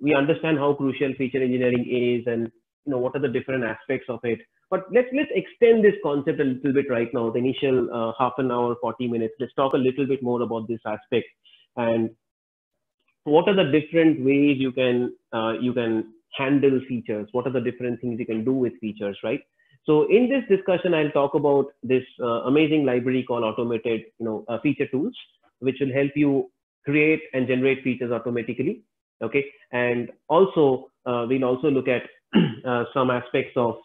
we understand how crucial feature engineering is and you know what are the different aspects of it. But let's let's extend this concept a little bit right now the initial uh, half an hour 40 minutes. Let's talk a little bit more about this aspect. And what are the different ways you can uh, you can handle features? What are the different things you can do with features right? So in this discussion i'll talk about this uh, amazing library called automated you know uh, feature tools which will help you create and generate features automatically okay? And also uh, we'll also look at uh, some aspects of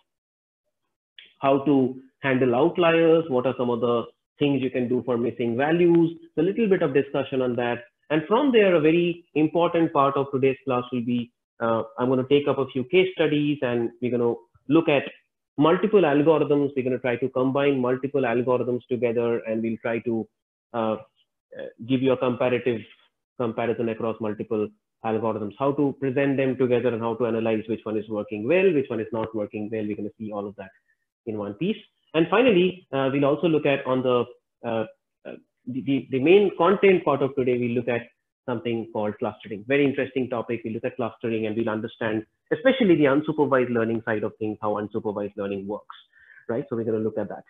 how to handle outliers what are some of the things you can do for missing values a little bit of discussion on that. And from there a very important part of today's class will be uh, i'm going to take up a few case studies and we're going to look at multiple algorithms. We're going to try to combine multiple algorithms together and we'll try to uh, give you a comparative comparison across multiple algorithms, how to present them together and how to analyze which one is working well, which one is not working well. We're going to see all of that in one piece. And finally, uh, we'll also look at on the, uh, uh, the, the, main content part of today, we look at something called clustering. Very interesting topic. We look at clustering and we'll understand, especially the unsupervised learning side of things, how unsupervised learning works, right? So we're going to look at that.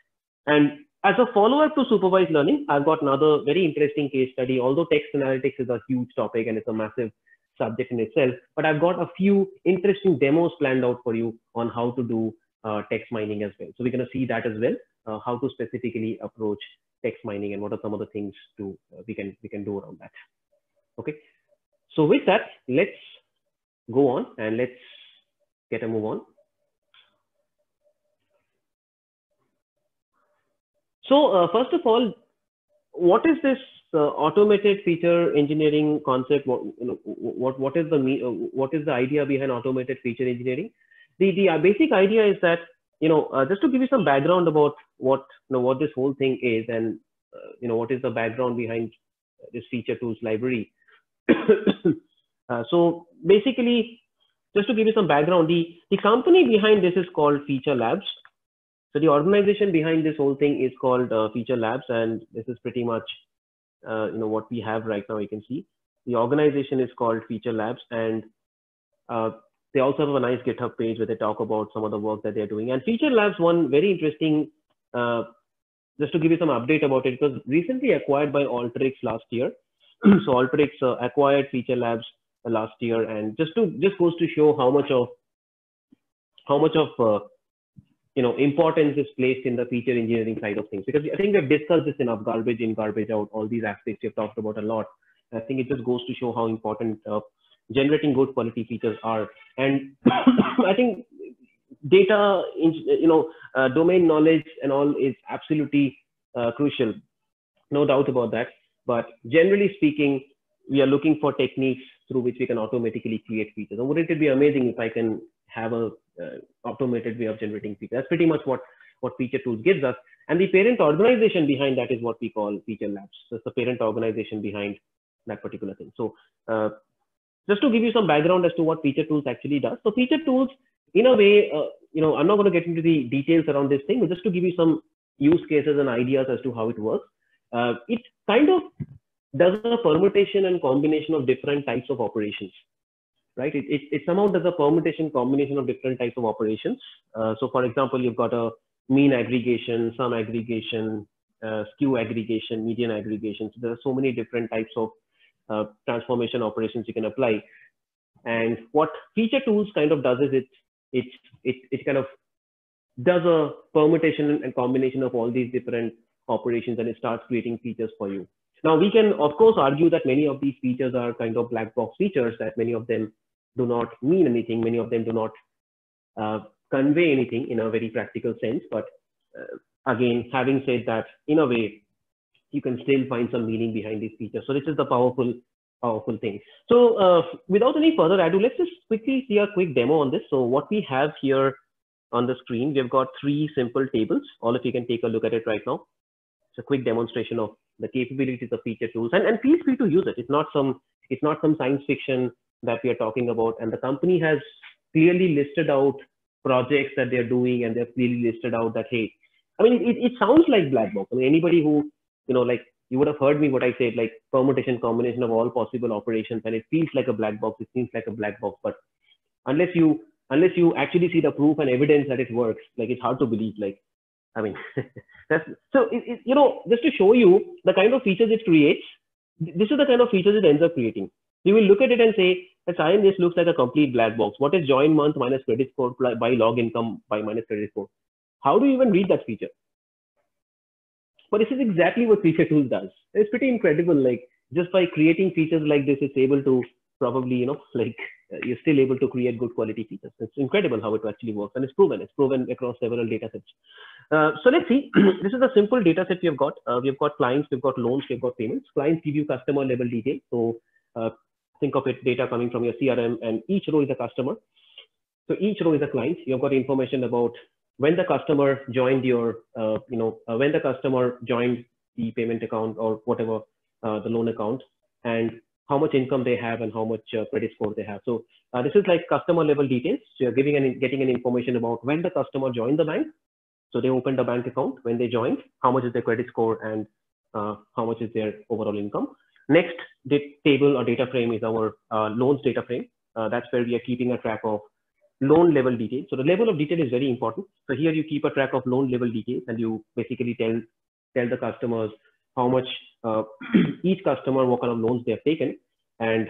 And as a follow-up to supervised learning, I've got another very interesting case study. Although text analytics is a huge topic and it's a massive subject in itself, but I've got a few interesting demos planned out for you on how to do uh, text mining as well. So we're going to see that as well, uh, how to specifically approach text mining and what are some of the things to uh, we can we can do around that. Okay. So with that, let's go on and let's get a move on. So uh, first of all, what is this uh, automated feature engineering concept? What, you know, what, what is the uh, what is the idea behind automated feature engineering? The the uh, basic idea is that you know uh, just to give you some background about what you know what this whole thing is and uh, you know what is the background behind this feature tools library. so basically, just to give you some background, the the company behind this is called Feature Labs so the organization behind this whole thing is called uh, Feature Labs, and this is pretty much uh, you know what we have right now. You can see the organization is called Feature Labs, and uh, they also have a nice GitHub page where they talk about some of the work that they're doing. And Feature Labs, one very interesting, uh, just to give you some update about it, it was recently acquired by Alteryx last year. so Alteryx uh, acquired Feature Labs last year, and just to just goes to show how much of how much of uh, you know, importance is placed in the feature engineering side of things. Because I think we've discussed this enough, garbage in, garbage out, all these aspects we've talked about a lot. I think it just goes to show how important uh, generating good quality features are. And I think data, you know, uh, domain knowledge and all is absolutely uh, crucial. No doubt about that. But generally speaking, we are looking for techniques through which we can automatically create features. And wouldn't it be amazing if I can have a uh, automated way of generating features. That's pretty much what, what feature tools gives us. And the parent organization behind that is what we call feature labs. It's the parent organization behind that particular thing. So uh, just to give you some background as to what feature tools actually does. So feature tools, in a way, uh, you know, I'm not going to get into the details around this thing, but just to give you some use cases and ideas as to how it works. Uh, it kind of does a permutation and combination of different types of operations right? It, it, it somehow does a permutation combination of different types of operations. Uh, so for example, you've got a mean aggregation, sum aggregation, uh, skew aggregation, median aggregation. So there are so many different types of uh, transformation operations you can apply. And what feature tools kind of does is it, it, it, it kind of does a permutation and combination of all these different operations and it starts creating features for you. Now we can of course argue that many of these features are kind of black box features that many of them do not mean anything. Many of them do not uh, convey anything in a very practical sense. But uh, again, having said that, in a way, you can still find some meaning behind these features. So this is the powerful, powerful thing. So uh, without any further ado, let's just quickly see a quick demo on this. So what we have here on the screen, we've got three simple tables. All of you can take a look at it right now. It's a quick demonstration of the capabilities of feature tools and, and feel free to use it. It's not some, it's not some science fiction that we are talking about. And the company has clearly listed out projects that they're doing and they've clearly listed out that, hey, I mean, it, it sounds like black box. I mean, anybody who, you know, like you would have heard me what I said, like permutation combination of all possible operations, and it feels like a black box. It seems like a black box, but unless you unless you actually see the proof and evidence that it works, like it's hard to believe. Like, I mean, that's so. It, it, you know, just to show you the kind of features it creates, this is the kind of features it ends up creating. You will look at it and say, that sign this looks like a complete black box. What is join month minus credit score by log income by minus credit score? How do you even read that feature? But this is exactly what feature tool does. It's pretty incredible. Like just by creating features like this, it's able to probably, you know, like you're still able to create good quality features. It's incredible how it actually works and it's proven. It's proven across several data sets. Uh, so let's see, this is a simple data set we have got. Uh, we've got clients, we've got loans, we've got payments. Clients give you customer level detail. So uh, think of it data coming from your CRM and each row is a customer. So each row is a client. You've got information about when the customer joined your, uh, you know, uh, when the customer joined the payment account or whatever uh, the loan account and how much income they have and how much uh, credit score they have. So uh, this is like customer level details. So you're giving getting an information about when the customer joined the bank. So they opened a bank account when they joined, how much is their credit score and uh, how much is their overall income. Next table or data frame is our uh, loans data frame. Uh, that's where we are keeping a track of loan level details. So the level of detail is very important. So here you keep a track of loan level details and you basically tell tell the customers how much uh, each customer, what kind of loans they have taken. And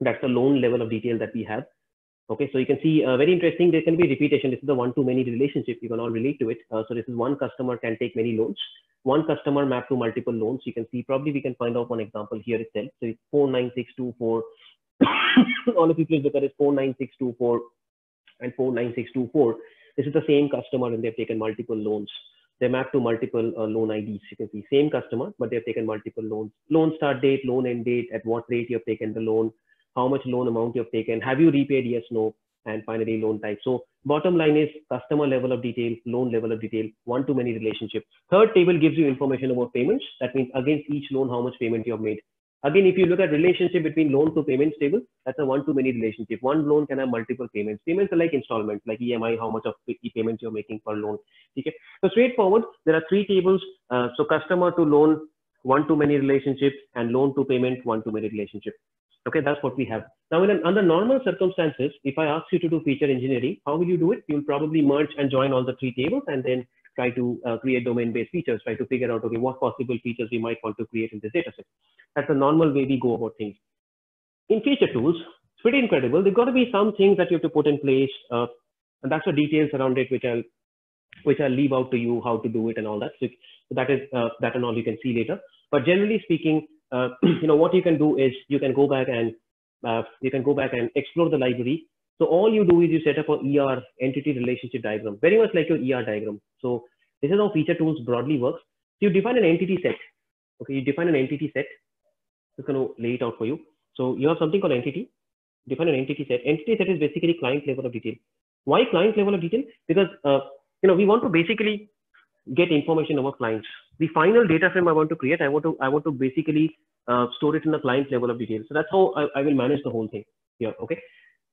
that's the loan level of detail that we have. Okay, so you can see uh, very interesting. There can be repetition. This is the one-to-many relationship. You can all relate to it. Uh, so this is one customer can take many loans one customer map to multiple loans. You can see probably we can find out one example here itself. So it's 49624. All of you please look at it 49624 and 49624. This is the same customer and they've taken multiple loans. They map to multiple uh, loan IDs. You can see same customer, but they've taken multiple loans. Loan start date, loan end date, at what rate you have taken the loan, how much loan amount you have taken, have you repaid? Yes, no and finally loan type. So bottom line is customer level of detail, loan level of detail, one to many relationship. Third table gives you information about payments. That means against each loan, how much payment you have made. Again, if you look at relationship between loan to payments table, that's a one to many relationship. One loan can have multiple payments. Payments are like installments, like EMI, how much of payments you're making per loan. Okay. So straightforward, there are three tables. Uh, so customer to loan, one to many relationship and loan to payment, one to many relationship. Okay, that's what we have. Now, in an, under normal circumstances, if I ask you to do feature engineering, how will you do it? You'll probably merge and join all the three tables and then try to uh, create domain-based features, try to figure out, okay, what possible features we might want to create in this data set. That's the normal way we go about things. In feature tools, it's pretty incredible. There's got to be some things that you have to put in place, uh, and that's the details around it, which I'll which I'll leave out to you how to do it and all that. So, so that is uh, that and all you can see later. But generally speaking, uh, you know, what you can do is you can go back and uh, you can go back and explore the library. So all you do is you set up a ER entity relationship diagram, very much like your ER diagram. So this is how feature tools broadly works. So you define an entity set. Okay, you define an entity set. Just going to lay it out for you. So you have something called entity. Define an entity set. Entity set is basically client level of detail. Why client level of detail? Because uh, you know we want to basically get information about clients. The final data frame I want to create, I want to I want to basically uh, store it in the client level of detail. So that's how I, I, will manage the whole thing here. Okay.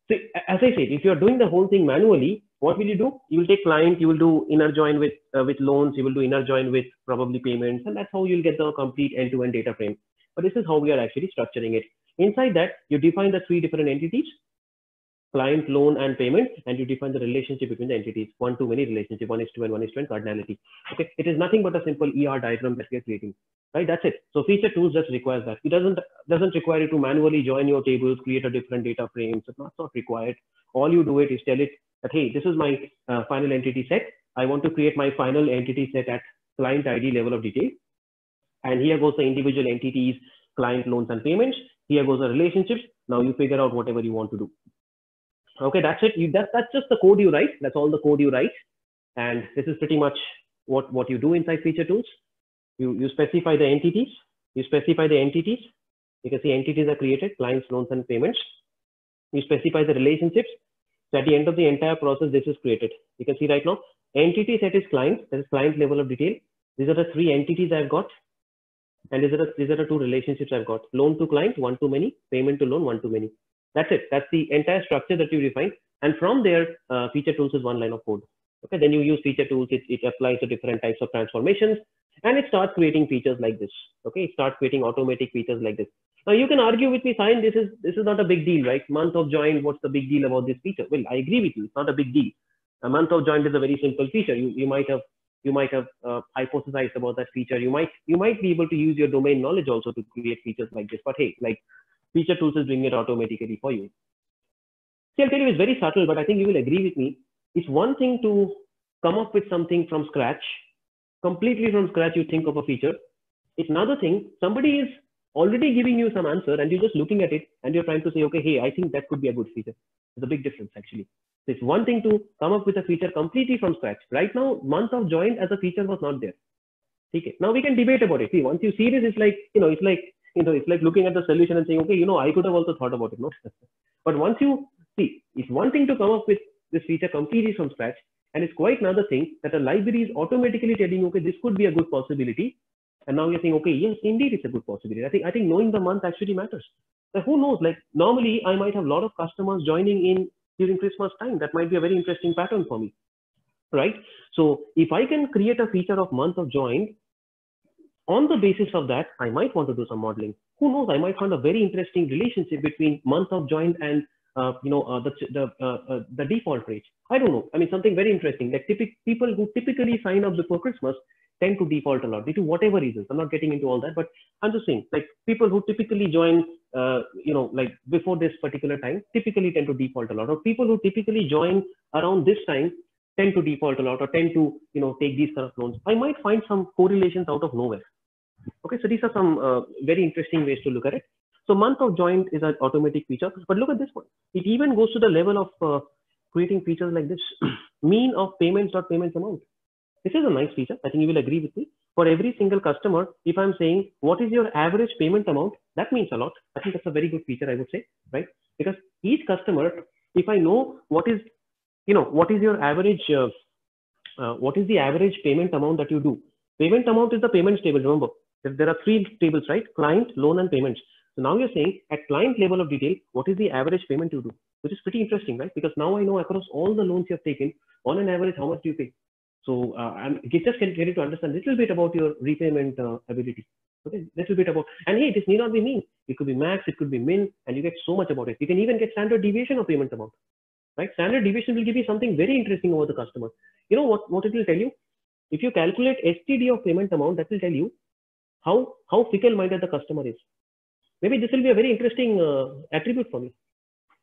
So as I said, if you're doing the whole thing manually, what will you do? You will take client, you will do inner join with uh, with loans, you will do inner join with probably payments, and that's how you'll get the complete end-to-end -end data frame. But this is how we are actually structuring it. Inside that, you define the three different entities, client, loan, and payment, and you define the relationship between the entities, one to many relationship, one is to and one is to cardinality. Okay, it is nothing but a simple ER diagram that we are creating right? That's it. So feature tools just requires that. It doesn't doesn't require you to manually join your tables, create a different data frame. So that's not required. All you do it is tell it that hey, this is my uh, final entity set. I want to create my final entity set at client ID level of detail. And here goes the individual entities, client loans and payments. Here goes the relationships. Now you figure out whatever you want to do. Okay, that's it. You, that, that's just the code you write. That's all the code you write. And this is pretty much what, what you do inside feature tools you, you specify the entities, you specify the entities, you can see entities are created, clients, loans, and payments. You specify the relationships. So at the end of the entire process, this is created. You can see right now, entity set is client, that is client level of detail. These are the three entities I've got. And these are the, these are the two relationships I've got. Loan to client, one to many, payment to loan, one to many. That's it. That's the entire structure that you define. And from there, uh, feature tools is one line of code. Okay, then you use feature tools. It, it applies to different types of transformations and it starts creating features like this. Okay, it starts creating automatic features like this. Now you can argue with me, fine, this is this is not a big deal, right? Month of join, what's the big deal about this feature? Well, I agree with you, it's not a big deal. A month of join is a very simple feature. You you might have you might have uh, hypothesized about that feature. You might you might be able to use your domain knowledge also to create features like this. But hey, like feature tools is doing it automatically for you. See, I'll tell you, it's very subtle, but I think you will agree with me. It's one thing to come up with something from scratch, completely from scratch. You think of a feature. It's another thing. Somebody is already giving you some answer, and you're just looking at it, and you're trying to say, okay, hey, I think that could be a good feature. There's a big difference actually. It's one thing to come up with a feature completely from scratch. Right now, month of join as a feature was not there. Okay. Now we can debate about it. See, once you see this, it's like, you know, it's like, you know, it's like looking at the solution and saying, okay, you know, I could have also thought about it. No, but once you see, it's one thing to come up with this feature completely from scratch. And it's quite another thing that a library is automatically telling you, okay, this could be a good possibility. And now you're saying, okay, yes, indeed, it's a good possibility. I think, I think knowing the month actually matters. But who knows, like normally I might have a lot of customers joining in during Christmas time. That might be a very interesting pattern for me, right? So if I can create a feature of month of join, on the basis of that, I might want to do some modeling. Who knows? I might find a very interesting relationship between month of join and uh, you know uh, the the uh, uh, the default rate. I don't know. I mean something very interesting. Like typical people who typically sign up before Christmas tend to default a lot due to whatever reasons. I'm not getting into all that, but I'm just saying like people who typically join, uh, you know, like before this particular time, typically tend to default a lot. Or people who typically join around this time tend to default a lot or tend to, you know, take these kind of loans. I might find some correlations out of nowhere. Okay, so these are some uh, very interesting ways to look at it. So month of join is an automatic feature, but look at this one. It even goes to the level of uh, creating features like this mean of payments dot payments amount. This is a nice feature. I think you will agree with me. For every single customer, if I'm saying what is your average payment amount, that means a lot. I think that's a very good feature, I would say, right? Because each customer, if I know what is, you know, what is your average, uh, uh, what is the average payment amount that you do? Payment amount is the payments table. Remember, there are three tables, right? Client, loan, and payments. So now you're saying at client level of detail, what is the average payment you do? Which is pretty interesting, right? Because now I know across all the loans you have taken, on an average, how much do you pay? So uh, I'm just getting to understand a little bit about your repayment uh, ability. Okay, little bit about, and hey, this need not be mean. It could be max, it could be min, and you get so much about it. You can even get standard deviation of payment amount, right? Standard deviation will give you something very interesting about the customer. You know what, what it will tell you? If you calculate STD of payment amount, that will tell you how, how fickle-minded the customer is. Maybe this will be a very interesting uh, attribute for me.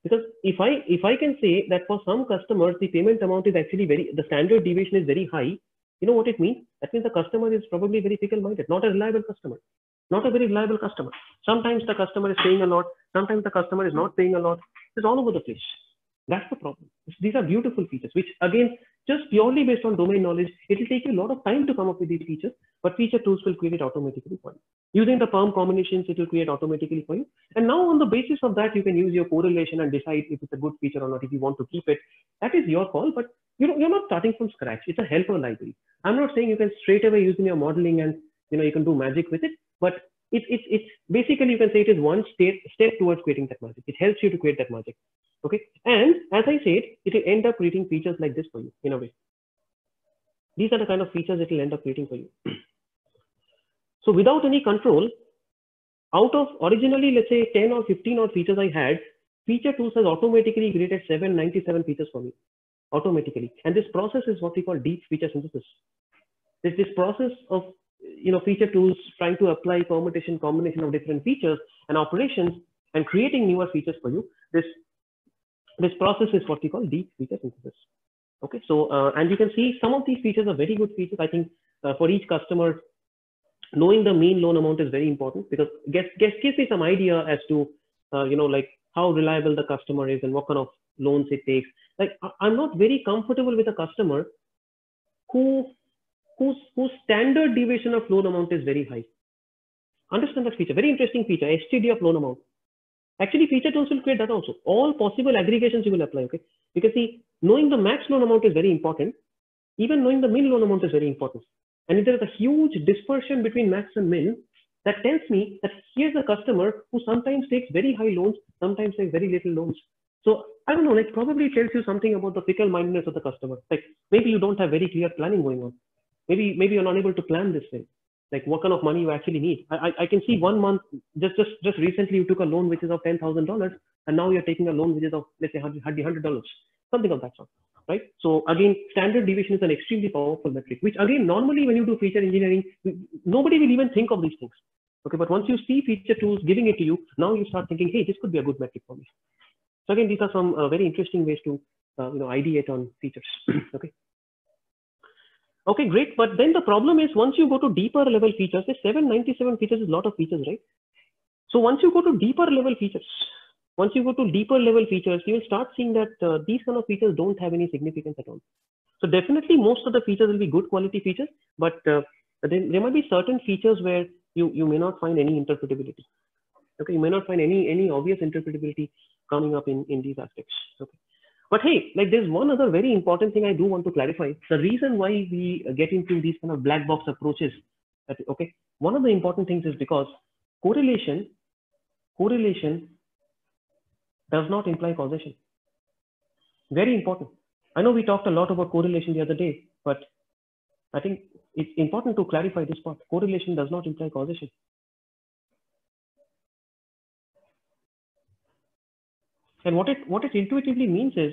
Because if I if I can say that for some customers the payment amount is actually very the standard deviation is very high, you know what it means? That means the customer is probably very fickle-minded, not a reliable customer, not a very reliable customer. Sometimes the customer is paying a lot, sometimes the customer is not paying a lot. It's all over the place. That's the problem. These are beautiful features, which again, just purely based on domain knowledge, it will take you a lot of time to come up with these features, but feature tools will create automatically for you. Using the perm combinations, it will create automatically for you. And now on the basis of that, you can use your correlation and decide if it's a good feature or not, if you want to keep it. That is your call, but you know, you're not starting from scratch. It's a helper library. I'm not saying you can straight away use in your modeling and you know you can do magic with it, but it's it's it's basically you can say it is one step step towards creating that magic. It helps you to create that magic. Okay. And as I said, it will end up creating features like this for you in a way. These are the kind of features it will end up creating for you. so without any control, out of originally, let's say 10 or 15 odd features I had, feature tools has automatically created 797 features for me automatically. And this process is what we call deep feature synthesis. There's this process of you know feature tools trying to apply permutation combination of different features and operations and creating newer features for you. This this process is what we call deep feature synthesis. Okay, so uh, and you can see some of these features are very good features. I think uh, for each customer, knowing the mean loan amount is very important because gets gets gives me some idea as to uh, you know like how reliable the customer is and what kind of loans it takes. Like I'm not very comfortable with a customer who whose whose standard deviation of loan amount is very high. Understand that feature, very interesting feature, STD of loan amount. Actually, feature tools will create that also. All possible aggregations you will apply, okay? Can see knowing the max loan amount is very important. Even knowing the min loan amount is very important. And if there is a huge dispersion between max and min, that tells me that here's a customer who sometimes takes very high loans, sometimes takes very little loans. So I don't know, like probably tells you something about the fickle mindedness of the customer. Like maybe you don't have very clear planning going on. Maybe maybe you're not able to plan this way. like what kind of money you actually need. I, I can see one month, just, just, just recently you took a loan which is of $10,000 and now you're taking a loan which is of, let's say $100, something of that sort, right? So again, standard deviation is an extremely powerful metric, which again, normally when you do feature engineering, nobody will even think of these things. Okay, but once you see feature tools giving it to you, now you start thinking, hey, this could be a good metric for me. So again, these are some uh, very interesting ways to, uh, you know, ideate on features. okay. Okay, great. But then the problem is once you go to deeper level features, the 797 features is a lot of features, right? So once you go to deeper level features, once you go to deeper level features, you will start seeing that uh, these kind of features don't have any significance at all. So definitely most of the features will be good quality features, but uh, there, there might be certain features where you, you may not find any interpretability. Okay, you may not find any, any obvious interpretability coming up in, in these aspects. Okay. But hey, like there's one other very important thing I do want to clarify. The reason why we get into these kind of black box approaches, okay, one of the important things is because correlation, correlation does not imply causation. Very important. I know we talked a lot about correlation the other day, but I think it's important to clarify this part. Correlation does not imply causation. And what it what it intuitively means is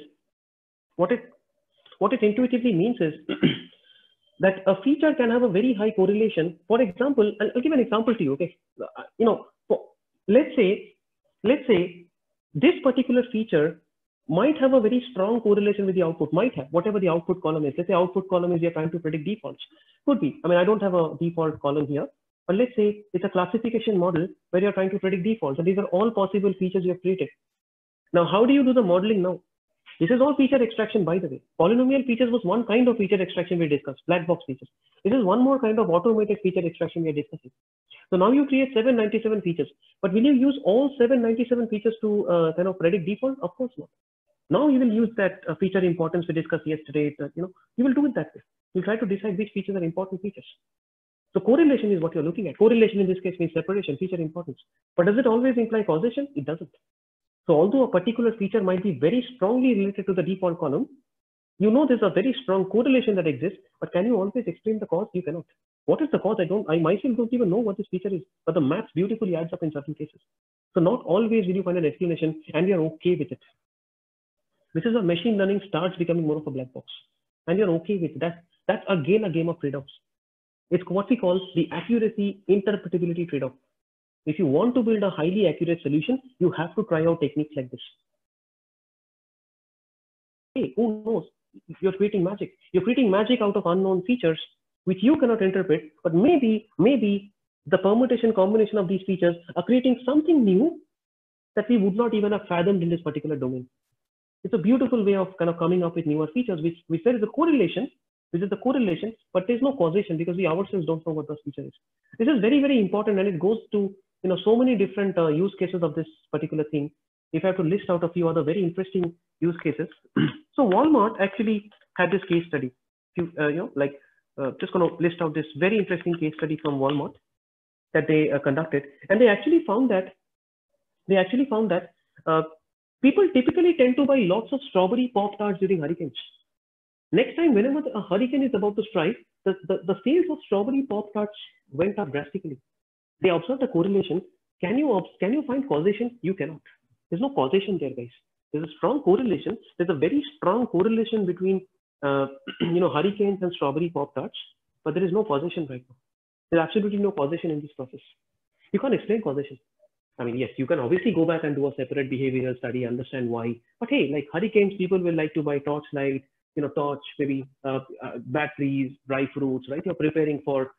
what it what it intuitively means is that a feature can have a very high correlation. For example, I'll, I'll give an example to you. Okay, uh, you know, for, let's say let's say this particular feature might have a very strong correlation with the output. Might have whatever the output column is. Let's say output column is you're trying to predict defaults. Could be. I mean, I don't have a default column here. But let's say it's a classification model where you're trying to predict defaults. And these are all possible features you have created. Now, how do you do the modeling now? This is all feature extraction, by the way. Polynomial features was one kind of feature extraction we discussed, black box features. This is one more kind of automated feature extraction we are discussing. So now you create 797 features, but will you use all 797 features to uh, kind of predict default? Of course not. Now you will use that uh, feature importance we discussed yesterday. Uh, you know, you will do it that way. You try to decide which features are important features. So correlation is what you're looking at. Correlation in this case means separation, feature importance. But does it always imply causation? It doesn't. So although a particular feature might be very strongly related to the default column, you know there's a very strong correlation that exists, but can you always explain the cause? You cannot. What is the cause? I don't, I myself don't even know what this feature is, but the math beautifully adds up in certain cases. So not always will you find an explanation and we are okay with it. This is where machine learning starts becoming more of a black box and you're okay with that. That's again a game of trade-offs. It's what we call the accuracy interpretability trade-off. If you want to build a highly accurate solution, you have to try out techniques like this. Hey, who knows? You're creating magic. You're creating magic out of unknown features which you cannot interpret, but maybe, maybe the permutation combination of these features are creating something new that we would not even have fathomed in this particular domain. It's a beautiful way of kind of coming up with newer features, which, which there is a correlation, which is the correlation, but there's no causation because we ourselves don't know what the feature is. This is very, very important and it goes to you know so many different uh, use cases of this particular thing. If i have to list out a few other very interesting use cases. So walmart actually had this case study. You, uh, you know like uh, just going to list out this very interesting case study from walmart that they uh, conducted. And they actually found that they actually found that uh, people typically tend to buy lots of strawberry pop tarts during hurricanes. Next time whenever a hurricane is about to strike the, the, the sales of strawberry pop tarts went up drastically they observed a correlation. Can you can you find causation? You cannot. There's no causation there, guys. There's a strong correlation. There's a very strong correlation between uh, you know hurricanes and strawberry pop tarts, but there is no causation right now. There's absolutely no causation in this process. You can't explain causation. I mean, yes, you can obviously go back and do a separate behavioral study, understand why. But hey, like hurricanes, people will like to buy torchlight, you know, torch, maybe uh, uh, batteries, dry fruits, right? You're preparing for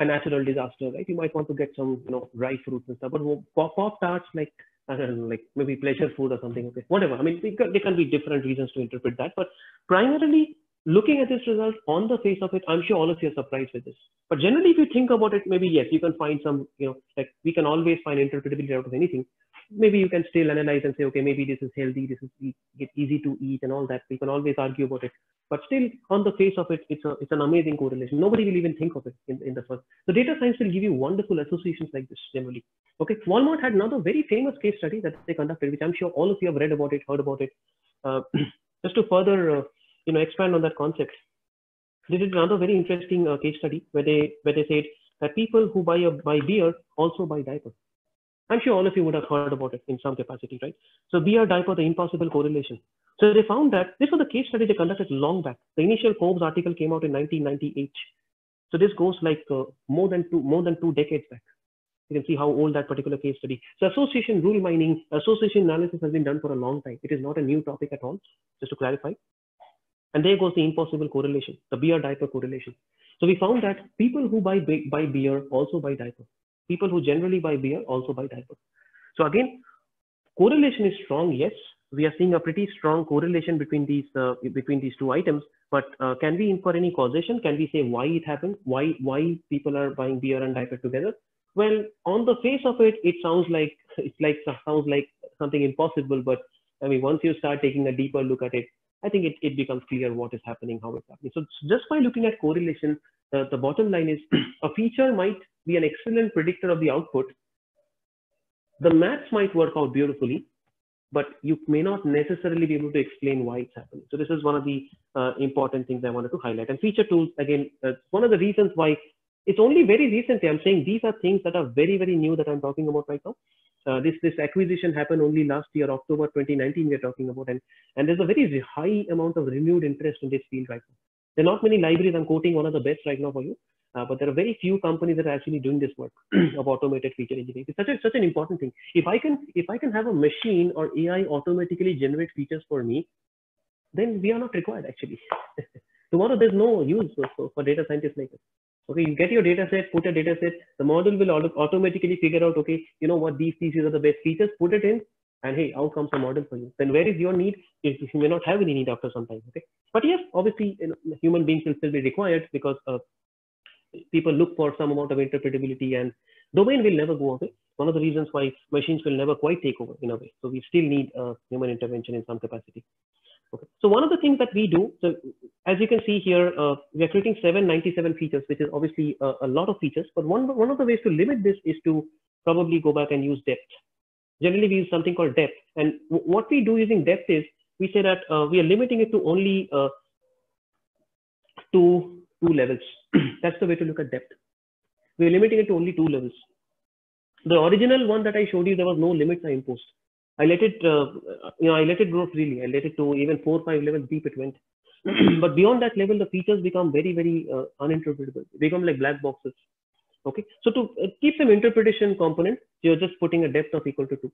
a natural disaster, right? You might want to get some, you know, dry fruits and stuff. But pop, pop tarts, like I don't know, like maybe pleasure food or something. Okay, whatever. I mean, there can be different reasons to interpret that, but primarily looking at this result on the face of it, I'm sure all of you are surprised with this. But generally, if you think about it, maybe yes, you can find some, you know, like we can always find interpretability out of anything. Maybe you can still analyze and say, okay, maybe this is healthy, this is easy to eat and all that. We can always argue about it. But still, on the face of it, it's, a, it's an amazing correlation. Nobody will even think of it in, in the first. The data science will give you wonderful associations like this generally. Okay, Walmart had another very famous case study that they conducted, which I'm sure all of you have read about it, heard about it. Uh, just to further, uh, you know, expand on that concept. they did another very interesting uh, case study where they where they said that people who buy a buy beer also buy diapers. I'm sure all of you would have heard about it in some capacity, right? So beer diaper, the impossible correlation. So they found that this was a case study they conducted long back. The initial Forbes article came out in 1998. So this goes like uh, more than two more than two decades back. You can see how old that particular case study. So association rule mining, association analysis has been done for a long time. It is not a new topic at all, just to clarify. And there goes the impossible correlation, the beer diaper correlation. So we found that people who buy, buy beer also buy diaper. People who generally buy beer also buy diapers. So again, correlation is strong, yes. We are seeing a pretty strong correlation between these uh, between these two items. But uh, can we infer any causation? Can we say why it happened? Why why people are buying beer and diaper together? Well, on the face of it, it sounds like it's like sounds like something impossible. But I mean, once you start taking a deeper look at it, I think it, it becomes clear what is happening, how it's happening. So just by looking at correlation, uh, the bottom line is a feature might be an excellent predictor of the output. The maths might work out beautifully, but you may not necessarily be able to explain why it's happening. So this is one of the uh, important things I wanted to highlight. And feature tools, again, uh, one of the reasons why it's only very recently, I'm saying these are things that are very, very new that I'm talking about right now. Uh, this this acquisition happened only last year, October 2019. We're talking about, and and there's a very high amount of renewed interest in this field right now. There are not many libraries. I'm quoting one of the best right now for you, uh, but there are very few companies that are actually doing this work of automated feature engineering. It's such a such an important thing. If I can if I can have a machine or AI automatically generate features for me, then we are not required actually. Tomorrow there's no use for, for, data scientists like us. Okay, you get your data set, put a data set, the model will auto automatically figure out, okay, you know what, these pieces are the best features, put it in, and hey, out comes the model for you. Then where is your need? If You may not have any need after some time, okay? But yes, obviously, you know, human beings will still be required because uh, people look for some amount of interpretability and domain will never go away. One of the reasons why machines will never quite take over in a way. So we still need uh, human intervention in some capacity. Okay. So one of the things that we do, so as you can see here, uh, we are creating 797 features, which is obviously a, a, lot of features. But one, one of the ways to limit this is to probably go back and use depth. Generally, we use something called depth. And what we do using depth is we say that uh, we are limiting it to only uh, two, two levels. That's the way to look at depth. We're limiting it to only two levels. The original one that I showed you, there was no limits I imposed. I let it, uh, you know, I let it grow freely. I let it to even four, five levels deep it went. but beyond that level, the features become very, very uh, uninterpretable. They become like black boxes. Okay. So to uh, keep some interpretation component, you're just putting a depth of equal to two.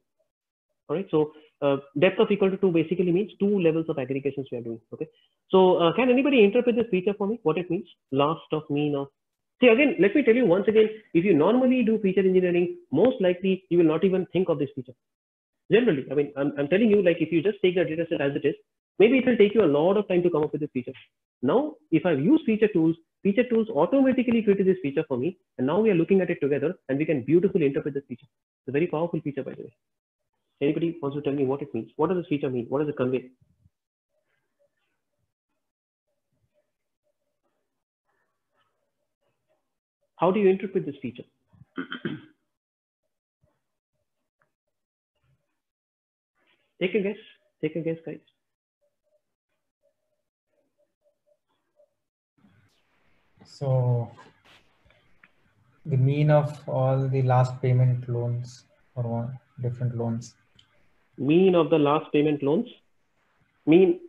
All right. So uh, depth of equal to two basically means two levels of aggregations we are doing. Okay. So uh, can anybody interpret this feature for me? What it means? Last of mean of. See again, let me tell you once again, if you normally do feature engineering, most likely you will not even think of this feature. Generally, I mean, I'm, I'm telling you, like if you just take the data set as it is, maybe it will take you a lot of time to come up with this feature. Now, if I use feature tools, feature tools automatically created this feature for me. And now we are looking at it together and we can beautifully interpret this feature. It's a very powerful feature, by the way. Anybody wants to tell me what it means? What does this feature mean? What does it convey? How do you interpret this feature? Take a guess. Take a guess, guys. So the mean of all the last payment loans or one, different loans. Mean of the last payment loans. Mean.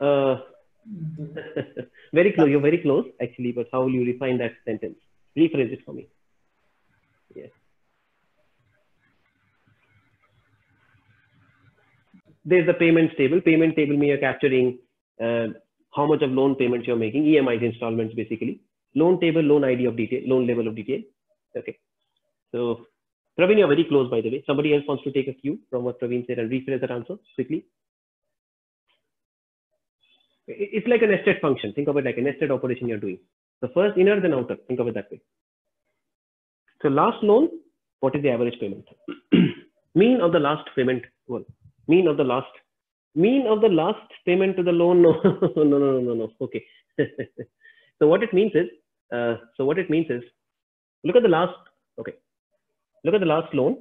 Uh, very close. You're very close, actually. But how will you refine that sentence? Rephrase it for me. Yes. there's the payments table. Payment table me you're capturing uh, how much of loan payments you're making, EMIs installments basically. Loan table, loan ID of detail, loan level of detail. Okay. So Praveen, you're very close by the way. Somebody else wants to take a cue from what Praveen said and rephrase that answer quickly. It's like a nested function. Think of it like a nested operation you're doing. The first inner, then outer. Think of it that way. So last loan, what is the average payment? mean of the last payment one mean of the last mean of the last payment to the loan no no no no no no okay so what it means is uh, so what it means is look at the last okay look at the last loan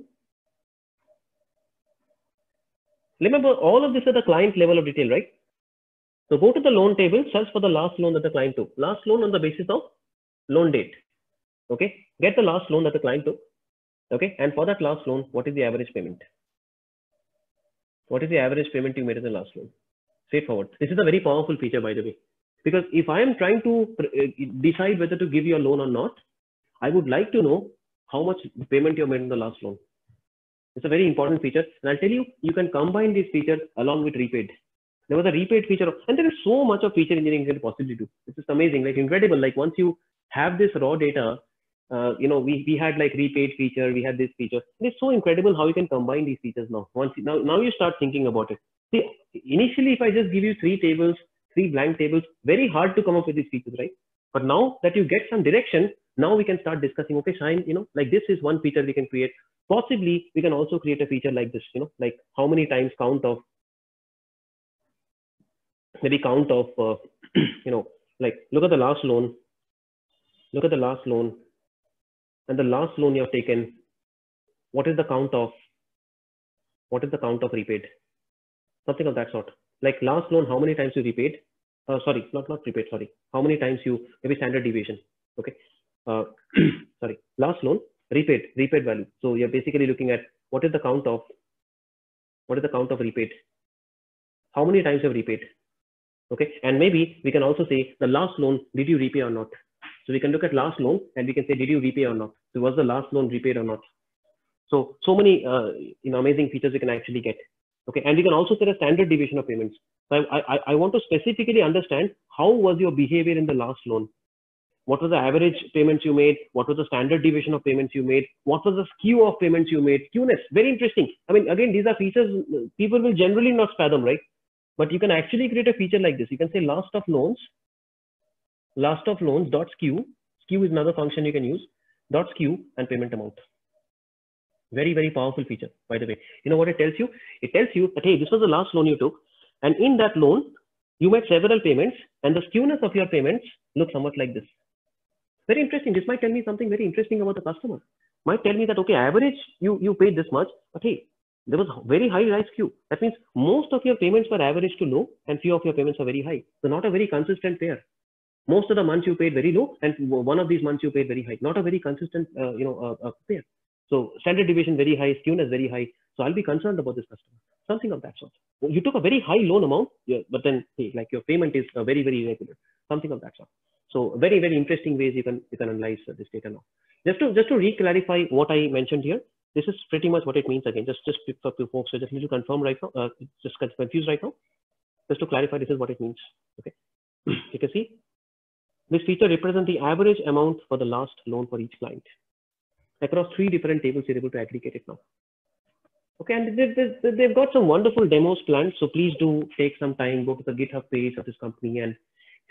remember all of this at the client level of detail right So go to the loan table, search for the last loan that the client took. Last loan on the basis of loan date. Okay, get the last loan that the client took. Okay, and for that last loan, what is the average payment? What is the average payment you made in the last loan? Straightforward. This is a very powerful feature, by the way, because if I am trying to uh, decide whether to give you a loan or not, I would like to know how much payment you made in the last loan. It's a very important feature. And I'll tell you, you can combine these features along with repaid. There was a repaid feature, and there is so much of feature engineering you can possibly do. It's just amazing, like incredible. Like once you have this raw data, uh, you know, we, we had like repaid feature, we had this feature. It's so incredible how you can combine these features now. Once now, now you start thinking about it. See, initially, if I just give you three tables, three blank tables, very hard to come up with these features, right? But now that you get some direction, now we can start discussing, okay, Shine, you know, like this is one feature we can create. Possibly, we can also create a feature like this, you know, like how many times count of, maybe count of, uh, you know, like look at the last loan, look at the last loan, and the last loan you have taken, what is the count of, what is the count of repaid? Something of that sort. Like last loan, how many times you repaid? Uh, sorry, not not repaid. Sorry, how many times you maybe standard deviation? Okay, sorry, last loan repaid repaid value. So you're basically looking at what is the count of what is the count of repaid? How many times have repaid? Okay, and maybe we can also say the last loan did you repay or not? So we can look at last loan and we can say did you repay or not? So was the last loan repaid or not? So so many uh, you know amazing features we can actually get. Okay, and we can also set a standard deviation of payments. So I, I, I want to specifically understand how was your behavior in the last loan? What was the average payments you made? What was the standard deviation of payments you made? What was the skew of payments you made? Skewness, very interesting. I mean, again, these are features people will generally not fathom, right? But you can actually create a feature like this. You can say last of loans, last of loans dot skew. Skew is another function you can use. Dot skew and payment amount. Very, very powerful feature, by the way. You know what it tells you? It tells you that, hey, this was the last loan you took. And in that loan, you made several payments and the skewness of your payments looks somewhat like this. Very interesting. This might tell me something very interesting about the customer. Might tell me that, okay, average, you, you paid this much, but hey, there was very high right skew. That means most of your payments were average to low and few of your payments are very high. So not a very consistent pair. Most of the months you paid very low and one of these months you paid very high. Not a very consistent, uh, you know, uh, uh, pair. So standard deviation very high, skewness very high. So I'll be concerned about this customer. Something of that sort. You took a very high loan amount, but then hey, like your payment is uh, very very irregular. Something of that sort. So very very interesting ways you can you can analyze this data now. Just to just to re-clarify what I mentioned here. This is pretty much what it means again. Just just for folks, so just need to confirm right now. Uh, just confused right now. Just to clarify, this is what it means. Okay, you can see this feature represents the average amount for the last loan for each client across three different tables, you're able to aggregate it now. Okay, and they've got some wonderful demos planned. So please do take some time, go to the GitHub page of this company and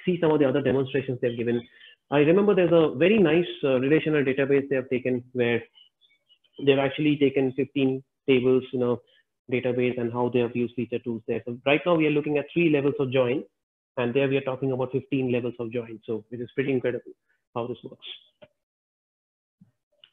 see some of the other demonstrations they've given. I remember there's a very nice uh, relational database they have taken where they've actually taken 15 tables in a database and how they have used feature tools there. So right now we are looking at three levels of join and there we are talking about 15 levels of join. So it is pretty incredible how this works.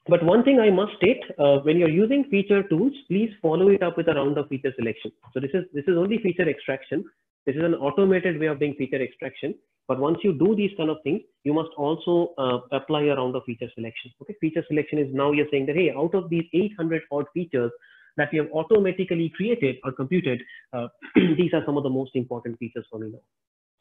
But one thing I must state, uh, when you're using feature tools, please follow it up with a round of feature selection. So this is, this is only feature extraction. This is an automated way of doing feature extraction. But once you do these kind of things, you must also uh, apply a round of feature selection. Okay, feature selection is now you're saying that, hey, out of these 800 odd features that we have automatically created or computed, uh, these are some of the most important features for me now.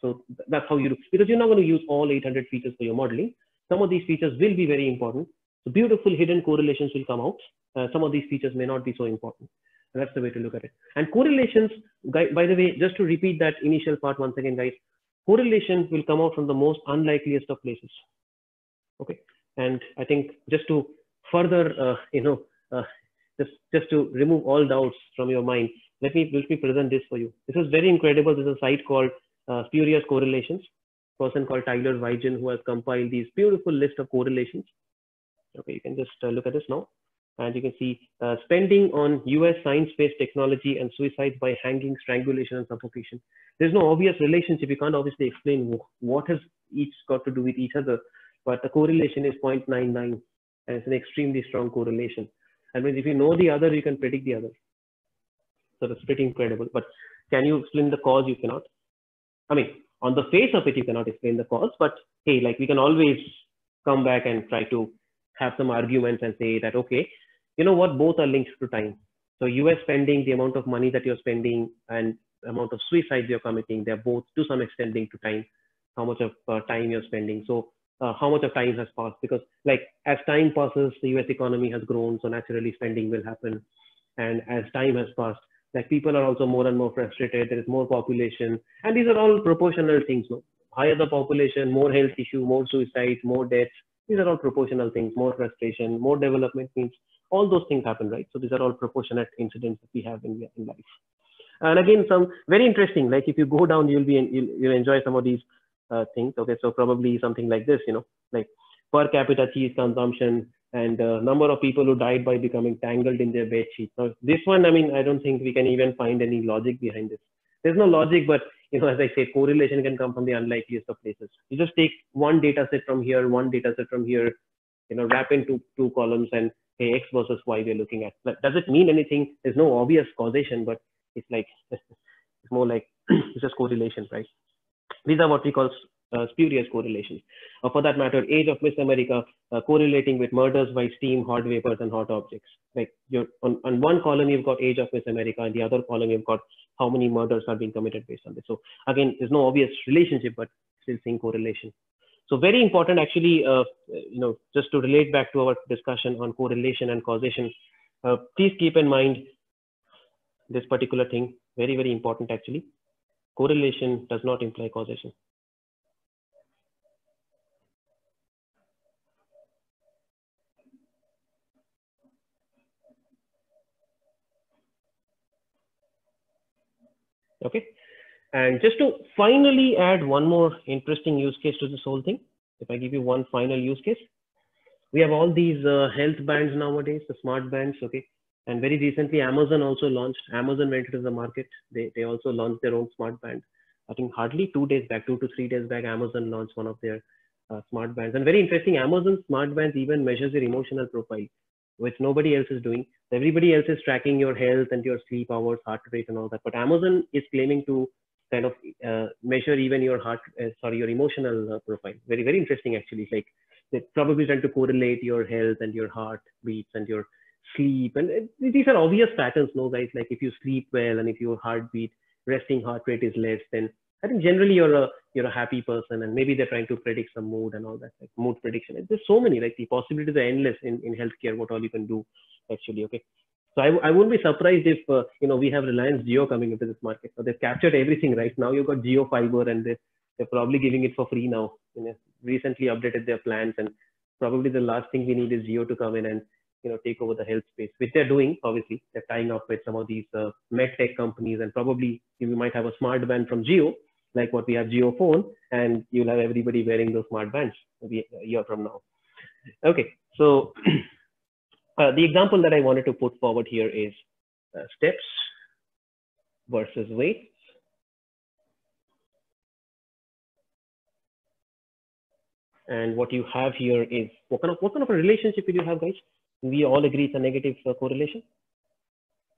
So that's how you do, because you're not going to use all 800 features for your modeling. Some of these features will be very important. So beautiful hidden correlations will come out. Uh, some of these features may not be so important. And that's the way to look at it. And correlations, by the way, just to repeat that initial part once again, guys, correlation will come out from the most unlikeliest of places. Okay. And I think just to further, uh, you know, uh, just, just to remove all doubts from your mind, let me, let me present this for you. This is very incredible. There's a site called uh, Spurious Correlations. person called Tyler Vigen who has compiled these beautiful list of correlations. Okay, you can just uh, look at this now. And you can see uh, spending on US science-based technology and suicides by hanging, strangulation, and suffocation. There's no obvious relationship. You can't obviously explain what has each got to do with each other, but the correlation is 0.99, and it's an extremely strong correlation. And if you know the other, you can predict the other. So that's pretty incredible. But can you explain the cause? You cannot. I mean, on the face of it, you cannot explain the cause, but hey, like we can always come back and try to have some arguments and say that, okay, you know what, both are linked to time. So US spending, the amount of money that you're spending and amount of suicides you're committing, they're both to some extent linked to time, how much of uh, time you're spending. So uh, how much of time has passed because like as time passes, the US economy has grown. So naturally spending will happen. And as time has passed, like people are also more and more frustrated. There is more population and these are all proportional things. No? Higher the population, more health issue, more suicides, more deaths. These are all proportional things, more frustration, more development means all those things happen, right? So these are all proportionate incidents that we have in, in life. And again, some very interesting, like if you go down, you'll be, you'll, you'll enjoy some of these uh, things. Okay, so probably something like this, you know, like per capita cheese consumption and uh, number of people who died by becoming tangled in their bed sheets. Now, this one, I mean, I don't think we can even find any logic behind this. There's no logic, but you know, as I said, correlation can come from the unlikeliest of places. You just take one data set from here, one data set from here, you know, wrap into two columns and hey, X versus Y we're looking at. But does it mean anything? There's no obvious causation, but it's like, it's more like, it's just correlation, right? These are what we call uh, spurious correlations. Uh, for that matter, age of Miss America uh, correlating with murders by steam, hot vapors, and hot objects. Like you're on, on one column, you've got age of Miss America, and the other column, you've got how many murders are being committed based on this. So again, there's no obvious relationship, but still seeing correlation. So very important, actually, uh, you know, just to relate back to our discussion on correlation and causation. Uh, please keep in mind this particular thing. Very, very important, actually correlation does not imply causation. Okay. And just to finally add one more interesting use case to this whole thing, if I give you one final use case, we have all these uh, health bands nowadays, the smart bands. Okay. And very recently, Amazon also launched, Amazon went into the market. They, they also launched their own smart band. I think hardly two days back, two to three days back, Amazon launched one of their uh, smart bands. And very interesting, Amazon smart bands even measures your emotional profile, which nobody else is doing. Everybody else is tracking your health and your sleep hours, heart rate and all that. But Amazon is claiming to kind of uh, measure even your heart, uh, sorry, your emotional uh, profile. Very, very interesting actually. Like they probably trying to correlate your health and your heart beats and your sleep and these are obvious patterns no guys like if you sleep well and if your heartbeat resting heart rate is less then i think generally you're a you're a happy person and maybe they're trying to predict some mood and all that like mood prediction there's so many like the possibilities are endless in, in healthcare what all you can do actually okay so I, I wouldn't be surprised if uh, you know we have reliance Jio coming into this market so they've captured everything right now you've got Jio fiber and they, they're probably giving it for free now you know recently updated their plans and probably the last thing we need is Jio to come in and you know take over the health space, which they're doing. Obviously, they're tying up with some of these uh, med tech companies, and probably you might have a smart band from Jio, like what we have Jio phone, and you'll have everybody wearing those smart bands a year from now. Okay, so uh, the example that I wanted to put forward here is uh, steps versus weights. And what you have here is what kind of what kind of a relationship will you have, guys? we all agree it's a negative uh, correlation.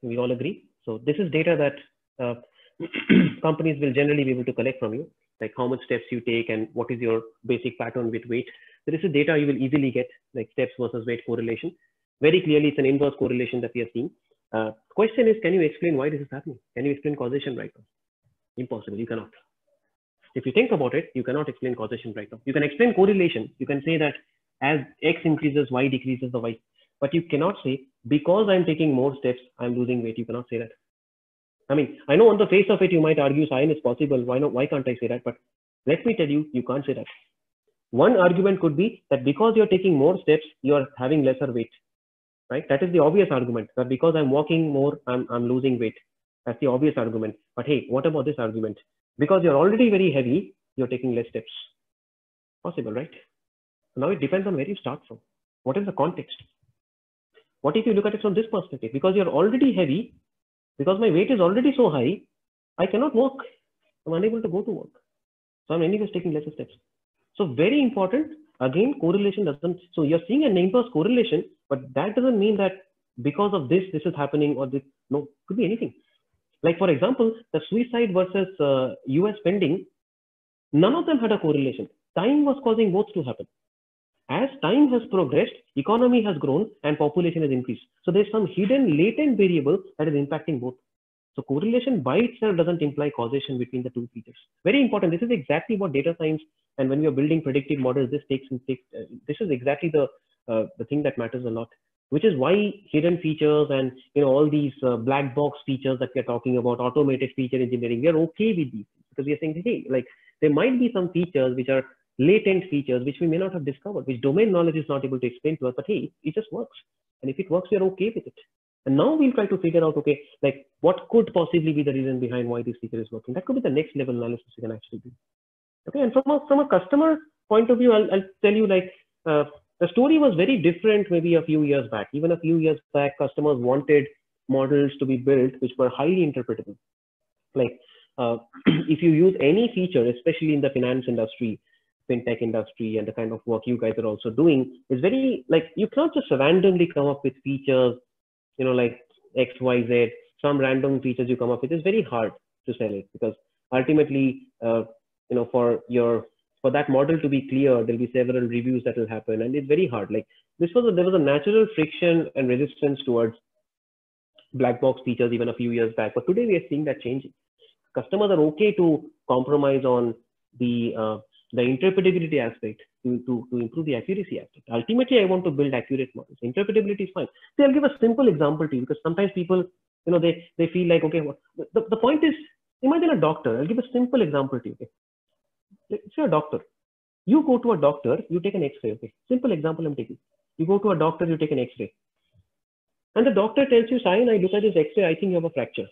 We all agree. So this is data that uh, companies will generally be able to collect from you, like how much steps you take and what is your basic pattern with weight. So this is data you will easily get, like steps versus weight correlation. Very clearly, it's an inverse correlation that we are seeing. Uh, question is, can you explain why this is happening? Can you explain causation right now? Impossible, you cannot. If you think about it, you cannot explain causation right now. You can explain correlation. You can say that as X increases, Y decreases, the Y but you cannot say, because I'm taking more steps, I'm losing weight. You cannot say that. I mean, I know on the face of it, you might argue science is possible. Why not? Why can't I say that? But let me tell you, you can't say that. One argument could be that because you're taking more steps, you're having lesser weight, right? That is the obvious argument that because I'm walking more, I'm, I'm losing weight. That's the obvious argument. But hey, what about this argument? Because you're already very heavy, you're taking less steps. Possible, right? So now it depends on where you start from. What is the context? What if you look at it from this perspective? Because you're already heavy, because my weight is already so high, I cannot walk. I'm unable to go to work. So I'm anyways taking lesser steps. So very important, again, correlation doesn't, so you're seeing an inverse correlation, but that doesn't mean that because of this, this is happening or this, no, could be anything. Like for example, the suicide versus uh, US spending, None of them had a correlation. Time was causing both to happen. As time has progressed, economy has grown and population has increased. So there's some hidden latent variable that is impacting both. So correlation by itself doesn't imply causation between the two features. Very important. This is exactly what data science and when we are building predictive models, this takes, and takes uh, this is exactly the uh, the thing that matters a lot. Which is why hidden features and you know all these uh, black box features that we're talking about, automated feature engineering, we are okay with these because we are saying, hey, like there might be some features which are latent features which we may not have discovered, which domain knowledge is not able to explain to us, but hey, it just works. And if it works, we are okay with it. And now we'll try to figure out, okay, like what could possibly be the reason behind why this feature is working. That could be the next level analysis we can actually do. Okay, and from a from a customer point of view, I'll, I'll tell you like uh, the story was very different maybe a few years back. Even a few years back, customers wanted models to be built which were highly interpretable. Like uh, if you use any feature, especially in the finance industry, fintech industry, and the kind of work you guys are also doing, is very like you can't just randomly come up with features you know, like X, Y, Z, some random features you come up with, it's very hard to sell it because ultimately, uh, you know, for your for that model to be clear, there'll be several reviews that will happen, and it's very hard. Like this was a, there was a natural friction and resistance towards black box features even a few years back, but today we are seeing that changing. Customers are okay to compromise on the uh, the interpretability aspect to, to, to improve the accuracy aspect. Ultimately, I want to build accurate models. Interpretability is fine. See, I'll give a simple example to you because sometimes people, you know, they, they feel like, okay, well, the, the point is, imagine a doctor. I'll give a simple example to you. Okay? If you're a doctor, you go to a doctor, you take an x-ray. Okay, simple example I'm taking. You go to a doctor, you take an x-ray. And the doctor tells you, Sayan, I look at this x-ray, I think you have a fracture.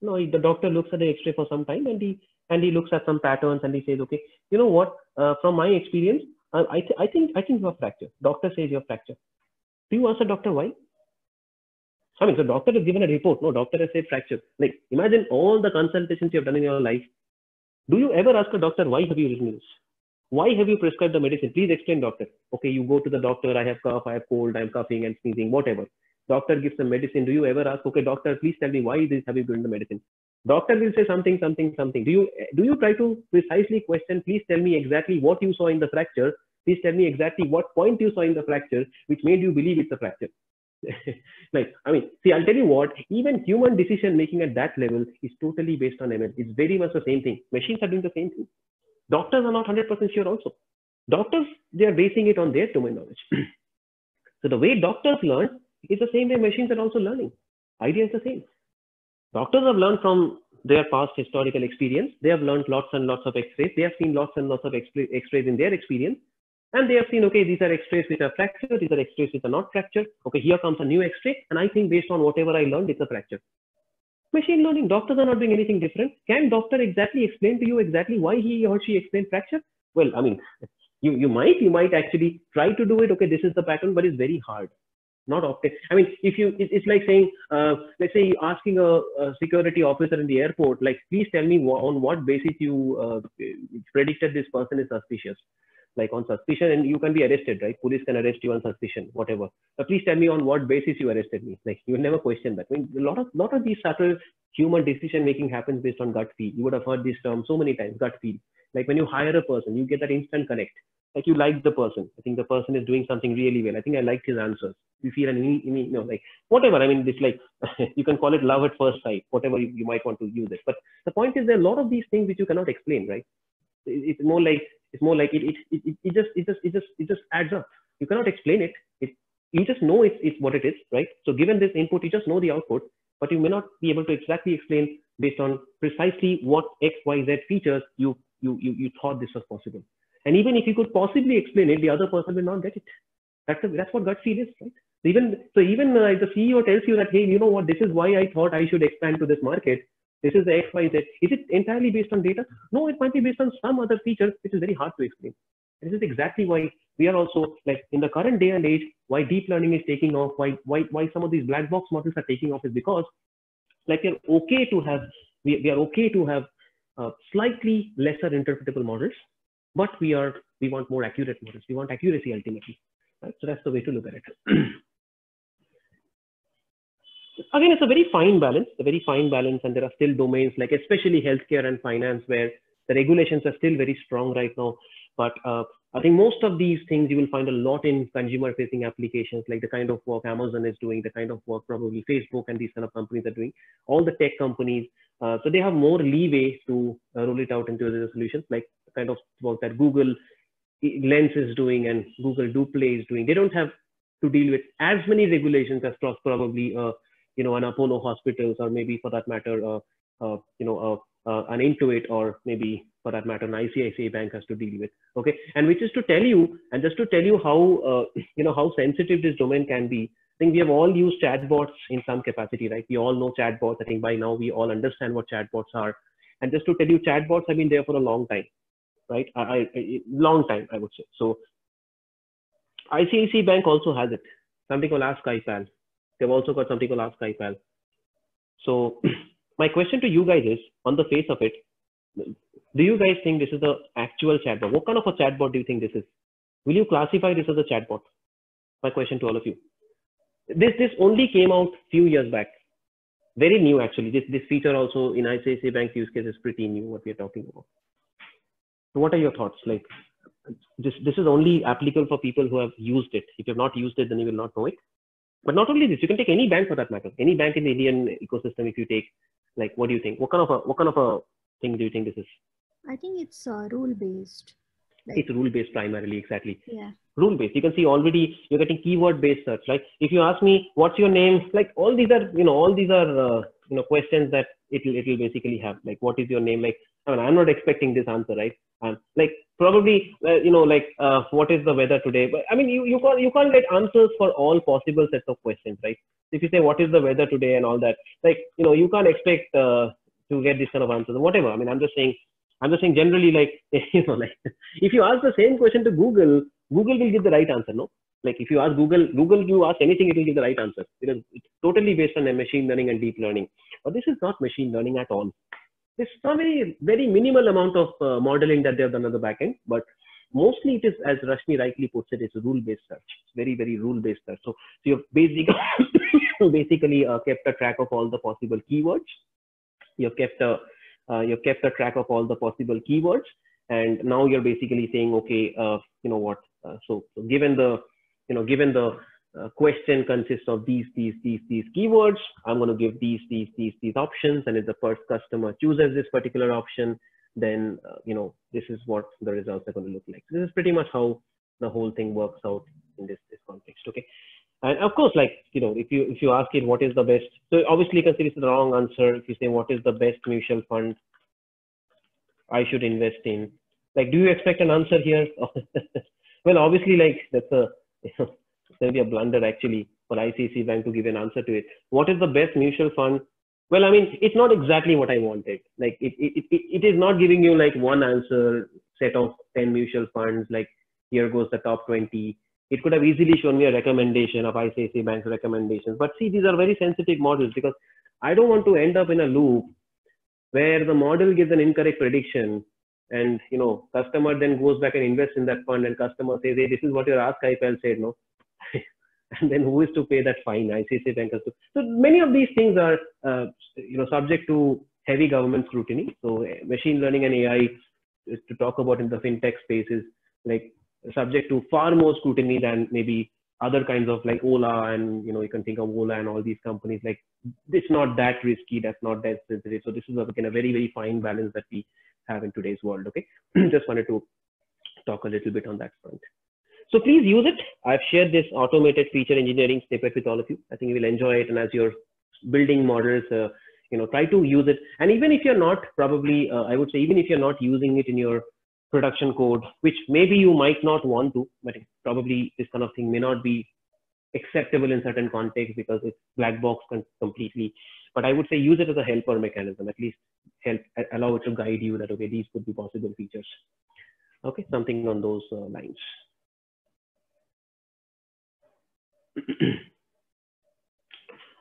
No, the doctor looks at the x-ray for some time and he and he looks at some patterns and he says, okay, you know what? Uh, from my experience, I, th I think I think you have a fracture. Doctor says you have fracture. Do you ask the doctor why? I mean, so doctor has given a report. No, doctor has said fracture. Like, imagine all the consultations you have done in your life. Do you ever ask a doctor why have you written this? Why have you prescribed the medicine? Please explain, doctor. Okay, you go to the doctor. I have cough, I have cold, I'm coughing and sneezing, whatever. Doctor gives some medicine. Do you ever ask, okay, doctor, please tell me why this have you given the medicine? Doctor will say something, something, something. Do you do you try to precisely question? Please tell me exactly what you saw in the fracture. Please tell me exactly what point you saw in the fracture, which made you believe it's a fracture. like, I mean, see, I'll tell you what. Even human decision making at that level is totally based on ML. It's very much the same thing. Machines are doing the same thing. Doctors are not 100% sure also. Doctors, they are basing it on their domain knowledge. so the way doctors learn is the same way machines are also learning. Idea is the same. Doctors have learned from their past historical experience. They have learned lots and lots of X-rays. They have seen lots and lots of X-rays in their experience. And they have seen, okay, these are X-rays which are fractured. These are X-rays which are not fractured. Okay, here comes a new X-ray. And I think based on whatever I learned, it's a fracture. Machine learning, doctors are not doing anything different. Can doctor exactly explain to you exactly why he or she explained fracture? Well, I mean, you, you might, you might actually try to do it. Okay, this is the pattern, but it's very hard not often. I mean, if you, it's like saying, uh, let's say asking a, a, security officer in the airport, like, please tell me on what basis you uh, predicted this person is suspicious, like on suspicion, and you can be arrested, right? Police can arrest you on suspicion, whatever. But please tell me on what basis you arrested me. Like, you never question that. I mean, a lot of, lot of these subtle human decision making happens based on gut feel. You would have heard this term so many times, gut feel. Like when you hire a person, you get that instant connect like you like the person. I think the person is doing something really well. I think I liked his answers. You feel an, you know, like whatever. I mean, it's like you can call it love at first sight, whatever you, you might want to use it. But the point is, there are a lot of these things which you cannot explain, right? It's more like it's more like it it, it, it just it just it just it just adds up. You cannot explain it. It you just know it's it's what it is, right? So given this input, you just know the output, but you may not be able to exactly explain based on precisely what X, Y, Z features you you you, you thought this was possible. And even if you could possibly explain it, the other person will not get it. That's, a, that's what gut feel is, right? So even so, even uh, the CEO tells you that, hey, you know what? This is why I thought I should expand to this market. This is the X, Y, Z. Is it entirely based on data? No, it might be based on some other feature, which is very hard to explain. This is exactly why we are also like in the current day and age, why deep learning is taking off, why why why some of these black box models are taking off is because like we're okay to have we, we are okay to have uh, slightly lesser interpretable models but we are we want more accurate models. We want accuracy ultimately. Right? So that's the way to look at it. Again, it's a very fine balance, a very fine balance, and there are still domains like especially healthcare and finance where the regulations are still very strong right now. But uh, I think most of these things you will find a lot in consumer facing applications, like the kind of work Amazon is doing, the kind of work probably Facebook and these kind of companies are doing, all the tech companies. Uh, so they have more leeway to uh, roll it out into the solutions, like the kind of work that Google Lens is doing and Google Duplex is doing. They don't have to deal with as many regulations as probably, uh, you know, an Apollo hospitals or maybe for that matter, uh, uh, you know, uh, an Intuit or maybe for that matter, an ICICI bank has to deal with. Okay, and which is to tell you, and just to tell you how uh, you know how sensitive this domain can be. I think we have all used chatbots in some capacity, right? We all know chatbots. I think by now we all understand what chatbots are. And just to tell you, chatbots have been there for a long time, right? I, I, long time, I would say. So ICICI Bank also has it. Something called Ask iPal. They've also got something called Ask iPal. So my question to you guys is, on the face of it, do you guys think this is the actual chatbot? What kind of a chatbot do you think this is? Will you classify this as a chatbot? My question to all of you. This this only came out few years back. Very new actually. This this feature also in ICICI Bank use case is pretty new. What we are talking about. So what are your thoughts? Like this this is only applicable for people who have used it. If you have not used it, then you will not know it. But not only this, you can take any bank for that matter. Any bank in the Indian ecosystem. If you take, like, what do you think? What kind of a what kind of a thing do you think this is? I think it's uh, rule based. Like, it's rule based primarily, exactly. Yeah. Rule based. You can see already you're getting keyword based search. Like if you ask me what's your name, like all these are you know all these are uh, you know questions that it will it will basically have. Like what is your name? Like I mean I'm not expecting this answer, right? Um, like probably uh, you know like uh, what is the weather today? But I mean you you can't you can't get answers for all possible sets of questions, right? If you say what is the weather today and all that, like you know you can't expect uh, to get this kind of answers. Whatever. I mean I'm just saying I'm just saying generally, like, you know, like if you ask the same question to Google, Google will give the right answer, no? Like if you ask Google, Google, you ask anything, it will give the right answer because it's totally based on machine learning and deep learning. But this is not machine learning at all. There's a very, very minimal amount of uh, modeling that they have done on the back end, but mostly it is, as Rashmi rightly puts it, it's a rule-based search. It's very, very rule-based search. So, so you've basically, basically uh, kept a track of all the possible keywords. You've kept a uh, you've kept a track of all the possible keywords and now you're basically saying okay uh, you know what uh, so, so, given the you know given the uh, question consists of these these these these keywords i'm going to give these these these these options and if the first customer chooses this particular option then uh, you know this is what the results are going to look like this is pretty much how the whole thing works out in this this context okay and of course, like, you know, if you if you ask it what is the best, so obviously you can say it's the wrong answer. If you say what is the best mutual fund I should invest in, like, do you expect an answer here? well, obviously, like that's a you know, there'll be a blunder actually for ICICI Bank to give an answer to it. What is the best mutual fund? Well, I mean, it's not exactly what I wanted. Like, it it, it, it is not giving you like one answer set of 10 mutual funds, like here goes the top 20 it could have easily shown me a recommendation of ICICI Bank's recommendations. But see, these are very sensitive models because I don't want to end up in a loop where the model gives an incorrect prediction and you know customer then goes back and invests in that fund and customer says, hey, this is what your ask iPal said, no? And then who is to pay that fine? ICICI Bank has to. So many of these things are uh, you know subject to heavy government scrutiny. So machine learning and AI to talk about in the fintech space is like subject to far more scrutiny than maybe other kinds of like Ola and you know you can think of Ola and all these companies like it's not that risky that's not that sensitive so this is again a very very fine balance that we have in today's world okay just wanted to talk a little bit on that front so please use it I've shared this automated feature engineering snippet with all of you I think you will enjoy it and as you're building models uh, you know try to use it and even if you're not probably uh, I would say even if you're not using it in your production code, which maybe you might not want to, but probably this kind of thing may not be acceptable in certain contexts because it's black box completely. But I would say use it as a helper mechanism, at least help allow it to guide you that, okay, these could be possible features. Okay, something on those uh, lines.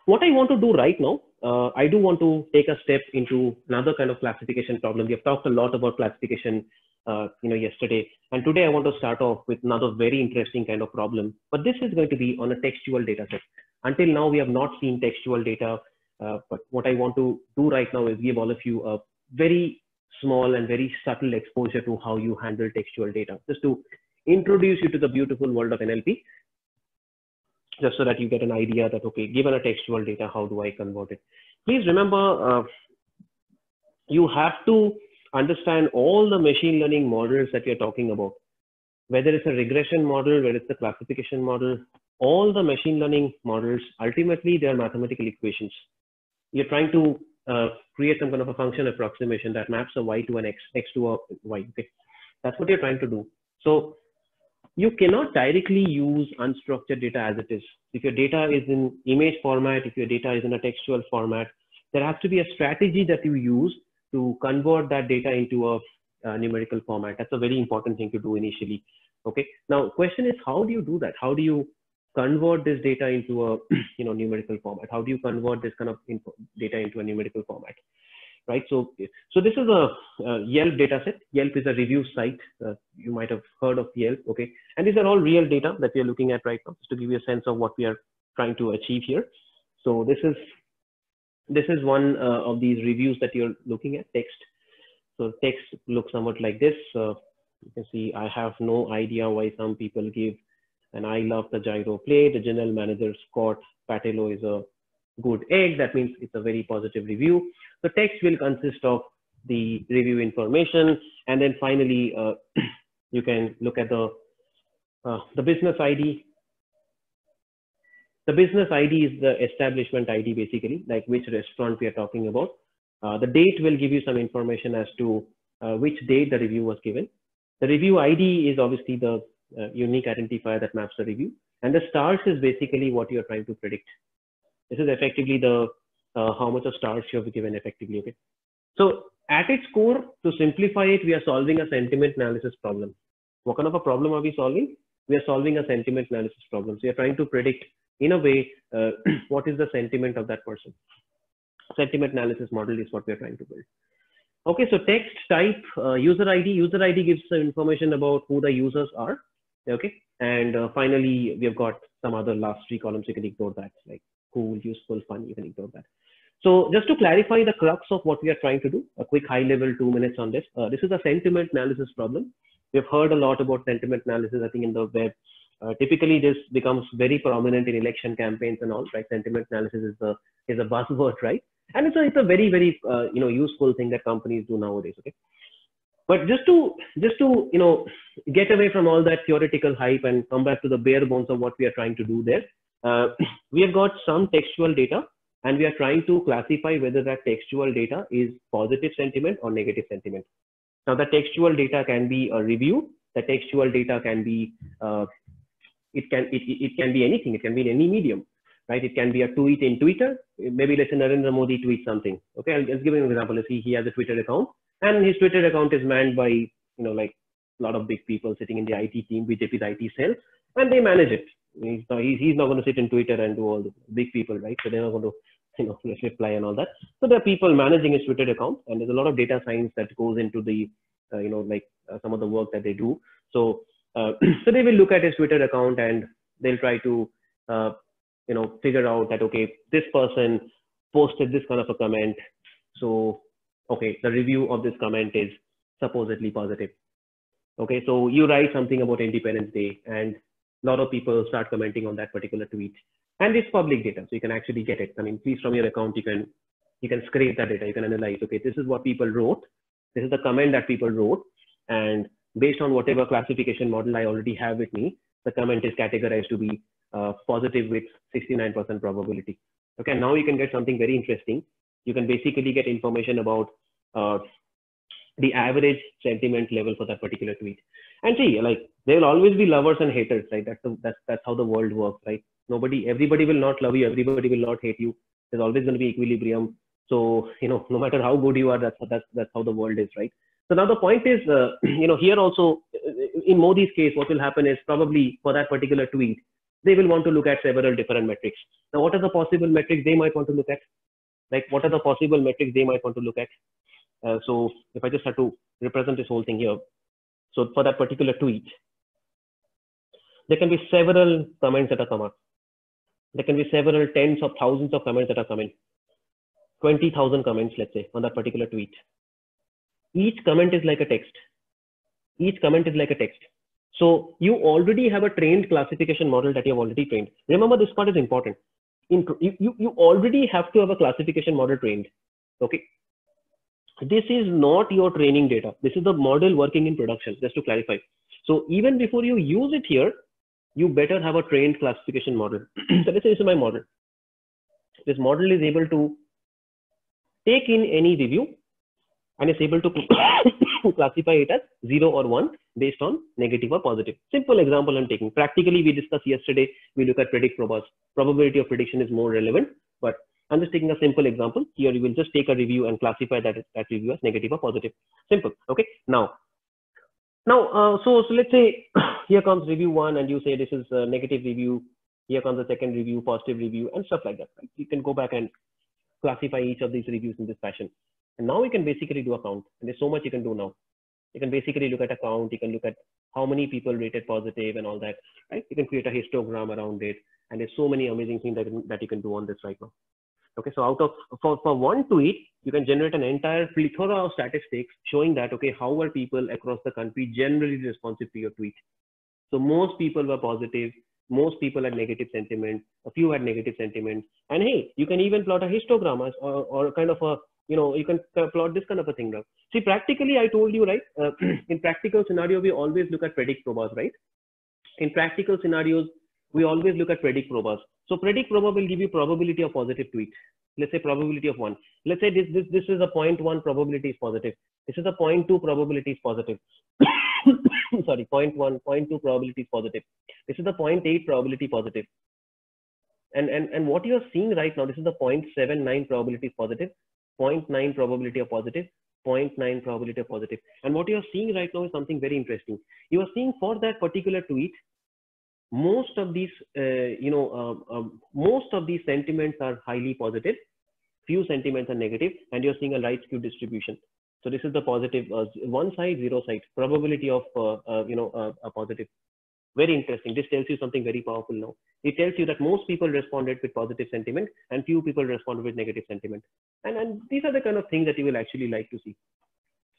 what I want to do right now, uh, I do want to take a step into another kind of classification problem. We have talked a lot about classification uh, you know, yesterday. And today I want to start off with another very interesting kind of problem, but this is going to be on a textual data set. Until now, we have not seen textual data, uh, but what I want to do right now is give all of you a very small and very subtle exposure to how you handle textual data, just to introduce you to the beautiful world of NLP, just so that you get an idea that, okay, given a textual data, how do I convert it? Please remember, uh, you have to understand all the machine learning models that you're talking about, whether it's a regression model, whether it's a classification model, all the machine learning models, ultimately, they are mathematical equations. You're trying to uh, create some kind of a function approximation that maps a y to an x, x to a y. Okay, that's what you're trying to do. So you cannot directly use unstructured data as it is. If your data is in image format, if your data is in a textual format, there has to be a strategy that you use to convert that data into a, numerical format. That's a very important thing to do initially. Okay. Now, question is, how do you do that? How do you convert this data into a you know numerical format? How do you convert this kind of data into a numerical format? Right. So, so this is a, a Yelp dataset. Yelp is a review site. Uh, you might have heard of Yelp. Okay. And these are all real data that we are looking at right now, just to give you a sense of what we are trying to achieve here. So this is this is one uh, of these reviews that you're looking at text. So text looks somewhat like this. Uh, you can see I have no idea why some people give and I love the gyro play. The general manager Scott Patello is a good egg. That means it's a very positive review. The text will consist of the review information. And then finally, uh, you can look at the, uh, the business ID. The business ID is the establishment ID basically, like which restaurant we are talking about. Uh, the date will give you some information as to uh, which date the review was given. The review ID is obviously the uh, unique identifier that maps the review. And the stars is basically what you're trying to predict. This is effectively the uh, how much of stars you have given effectively. Okay. So at its core, to simplify it, we are solving a sentiment analysis problem. What kind of a problem are we solving? We are solving a sentiment analysis problem. So you're trying to predict in a way uh, what is the sentiment of that person. Sentiment analysis model is what we're trying to build. Okay, so text type, uh, user ID. User ID gives some information about who the users are okay and uh, finally we have got some other last three columns you can ignore that like cool useful fun you can ignore that so just to clarify the crux of what we are trying to do a quick high level two minutes on this. Uh, this is a sentiment analysis problem. We've heard a lot about sentiment analysis i think in the web. Uh, typically this becomes very prominent in election campaigns and all right? Sentiment analysis is a is a buzzword right? And it's a, it's a very very uh, you know useful thing that companies do nowadays okay? But just to just to you know get away from all that theoretical hype and come back to the bare bones of what we are trying to do there, uh, we have got some textual data and we are trying to classify whether that textual data is positive sentiment or negative sentiment. Now the textual data can be a review. The textual data can be uh, it can it, it can be anything. It can be in any medium, right? It can be a tweet in Twitter. Maybe let's say Narendra Modi tweets something. Okay, I'll just give you an example. Let's see, he has a Twitter account and his Twitter account is manned by, you know, like a lot of big people sitting in the IT team, BJP's IT cell, and they manage it. He's not, he's not going to sit in Twitter and do all the big people, right? So they're not going to, you know, reply and all that. So there are people managing his Twitter account, and there's a lot of data science that goes into the, uh, you know, like uh, some of the work that they do. So, uh, so they will look at his Twitter account and they'll try to, uh, you know, figure out that okay, this person posted this kind of a comment, so okay, the review of this comment is supposedly positive. Okay, so you write something about Independence Day and a lot of people start commenting on that particular tweet and it's public data. So you can actually get it. I mean, please from your account, you can, you can scrape that data. You can analyze, okay, this is what people wrote. This is the comment that people wrote. And based on whatever classification model I already have with me, the comment is categorized to be uh, positive with 69% probability. Okay, now you can get something very interesting. You can basically get information about uh, the average sentiment level for that particular tweet. And see, like there will always be lovers and haters, right? That's the, that's that's how the world works, right? Nobody, everybody will not love you, everybody will not hate you. There's always going to be equilibrium. So you know, no matter how good you are, that's that's that's how the world is, right? So now the point is, uh, you know, here also in Modi's case, what will happen is probably for that particular tweet, they will want to look at several different metrics. Now, what are the possible metrics they might want to look at? Like, what are the possible metrics they might want to look at? Uh, so if I just have to represent this whole thing here, so for that particular tweet, there can be several comments that are come up. There can be several tens of thousands of comments that are coming. 20,000 comments, let's say, on that particular tweet. each comment is like a text. Each comment is like a text. So you already have a trained classification model that you have already trained. Remember, this part is important. In, you, you already have to have a classification model trained. Okay. This is not your training data. This is the model working in production, just to clarify. So even before you use it here, you better have a trained classification model. so let's say this is my model. This model is able to take in any review and is able to classify it as zero or one based on negative or positive. Simple example I'm taking. Practically, we discussed yesterday, we look at predict probas. Probability of prediction is more relevant, but I'm just taking a simple example. Here, you will just take a review and classify that, that review as negative or positive. Simple. Okay. Now, now, uh, so, so let's say here comes review one and you say this is a negative review. Here comes the second review, positive review and stuff like that. Right? You can go back and classify each of these reviews in this fashion. And now we can basically do a count. And there's so much you can do now. You can basically look at a count. You can look at how many people rated positive and all that, right? You can create a histogram around it. And there's so many amazing things that, that you can do on this right now. Okay, so out of, for, for one tweet, you can generate an entire plethora of statistics showing that, okay, how are people across the country generally responsive to your tweet? So most people were positive, most people had negative sentiment, a few had negative sentiment. And hey, you can even plot a histogram or, or kind of a you know, you can plot this kind of a thing now. See, practically, I told you, right? Uh, in practical scenario, we always look at predict probas, right? In practical scenarios, we always look at predict probas. So predict proba will give you probability of positive tweet. Let's say probability of one. Let's say this this this is a 0.1 probability is positive. This is a 0.2 probability is positive. Sorry, 0.1, 0.2 probability is positive. This is the 0.8 probability positive. And and and what you are seeing right now, this is the 0.79 probability is positive. 0.9 probability of positive, 0.9 probability of positive. And what you're seeing right now is something very interesting. You are seeing for that particular tweet, most of these, uh, you know, um, um, most of these sentiments are highly positive, few sentiments are negative, and you're seeing a right skew distribution. So this is the positive, uh, one side, zero side, probability of, uh, uh you know, uh, a positive. Very interesting. This tells you something very powerful now. It tells you that most people responded with positive sentiment and few people responded with negative sentiment. And, and these are the kind of things that you will actually like to see.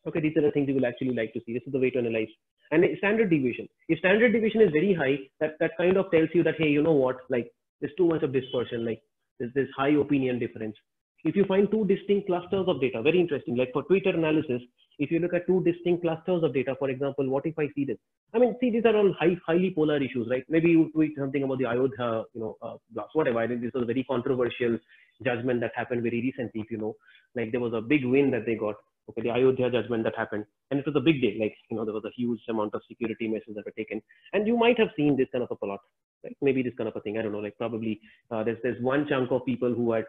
Okay, these are the things you will actually like to see. This is the way to analyze. And standard deviation. If standard deviation is very high, that, that kind of tells you that, hey, you know what, like there's too much of dispersion, like there's this high opinion difference. If you find two distinct clusters of data, very interesting, like for Twitter analysis, if you look at two distinct clusters of data, for example, what if I see this? I mean, see, these are all high, highly polar issues, right? Maybe you tweet something about the Ayodhya, you know, uh, blast, whatever. I think this was a very controversial judgment that happened very recently, if you know, like there was a big win that they got. Okay, the Ayodhya judgment that happened, and it was a big day. Like, you know, there was a huge amount of security measures that were taken, and you might have seen this kind of a plot, right? Maybe this kind of a thing. I don't know. Like, probably uh, there's there's one chunk of people who had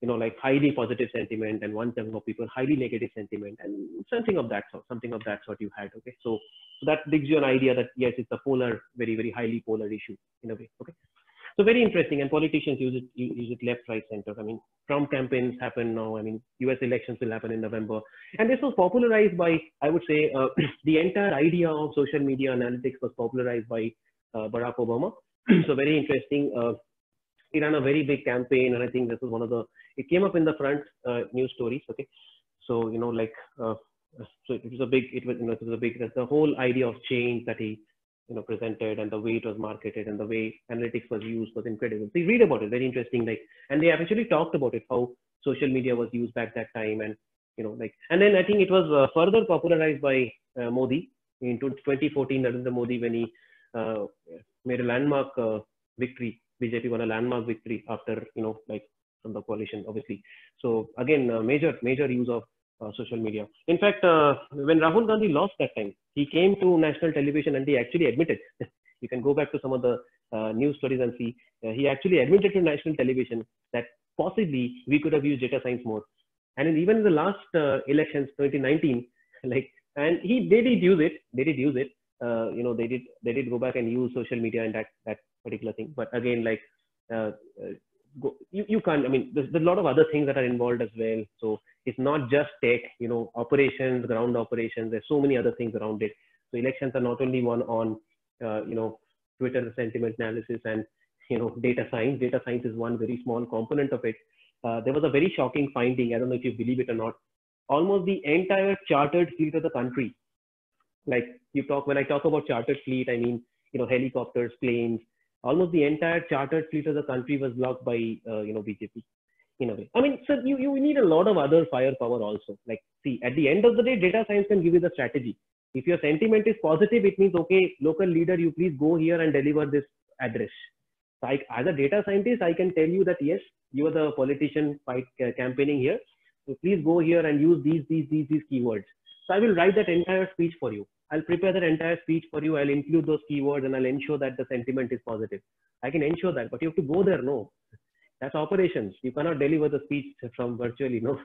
you know, like highly positive sentiment and one chunk of people highly negative sentiment and something of that sort, something of that sort you had. Okay. So, so that gives you an idea that yes, it's a polar, very, very highly polar issue in a way. Okay. So very interesting. And politicians use it, use it left, right, center. I mean, Trump campaigns happen now. I mean, US elections will happen in November. And this was popularized by, I would say, uh, the entire idea of social media analytics was popularized by uh, Barack Obama. so very interesting. Uh, he ran a very big campaign, and I think this was one of the. It came up in the front uh, news stories. Okay, so you know, like, uh, so it was a big. It was you know, it was a big. The whole idea of change that he, you know, presented and the way it was marketed and the way analytics was used was incredible. So you read about it, very interesting. Like, and they actually talked about it how social media was used back that time, and you know, like, and then I think it was uh, further popularized by uh, Modi in 2014. Narendra Modi when he uh, made a landmark uh, victory BJP won a landmark victory after, you know, like from the coalition, obviously. So again, uh, major, major use of uh, social media. In fact, uh, when Rahul Gandhi lost that time, he came to national television and he actually admitted, you can go back to some of the uh, news stories and see, uh, he actually admitted to national television that possibly we could have used data science more. And even in the last uh, elections, 2019, like, and he, they did use it, they did use it, uh, you know they did they did go back and use social media and that that particular thing. But again like go, you, you can't i mean there's, there's, a lot of other things that are involved as well. So it's not just tech you know operations ground operations. There's so many other things around it. So elections are not only one on uh, you know twitter sentiment analysis and you know data science. Data science is one very small component of it. Uh, there was a very shocking finding. I don't know if you believe it or not. Almost the entire chartered fleet of the country. Like you talk, when I talk about chartered fleet, I mean, you know, helicopters, planes, almost the entire chartered fleet of the country was blocked by, uh, you know, BJP in a way. I mean, so you, you need a lot of other firepower also. Like, see, at the end of the day, data science can give you the strategy. If your sentiment is positive, it means, okay, local leader, you please go here and deliver this address. So as a data scientist, I can tell you that, yes, you are the politician fight uh, campaigning here. So please go here and use these, these, these, these keywords. So I will write that entire speech for you. I'll prepare that entire speech for you. I'll include those keywords and I'll ensure that the sentiment is positive. I can ensure that, but you have to go there. No, that's operations. You cannot deliver the speech from virtually. No,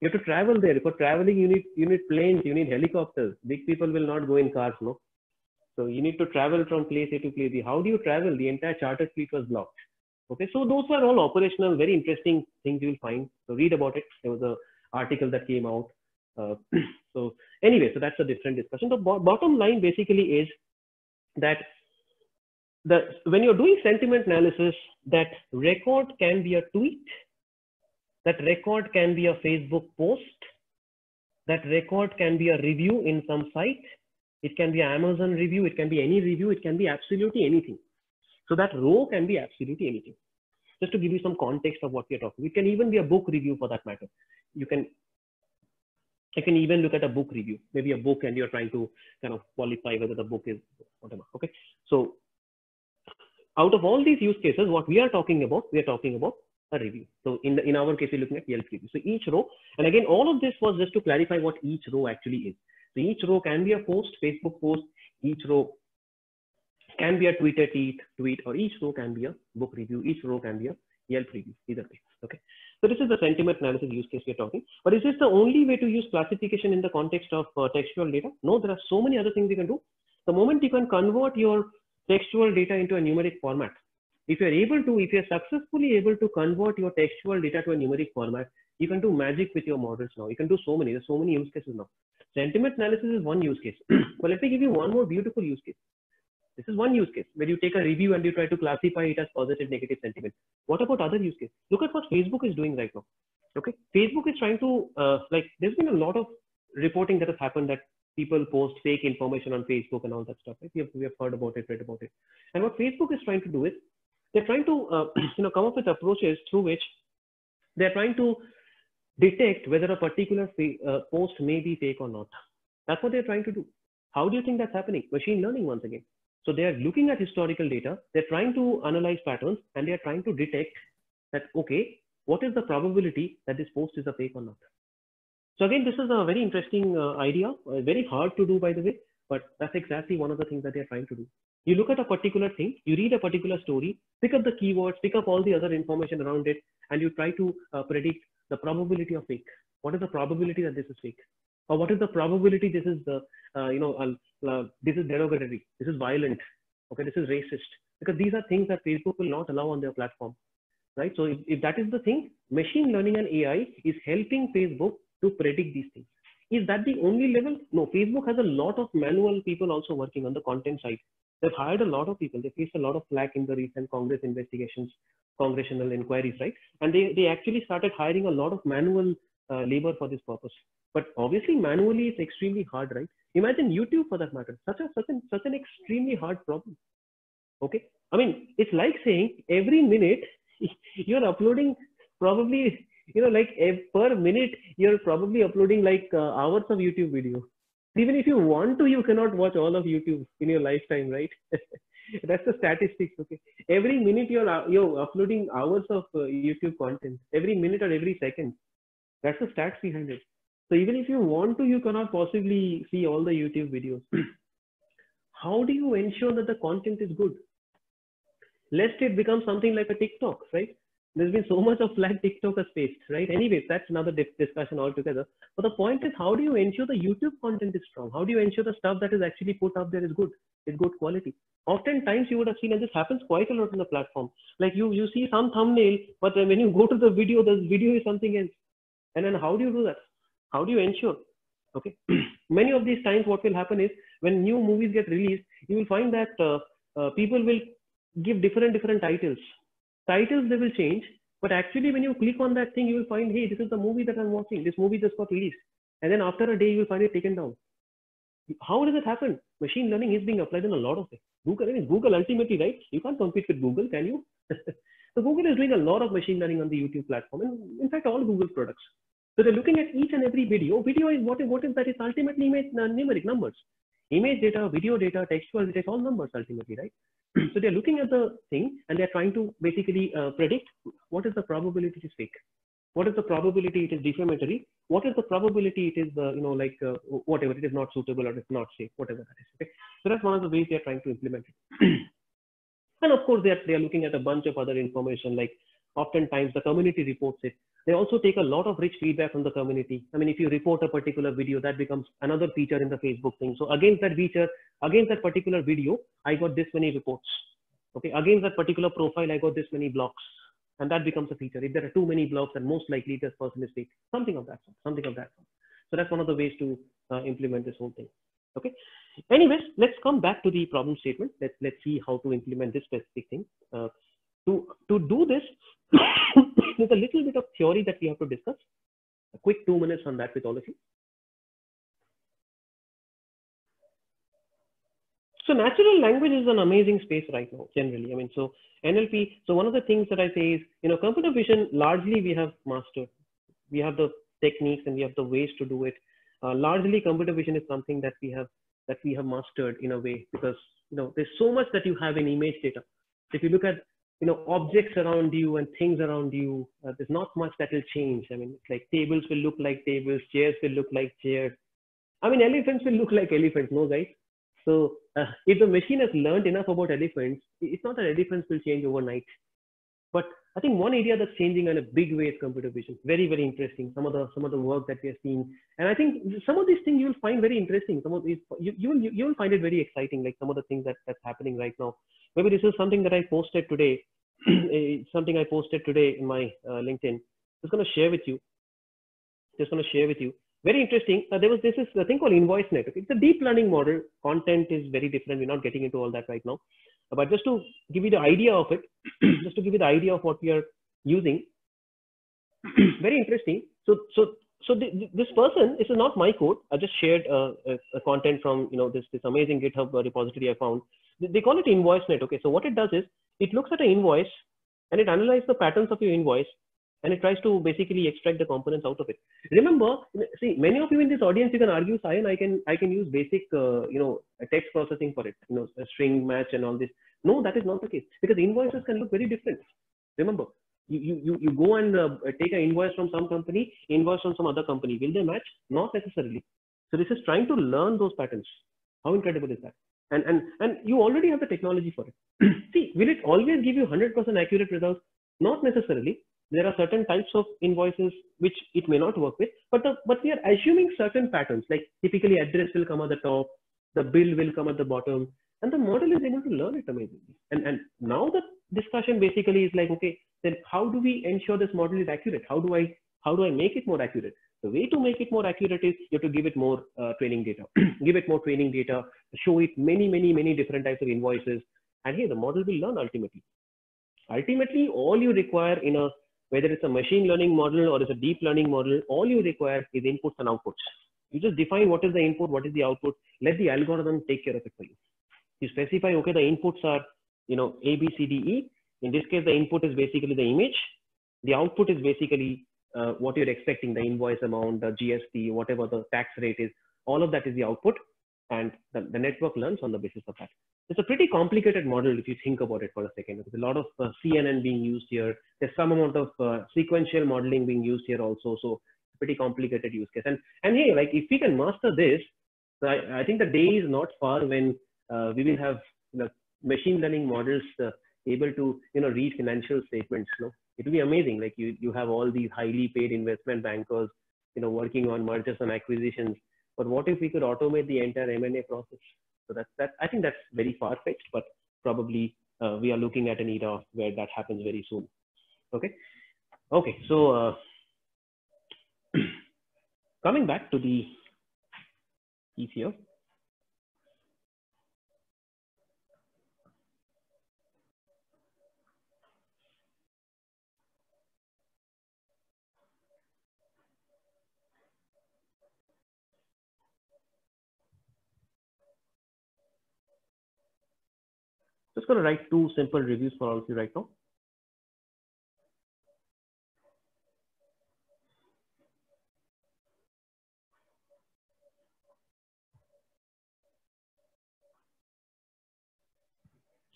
you have to travel there. For traveling, you need you need planes, you need helicopters. Big people will not go in cars. No, so you need to travel from place A to place B. How do you travel? The entire charter fleet was blocked. Okay, so those were all operational, very interesting things you'll find. So read about it. There was a article that came out. Uh, so anyway, so that's a different discussion. The bo bottom line basically is that the when you're doing sentiment analysis, that record can be a tweet, that record can be a Facebook post, that record can be a review in some site, it can be Amazon review, it can be any review, it can be absolutely anything. So that row can be absolutely anything. Just to give you some context of what we're talking, it can even be a book review for that matter. You can can even look at a book review, maybe a book, and you're trying to kind of qualify whether the book is whatever. Okay, so out of all these use cases, what we are talking about, we are talking about a review. So in the in our case, we're looking at Yelp review. So each row, and again, all of this was just to clarify what each row actually is. So each row can be a post, Facebook post. Each row can be a Twitter tweet, tweet, or each row can be a book review. Each row can be a Yelp review, either way. Okay. So this is the sentiment analysis use case we're talking. But is this the only way to use classification in the context of uh, textual data? No, there are so many other things you can do. The moment you can convert your textual data into a numeric format, if you're able to, if you're successfully able to convert your textual data to a numeric format, you can do magic with your models now. You can do so many, there's so many use cases now. Sentiment analysis is one use case. but let me give you one more beautiful use case. This is one use case where you take a review and you try to classify it as positive, negative sentiment. What about other use cases? Look at what Facebook is doing right now. Okay, Facebook is trying to uh, like. There's been a lot of reporting that has happened that people post fake information on Facebook and all that stuff. Right? We have we have heard about it, read about it. And what Facebook is trying to do is they're trying to uh, you know come up with approaches through which they're trying to detect whether a particular uh, post may be fake or not. That's what they're trying to do. How do you think that's happening? Machine learning once again. So they are looking at historical data, they're trying to analyze patterns, and they're trying to detect that, okay, what is the probability that this post is a fake or not? So again, this is a very interesting uh, idea, uh, very hard to do, by the way, but that's exactly one of the things that they're trying to do. You look at a particular thing, you read a particular story, pick up the keywords, pick up all the other information around it, and you try to uh, predict the probability of fake. What is the probability that this is fake? Or what is the probability this is the uh, you know uh, uh, this is derogatory this is violent okay this is racist? Because these are things that facebook will not allow on their platform right? So if, if that is the thing machine learning and ai is helping facebook to predict these things. Is that the only level? No facebook has a lot of manual people also working on the content side. They've hired a lot of people. They faced a lot of flack in the recent congress investigations congressional inquiries right? And they, they actually started hiring a lot of manual uh, labor for this purpose. But obviously, manually it's extremely hard, right? Imagine YouTube for that matter. Such a such an such an extremely hard problem. Okay, I mean it's like saying every minute you're uploading probably you know like per minute you're probably uploading like uh, hours of YouTube video. Even if you want to, you cannot watch all of YouTube in your lifetime, right? That's the statistics. Okay, every minute you're uh, you're uploading hours of uh, YouTube content. Every minute or every second that's the stats behind it. So even if you want to, you cannot possibly see all the YouTube videos. How do you ensure that the content is good? Lest it becomes something like a TikTok, right? There's been so much of flat TikTok has faced, right? Anyways, that's another discussion altogether. But the point is, how do you ensure the YouTube content is strong? How do you ensure the stuff that is actually put up there is good, is good quality? Oftentimes, you would have seen, and this happens quite a lot on the platform. Like you, you see some thumbnail, but when you go to the video, the video is something else and then how do you do that? How do you ensure? Okay. Many of these times, what will happen is when new movies get released, you will find that uh, uh, people will give different different titles. Titles they will change, but actually when you click on that thing, you will find, hey, this is the movie that I'm watching. This movie just got released. and then after a day you will find it taken down. How does it happen? Machine learning is being applied in a lot of things. Google, I mean, Google ultimately, right? You can't compete with Google, can you? so Google is doing a lot of machine learning on the YouTube platform, and in fact, all Google products. So they're looking at each and every video. Video is what is what is that? It's ultimately image, uh, numeric numbers, image data, video data, textual data, all numbers ultimately, right? so they're looking at the thing and they're trying to basically uh, predict what is the probability it is fake what is the probability it is defamatory what is the probability it is uh, you know like uh, whatever it is not suitable or it's not safe whatever that is okay so that's one of the ways they're trying to implement it and of course they're they're looking at a bunch of other information like oftentimes the community reports it. They also take a lot of rich feedback from the community. I mean if you report a particular video that becomes another feature in the facebook thing. So against that feature against that particular video i got this many reports. Okay against that particular profile i got this many blocks and that becomes a feature. If there are too many blocks then most likely this person is fake something of that sort something of that sort. So that's one of the ways to uh, implement this whole thing. Okay? Anyways let's come back to the problem statement. Let's let's see how to implement this specific thing. Uh, to to do this there's a little bit of theory that we have to discuss. A quick two minutes on that with all of you. So natural language is an amazing space right now generally. I mean so nlp so one of the things that i say is you know computer vision largely we have mastered. We have the techniques and we have the ways to do it. Uh, largely computer vision is something that we have that we have mastered in a way because you know there's so much that you have in image data. If you look at you know objects around you and things around you uh, there's not much that will change. I mean it's like tables will look like tables chairs will look like chairs. I mean elephants will look like elephants no guys so uh, if the machine has learned enough about elephants it's not that elephants will change overnight. But i think one area that's changing in a big way is computer vision very very interesting some of the some of the work that we are seeing and i think some of these things you will find very interesting some of these you, you will you will find it very exciting like some of the things that that's happening right now maybe this is something that I posted today. something I posted today in my uh, LinkedIn. Just going to share with you. Just going to share with you. Very interesting. Uh, there was this is a thing called invoice network. It's a deep learning model. Content is very different. We're not getting into all that right now. But just to give you the idea of it, just to give you the idea of what we are using. very interesting. So so so this person, this is not my code. I just shared uh, a, a content from you know this this amazing GitHub repository I found they call it InvoiceNet. Okay, so what it does is it looks at an invoice and it analyzes the patterns of your invoice and it tries to basically extract the components out of it. Remember, see, many of you in this audience, you can argue, Sayan, I can I can use basic, uh, you know, text processing for it, you know, string match and all this. No, that is not the case because invoices can look very different. Remember, you you you go and uh, take an invoice from some company, invoice from some other company. Will they match? Not necessarily. So this is trying to learn those patterns. How incredible is that? and and and you already have the technology for it see will it always give you 100% accurate results not necessarily there are certain types of invoices which it may not work with but the, but we are assuming certain patterns like typically address will come at the top the bill will come at the bottom and the model is able to learn it amazingly and and now the discussion basically is like okay then how do we ensure this model is accurate how do i how do i make it more accurate the way to make it more accurate is you have to give it more uh, training data, give it more training data, show it many, many, many different types of invoices. And here the model will learn ultimately. Ultimately, all you require in a, whether it's a machine learning model or it's a deep learning model, all you require is inputs and outputs. You just define what is the input, what is the output, let the algorithm take care of it for you. You specify, okay, the inputs are, you know, A, B, C, D, E. In this case, the input is basically the image. The output is basically uh, what you're expecting, the invoice amount, the GST, whatever the tax rate is, all of that is the output. And the, the network learns on the basis of that. It's a pretty complicated model if you think about it for a second. There's a lot of uh, CNN being used here. There's some amount of uh, sequential modeling being used here also. So pretty complicated use case. And, and hey, like if we can master this, I, I think the day is not far when uh, we will have you know, machine learning models uh, able to you know read financial statements. You know? it will be amazing. Like you, you have all these highly paid investment bankers, you know, working on mergers and acquisitions. But what if we could automate the entire M&A process? So that's that. I think that's very far fetched, but probably uh, we are looking at an era where that happens very soon. Okay. Okay. So uh, coming back to the piece. Just going to write two simple reviews for all of you right now.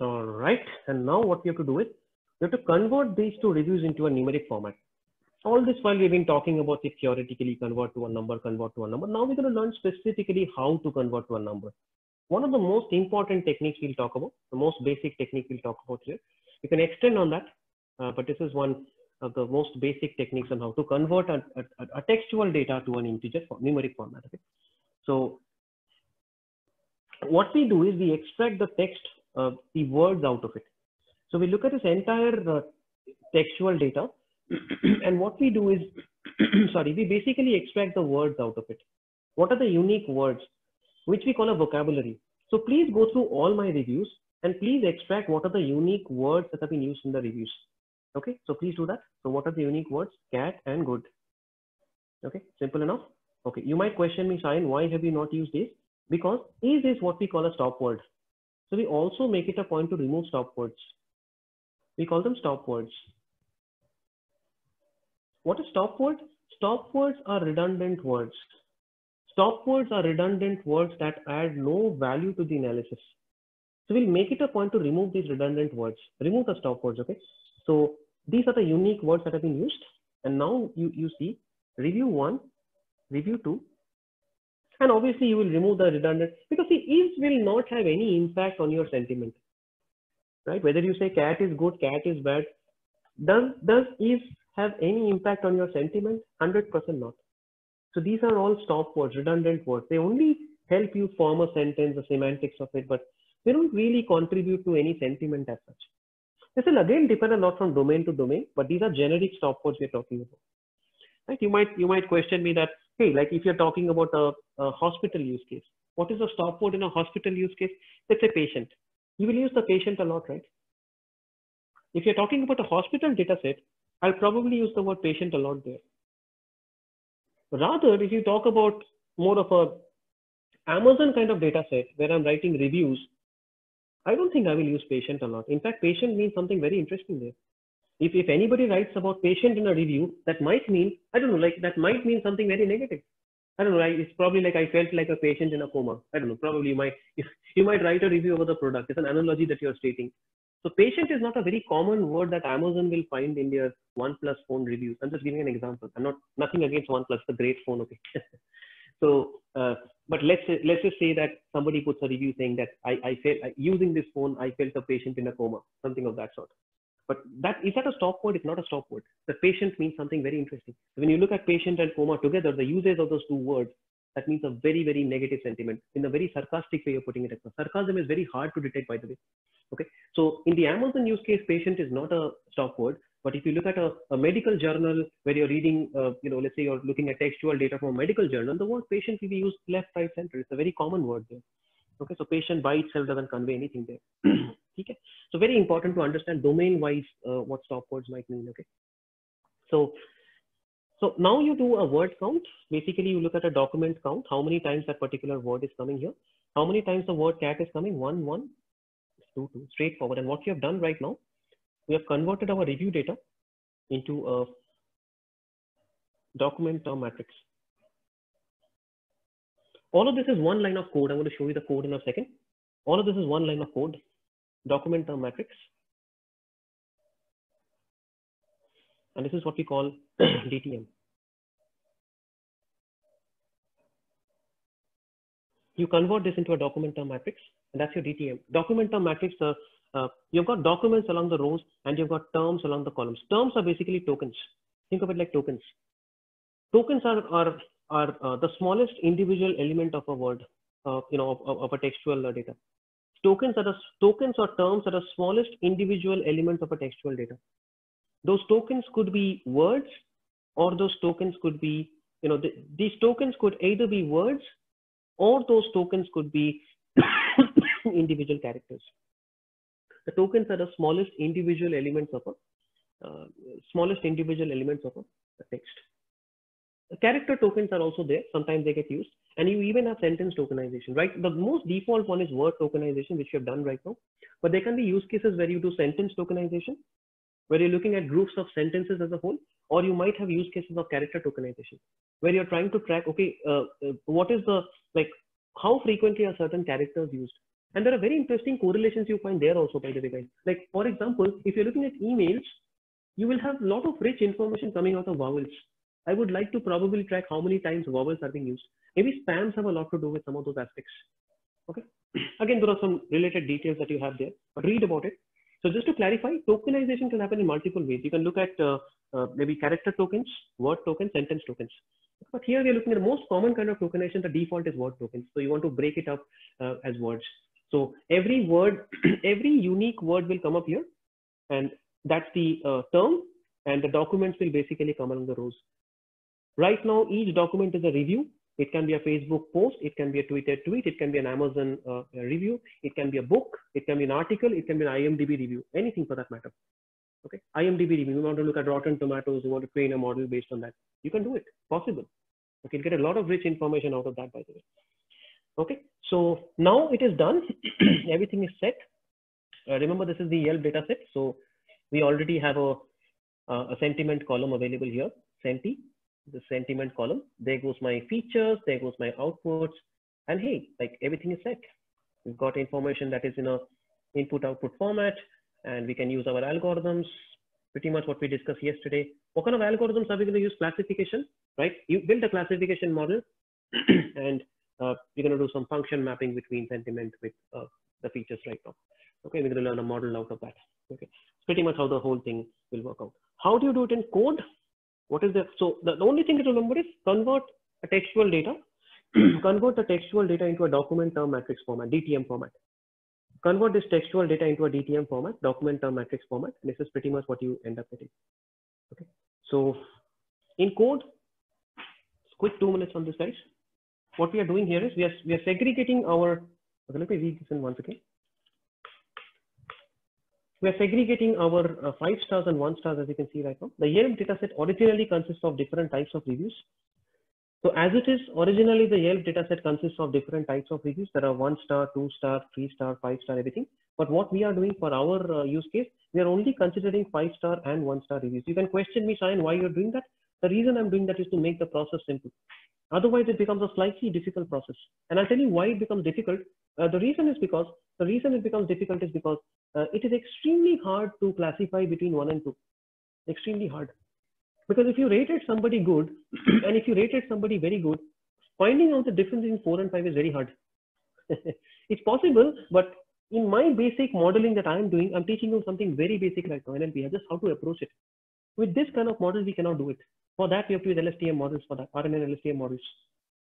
All right, and now what we have to do is we have to convert these two reviews into a numeric format. All this while we've been talking about if theoretically convert to a number, convert to a number. Now we're going to learn specifically how to convert to a number. One of the most important techniques we'll talk about, the most basic technique we'll talk about here. You can extend on that, uh, but this is one of the most basic techniques on how to convert a, a, a textual data to an integer for numeric format. Okay? So what we do is we extract the text uh, the words out of it. So we look at this entire uh, textual data and what we do is, sorry, we basically extract the words out of it. What are the unique words, which we call a vocabulary. So please go through all my reviews and please extract what are the unique words that have been used in the reviews. Okay, so please do that. So what are the unique words? Cat and good. Okay, simple enough. Okay, you might question me, Sayan, why have you not used this? Because is is what we call a stop word. So we also make it a point to remove stop words. We call them stop words. What is stop word? Stop words are redundant words. Stop words are redundant words that add no value to the analysis. So we'll make it a point to remove these redundant words. Remove the stop words, okay? So these are the unique words that have been used. And now you, you see review one, review two, and obviously you will remove the redundant because the is will not have any impact on your sentiment, right? Whether you say cat is good, cat is bad, does, does is have any impact on your sentiment? 100% not. So these are all stop words, redundant words. They only help you form a sentence, the semantics of it, but they don't really contribute to any sentiment as such. This will again depend a lot from domain to domain, but these are generic stop words we're talking about. Right? You might you might question me that hey, like if you're talking about a, a hospital use case, what is a stop word in a hospital use case? Let's say patient. You will use the patient a lot, right? If you're talking about a hospital data set, I'll probably use the word patient a lot there. Rather, if you talk about more of a Amazon kind of data set where I'm writing reviews, I don't think I will use patient a lot. In fact, patient means something very interesting there. If, if anybody writes about patient in a review, that might mean, I don't know, like that might mean something very negative. I don't know, it's probably like I felt like a patient in a coma. I don't know, probably you might, if, you might write a review about the product. It's an analogy that you're stating. So patient is not a very common word that Amazon will find in their OnePlus phone reviews. I'm just giving an example. I'm not, nothing against OnePlus, the great phone, okay. so, uh, but let's let's just say that somebody puts a review saying that I, I felt using this phone, I felt a patient in a coma, something of that sort. But that is that a stop word? It's not a stop word. The patient means something very interesting. When you look at patient and coma together, the usage of those two words, that means a very, very negative sentiment in a very sarcastic way of putting it across. Sarcasm is very hard to detect, by the way. Okay. So in the Amazon use case, patient is not a stop word. But if you look at a, a medical journal where you're reading, uh, you know, let's say you're looking at textual data from a medical journal, the word patient will be used left, right, center. It's a very common word there. Okay, so patient by itself doesn't convey anything there. okay, so very important to understand domain wise uh, what stop words might mean. Okay, so so now you do a word count. Basically, you look at a document count, how many times that particular word is coming here, how many times the word cat is coming, one, one, two, two, straightforward. And what you have done right now, we have converted our review data into a document term matrix. All of this is one line of code. I'm going to show you the code in a second. All of this is one line of code, document term matrix. And this is what we call DTM. You convert this into a document term matrix, and that's your DTM. Document term matrix, uh, uh, you've got documents along the rows and you've got terms along the columns. Terms are basically tokens. Think of it like tokens. Tokens are, are are uh, the smallest individual element of a word, uh, you know, of, of a textual uh, data. Tokens are the tokens or terms that are the smallest individual elements of a textual data. Those tokens could be words, or those tokens could be, you know, the, these tokens could either be words, or those tokens could be individual characters. The tokens are the smallest individual elements of a uh, smallest individual elements of a, a text character tokens are also there. Sometimes they get used. and you even have sentence tokenization, right? The most default one is word tokenization, which we have done right now. But there can be use cases where you do sentence tokenization, where you're looking at groups of sentences as a whole, or you might have use cases of character tokenization, where you're trying to track, okay, uh, uh, what is the, like, how frequently are certain characters used? And there are very interesting correlations you find there also, by the way, guys. Like, for example, if you're looking at emails, you will have a lot of rich information coming out of vowels. I would like to probably track how many times vowels are being used. Maybe spams have a lot to do with some of those aspects. Okay. Again, there are some related details that you have there, but read about it. So just to clarify, tokenization can happen in multiple ways. You can look at uh, uh, maybe character tokens, word tokens, sentence tokens. But here we're looking at the most common kind of tokenization. The default is word tokens. So you want to break it up uh, as words. So every word, every unique word will come up here, and that's the uh, term, and the documents will basically come along the rows. Right now, each document is a review. It can be a Facebook post, it can be a Twitter tweet, it can be an Amazon uh, review, it can be a book, it can be an article, it can be an IMDb review, anything for that matter. Okay, IMDb review. You want to look at Rotten Tomatoes, you want to train a model based on that. You can do it, possible. You can get a lot of rich information out of that, by the way. Okay, so now it is done. Everything is set. Uh, remember, this is the Yelp data set. So we already have a, a sentiment column available here, Senti the sentiment column. There goes my features, there goes my outputs, and hey, like everything is set. We've got information that is in a input output format, and we can use our algorithms, pretty much what we discussed yesterday. What kind of algorithms are we going to use? Classification, right? You build a classification model, and uh, you're going to do some function mapping between sentiment with uh, the features right now. Okay, we're going to learn a model out of that. Okay, it's pretty much how the whole thing will work out. How do you do it in code? What is the, so the, the only thing to remember is convert a textual data, convert the textual data into a document term matrix format, DTM format. Convert this textual data into a DTM format, document term matrix format. And this is pretty much what you end up getting. Okay. So in code, quick two minutes on this guys. What we are doing here is we are, we are segregating our, okay, let me read this in once again we are segregating our uh, five stars and one stars as you can see right now. The Yelp dataset originally consists of different types of reviews. So as it is, originally the Yelp dataset consists of different types of reviews. There are one star, two star, three star, five star, everything. But what we are doing for our uh, use case, we are only considering five star and one star reviews. You can question me, Sayan, why you're doing that. The reason I'm doing that is to make the process simple. Otherwise, it becomes a slightly difficult process. And I'll tell you why it becomes difficult. Uh, the reason is because the reason it becomes difficult is because uh, it is extremely hard to classify between one and two. Extremely hard. Because if you rated somebody good and if you rated somebody very good, finding out the difference in four and five is very hard. it's possible, but in my basic modeling that I'm doing, I'm teaching you something very basic like NLP, just how to approach it. With this kind of model, we cannot do it. For that, we have to use LSTM models for that, RNN LSTM models.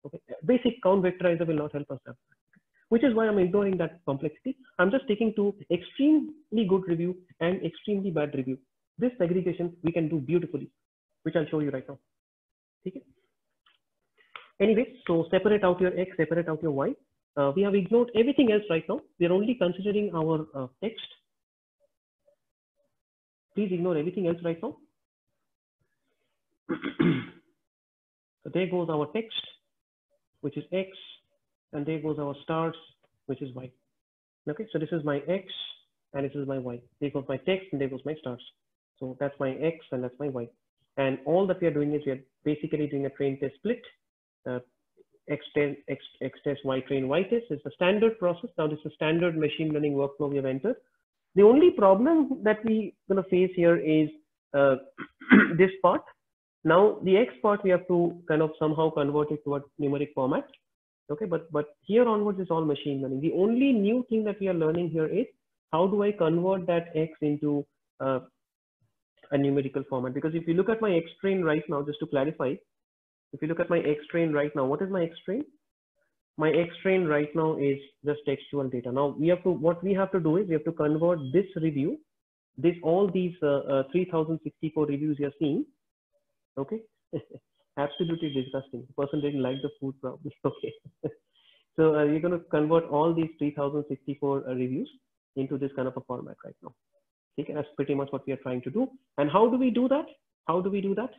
Okay. Basic count vectorizer will not help us which is why I'm ignoring that complexity. I'm just taking to extremely good review and extremely bad review. This segregation we can do beautifully, which I'll show you right now. Okay. Anyway, so separate out your X, separate out your Y. Uh, we have ignored everything else right now. We are only considering our uh, text. Please ignore everything else right now. so there goes our text, which is X, and there goes our stars, which is Y. Okay, so this is my X and this is my Y. There goes my text and there goes my stars. So that's my X and that's my Y. And all that we are doing is we are basically doing a train test split. Uh, X, test, X, X test, Y train, Y test. It's a standard process. Now this is a standard machine learning workflow we have entered. The only problem that we to face here is uh, this part. Now the X part we have to kind of somehow convert it to a numeric format. Okay, but but here onwards is all machine learning. The only new thing that we are learning here is how do I convert that X into uh, a numerical format? Because if you look at my X train right now, just to clarify, if you look at my X train right now, what is my X train? My X train right now is just textual data. Now we have to, what we have to do is we have to convert this review, this, all these uh, uh, 3064 reviews you're seeing, okay? absolutely disgusting. The person didn't like the food probably. Okay. so uh, you're going to convert all these 3064 uh, reviews into this kind of a format right now. Okay, that's pretty much what we are trying to do. And how do we do that? How do we do that?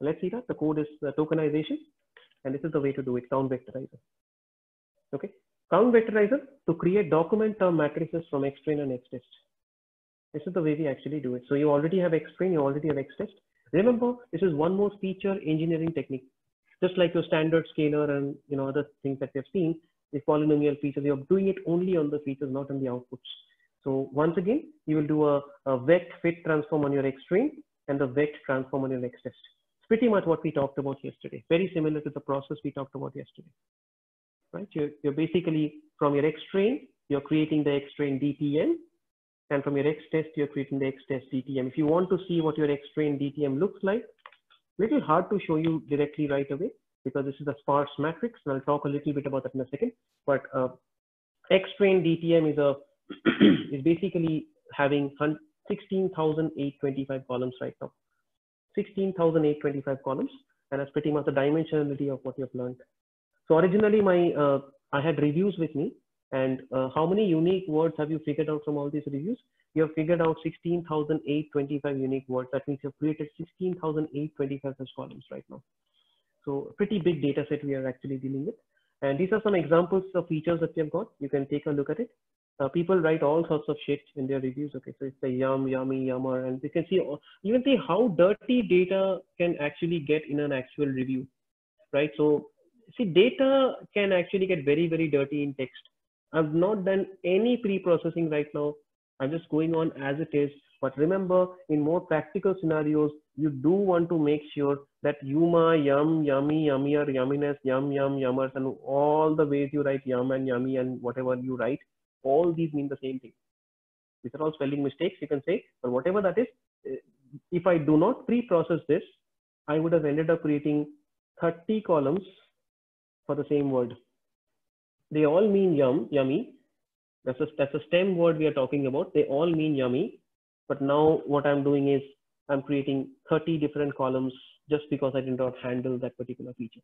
Let's see that. The code is uh, tokenization. And this is the way to do it, count vectorizer. Okay, count vectorizer to create document term matrices from xtrain and xtest. This is the way we actually do it. So you already have xtrain, you already have xtest. Remember, this is one more feature engineering technique. Just like your standard scaler and you know other things that we have seen, the polynomial features, you're doing it only on the features, not on the outputs. So once again, you will do a, a vect fit transform on your xtrain and the vect transform on your xtest. It's pretty much what we talked about yesterday. Very similar to the process we talked about yesterday. Right? You're, you're basically from your xtrain, you're creating the xtrain DTM and from your X test you're creating the test DTM. If you want to see what your xtrain DTM looks like, little hard to show you directly right away because this is a sparse matrix and I'll talk a little bit about that in a second. But uh, xtrain DTM is a is basically having 16,825 columns right now. 16,825 columns and that's pretty much the dimensionality of what you've learned. So originally my uh, I had reviews with me and uh, how many unique words have you figured out from all these reviews? You have figured out 16,825 unique words. That means you've created 16,825 such columns right now. So pretty big data set we are actually dealing with. And these are some examples of features that we have got. You can take a look at it. Uh, people write all sorts of shit in their reviews. Okay, so it's a yum, yummy, yummer, and you can see even see how dirty data can actually get in an actual review, right? So see, data can actually get very, very dirty in text. I've not done any pre-processing right now. I'm just going on as it is. But remember, in more practical scenarios, you do want to make sure that yuma, yum, yummy, yummier, yumminess, yum, yum, yummers, and all the ways you write yum and yummy and whatever you write, all these mean the same thing. These are all spelling mistakes, you can say, but whatever that is, eh, if I do not pre-process this, I would have ended up creating 30 columns for the same word they all mean yum, yummy. That's a, that's a stem word we are talking about. They all mean yummy. But now what I'm doing is I'm creating 30 different columns just because I did not handle that particular feature.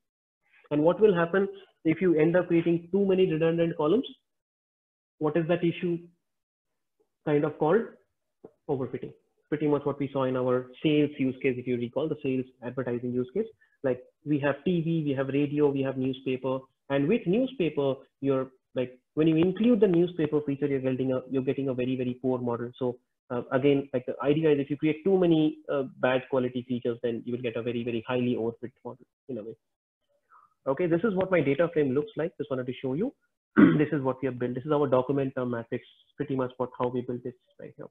And what will happen if you end up creating too many redundant columns? What is that issue kind of called? Overfitting. Pretty much what we saw in our sales use case, if you recall, the sales advertising use case. Like we have TV, we have radio, we have newspaper, and with newspaper, you're like when you include the newspaper feature, you're getting a you're getting a very very poor model. So uh, again, like the idea is if you create too many uh, bad quality features, then you will get a very very highly overfit model in a way. Okay, this is what my data frame looks like. Just wanted to show you. this is what we have built. This is our document term matrix. Pretty much what how we built this right here.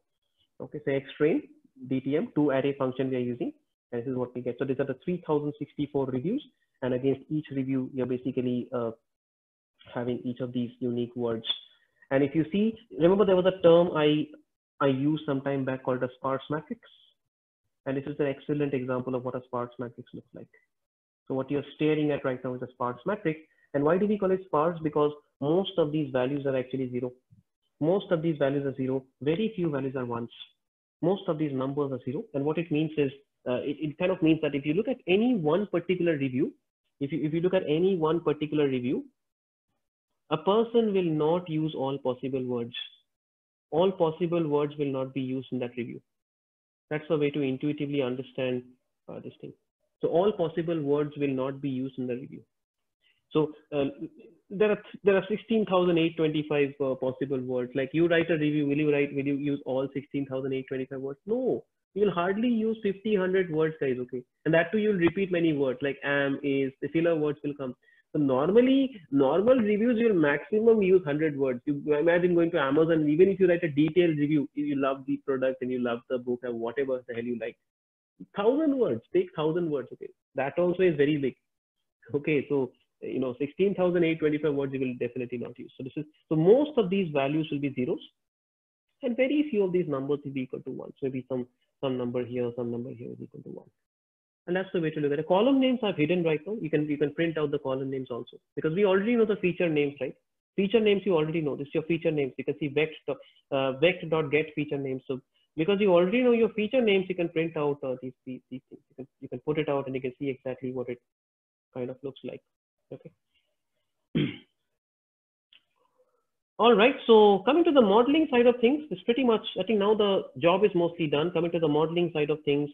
Okay, so xtrain DTM two array function we are using. And this is what we get. So these are the 3064 reviews and against each review, you're basically uh, having each of these unique words. And if you see, remember there was a term I, I used some time back called a sparse matrix. And this is an excellent example of what a sparse matrix looks like. So what you're staring at right now is a sparse matrix. And why do we call it sparse? Because most of these values are actually zero. Most of these values are zero. Very few values are ones. Most of these numbers are zero. And what it means is, uh, it, it kind of means that if you look at any one particular review, if you, if you look at any one particular review, a person will not use all possible words. All possible words will not be used in that review. That's the way to intuitively understand uh, this thing. So all possible words will not be used in the review. So uh, there are there are 16,825 uh, possible words. Like you write a review, will you write? Will you use all 16,825 words? No, you'll hardly use 50, 100 words, guys, okay? And that too, you'll repeat many words like am, is, the filler words will come. So normally, normal reviews, you'll maximum use 100 words. You imagine going to Amazon, even if you write a detailed review, you love the product and you love the book and whatever the hell you like, thousand words, take thousand words, okay? That also is very big. Okay, so you know 16,825 words you will definitely not use. So this is so most of these values will be zeros, and very few of these numbers will be equal to one. So maybe some some number here, some number here is equal to one. And that's the way to look at it. Column names are hidden right now. You can you can print out the column names also because we already know the feature names, right? Feature names you already know. This is your feature names. You can see vect uh, vect dot get feature names. So because you already know your feature names, you can print out uh, these, these these things. You can you can put it out and you can see exactly what it kind of looks like. Okay. All right, so coming to the modeling side of things, it's pretty much, I think now the job is mostly done. Coming to the modeling side of things,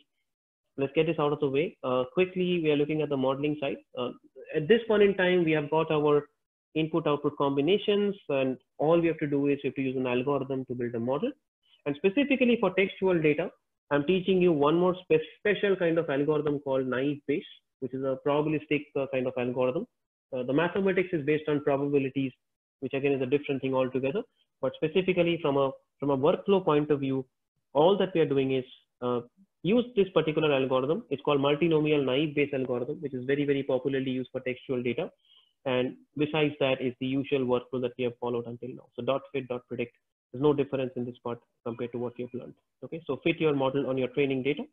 let's get this out of the way. Uh, quickly, we are looking at the modeling side. Uh, at this point in time, we have got our input output combinations and all we have to do is we have to use an algorithm to build a model. And specifically for textual data, I'm teaching you one more spe special kind of algorithm called naive Bayes, which is a probabilistic uh, kind of algorithm. Uh, the mathematics is based on probabilities, which again is a different thing altogether. But specifically from a from a workflow point of view, all that we are doing is uh, use this particular algorithm. It's called multinomial naive Bayes algorithm, which is very, very popularly used for textual data. And besides that is the usual workflow that we have followed until now. So dot fit, dot predict. There's no difference in this part compared to what you've learned. Okay, so fit your model on your training data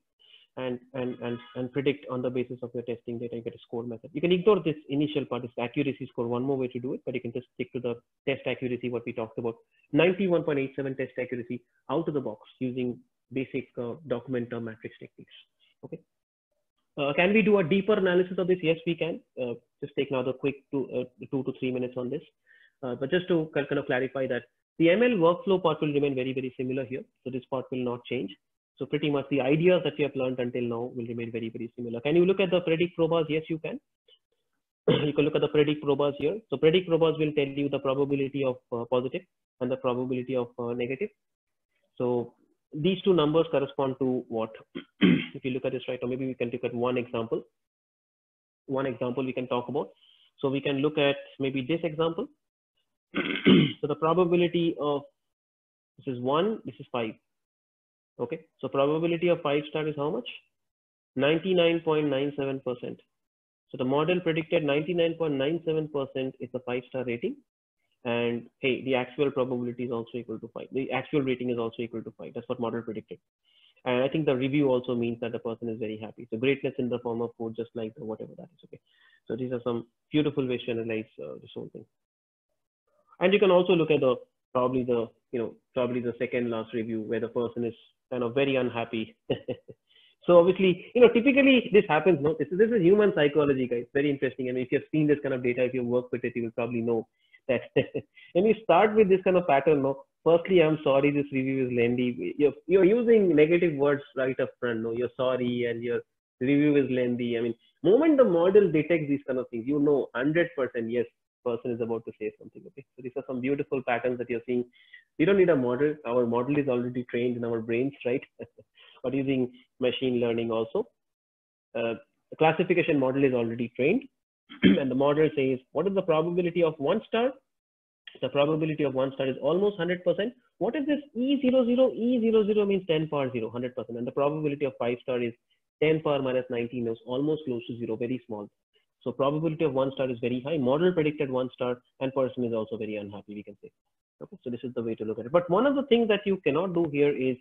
and, and, and, and predict on the basis of your testing data, you get a score method. You can ignore this initial part, this accuracy score, one more way to do it, but you can just stick to the test accuracy, what we talked about. 91.87 test accuracy out of the box using basic uh, document term matrix techniques. Okay. Uh, can we do a deeper analysis of this? Yes, we can. Uh, just take another quick two, uh, two to three minutes on this. Uh, but just to kind of clarify that the ML workflow part will remain very, very similar here. So this part will not change. So pretty much the ideas that we have learned until now will remain very, very similar. Can you look at the predict probas? Yes, you can. you can look at the predict probas here. So predict probas will tell you the probability of uh, positive and the probability of uh, negative. So these two numbers correspond to what? if you look at this right now, maybe we can look at one example. One example we can talk about. So we can look at maybe this example. so the probability of this is one, this is five. Okay, so probability of five star is how much? 99.97%. So the model predicted 99.97% is the five star rating. And hey the actual probability is also equal to 5 the actual rating is also equal to 5 that's what model predicted. And i think the review also means that the person is very happy. So greatness in the form of food just like the whatever that is. Okay. So these are some beautiful ways to analyze uh, this whole thing. And you can also look at the probably the you know probably the second last review where the person is kind of very unhappy. So obviously you know typically this happens no? This is this is human psychology guys. Very interesting. I and if you've seen this kind of data if you work with it you will probably know that. And you start with this kind of pattern, no, firstly, I'm sorry, this review is lengthy. You're, you're using negative words right up front, no, you're sorry and your review is lengthy. I mean, moment the model detects these kind of things, you know, 100% yes, person is about to say something. Okay, so these are some beautiful patterns that you're seeing. We don't need a model. Our model is already trained in our brains, right? but using machine learning also. Uh, the classification model is already trained. and the model says, what is the probability of one star? The probability of one star is almost 100%. What is this E00? E00 means 10 power 0, 100%. And the probability of five star is 10 power minus 19 is almost close to zero, very small. So probability of one star is very high. Model predicted one star and person is also very unhappy, we can say. Okay, so this is the way to look at it. But one of the things that you cannot do here is,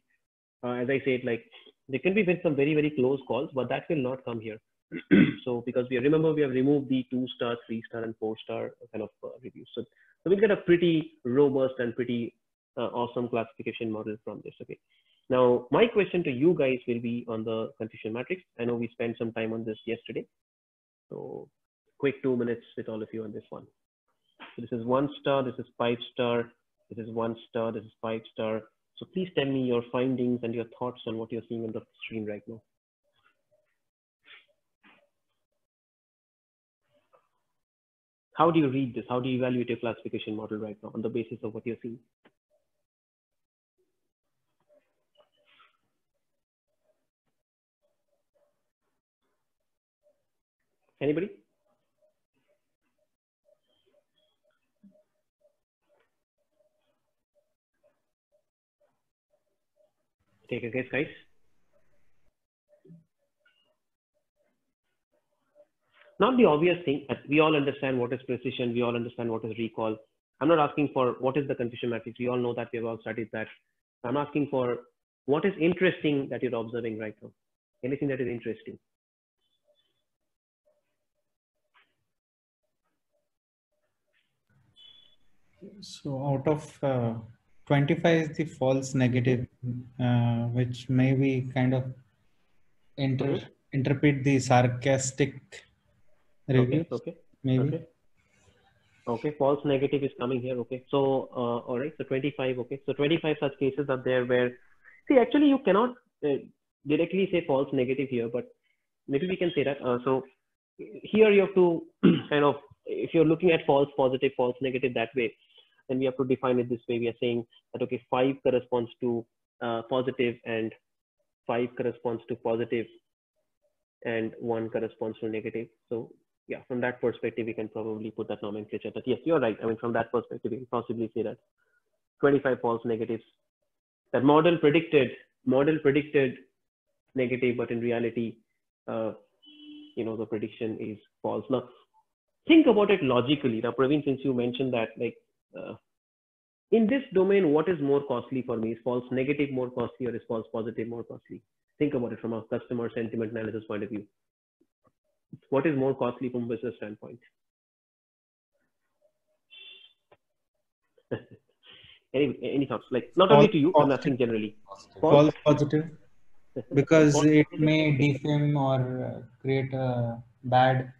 uh, as I said, like there can be some very, very close calls, but that will not come here. so because we remember we have removed the two star, three star, and four star kind of uh, reviews. So, so we'll get a pretty robust and pretty uh, awesome classification model from this. Okay. Now, my question to you guys will be on the confusion matrix. I know we spent some time on this yesterday. So quick two minutes with all of you on this one. So this is one star, this is five star, this is one star, this is five star. So please tell me your findings and your thoughts on what you're seeing on the screen right now. How do you read this? How do you evaluate your classification model right now on the basis of what you're seeing? Anybody? Take a guess, guys. not the obvious thing. That we all understand what is precision. We all understand what is recall. I'm not asking for what is the confusion matrix. We all know that. We have all studied that. I'm asking for what is interesting that you're observing right now. Anything that is interesting. So out of uh, 25 is the false negative, uh, which may be kind of inter -hmm. interpret the sarcastic reviews, okay, okay. maybe. Okay. Okay, false negative is coming here. Okay, so uh, all right, so 25. Okay, so 25 such cases are there where, see, actually you cannot uh, directly say false negative here, but maybe we can say that. Uh, so here you have to kind of, if you're looking at false positive, false negative that way, then we have to define it this way. We are saying that, okay, five corresponds to uh, positive and five corresponds to positive and one corresponds to negative. So yeah, from that perspective, we can probably put that nomenclature. But yes, you're right. I mean, from that perspective, we can possibly say that 25 false negatives. That model predicted, model predicted negative, but in reality, uh, you know, the prediction is false. Now, think about it logically. Now, Praveen, since you mentioned that, like, uh, in this domain, what is more costly for me? Is false negative more costly or is false positive more costly? Think about it from a customer sentiment analysis point of view. What is more costly from business standpoint? any, any thoughts? Like not only to you, but nothing generally. False positive because it may defame or uh, create a bad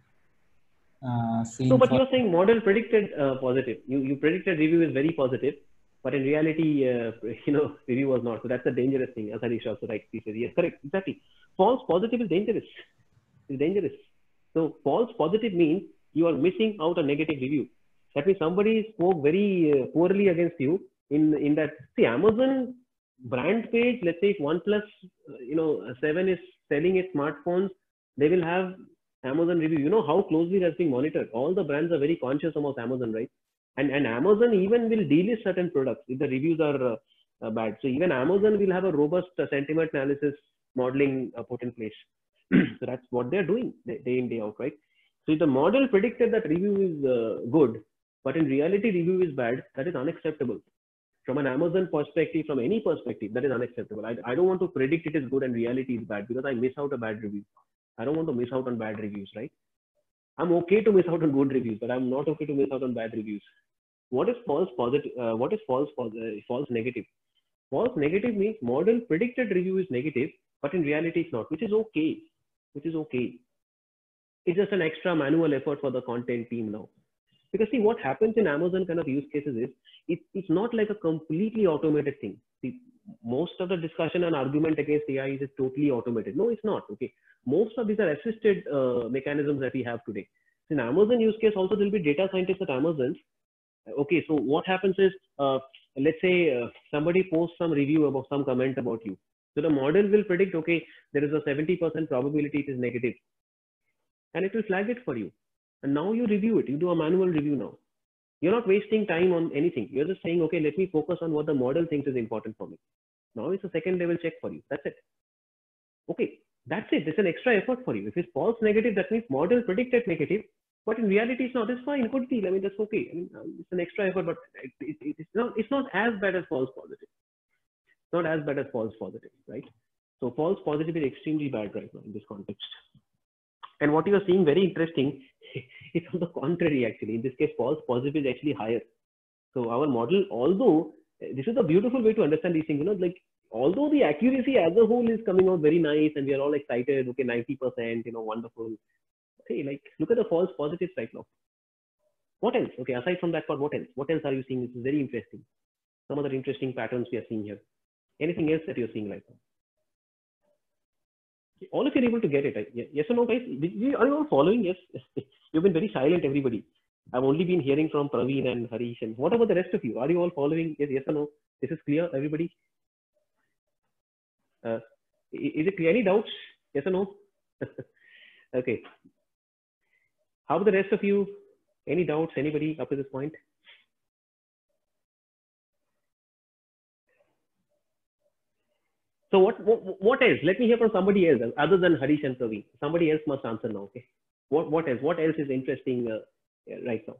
uh. No, but you're saying model predicted uh, positive. You you predicted review is very positive, but in reality, uh, you know, review was not. So that's a dangerous thing. As Harish also rightly said. Yes, correct, exactly. False positive is dangerous. It's dangerous. So false positive means you are missing out a negative review. That means somebody spoke very uh, poorly against you in in that. See, Amazon brand page. Let's say if OnePlus, uh, you know, seven is selling its smartphones, they will have Amazon review. You know how closely that's being monitored. All the brands are very conscious about Amazon, right? And and Amazon even will delist certain products if the reviews are uh, uh, bad. So even Amazon will have a robust uh, sentiment analysis modeling uh, put in place. so that's what they're doing day, day in day out, right? So if the model predicted that review is uh, good, but in reality review is bad, that is unacceptable. From an Amazon perspective, from any perspective, that is unacceptable. I, I don't want to predict it is good and reality is bad because I miss out a bad review. I don't want to miss out on bad reviews, right? I'm okay to miss out on good reviews, but I'm not okay to miss out on bad reviews. What is false positive? Uh, what is false positive? False negative? False negative means model predicted review is negative, but in reality it's not, which is okay. Which is okay. It's just an extra manual effort for the content team now. Because see, what happens in Amazon kind of use cases is it, it's not like a completely automated thing. See, most of the discussion and argument against AI is totally automated. No, it's not. Okay, most of these are assisted uh, mechanisms that we have today. In Amazon use case, also there'll be data scientists at Amazon. Okay, so what happens is, uh, let's say uh, somebody posts some review about some comment about you. So the model will predict, okay, there is a 70% probability it is negative, negative. and it will flag it for you. And now you review it. You do a manual review now. You're not wasting time on anything. You're just saying, okay, let me focus on what the model thinks is important for me. Now it's a second level check for you. That's it. Okay, that's it. It's an extra effort for you. If it's false negative, that means model predicted negative, but in reality, it's not. It's fine. Could be. I mean, that's okay. I mean, uh, it's an extra effort, but it, it, it's not. It's not as bad as false positive. It's not as bad as false positive, right? So false positive is extremely bad right now in this context. And what you are seeing very interesting, it's on the contrary actually. In this case, false positive is actually higher. So our model, although this is a beautiful way to understand these things, you know, like although the accuracy as a whole is coming out very nice and we are all excited, okay, 90%, you know, wonderful. Okay, like look at the false positives right now. What else? Okay, aside from that part, what else? What else are you seeing? This is very interesting. Some other interesting patterns we are seeing here. Anything else that you're seeing right now? all of you are able to get it. Yes or no, guys? Are you all following? Yes. You've been very silent, everybody. I've only been hearing from Praveen and Harish. And what about the rest of you? Are you all following? Yes, yes or no? This is clear, everybody? Uh, is it? Any doubts? Yes or no? okay. How about the rest of you? Any doubts? Anybody up to this point? So what, what, what else? Let me hear from somebody else other than Harish and Praveen. Somebody else must answer now. Okay. What what else? What else is interesting uh, right now?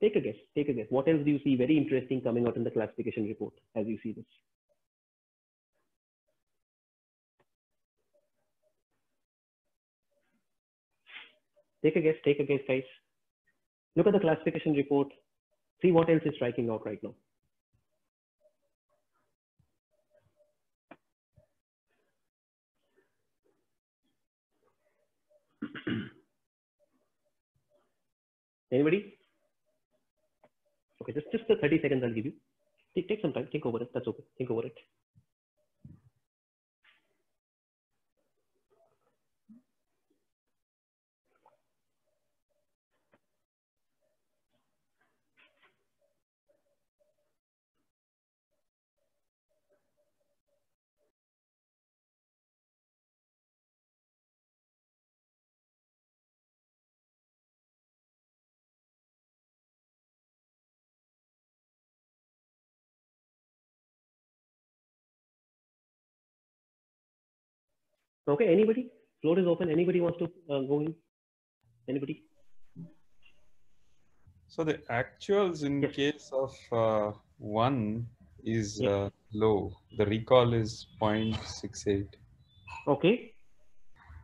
Take a guess. Take a guess. What else do you see very interesting coming out in the classification report as you see this? Take a guess. Take a guess, guys. Look at the classification report. See what else is striking out right now. Anybody? Okay, just just the 30 seconds I'll give you. Take, take some time, think over it. That's okay. Think over it. Okay, anybody? Floor is open. Anybody wants to uh, go in? Anybody? So the actuals in Yes. case of uh, one is Yeah. uh, low. The recall is 0.68. Okay.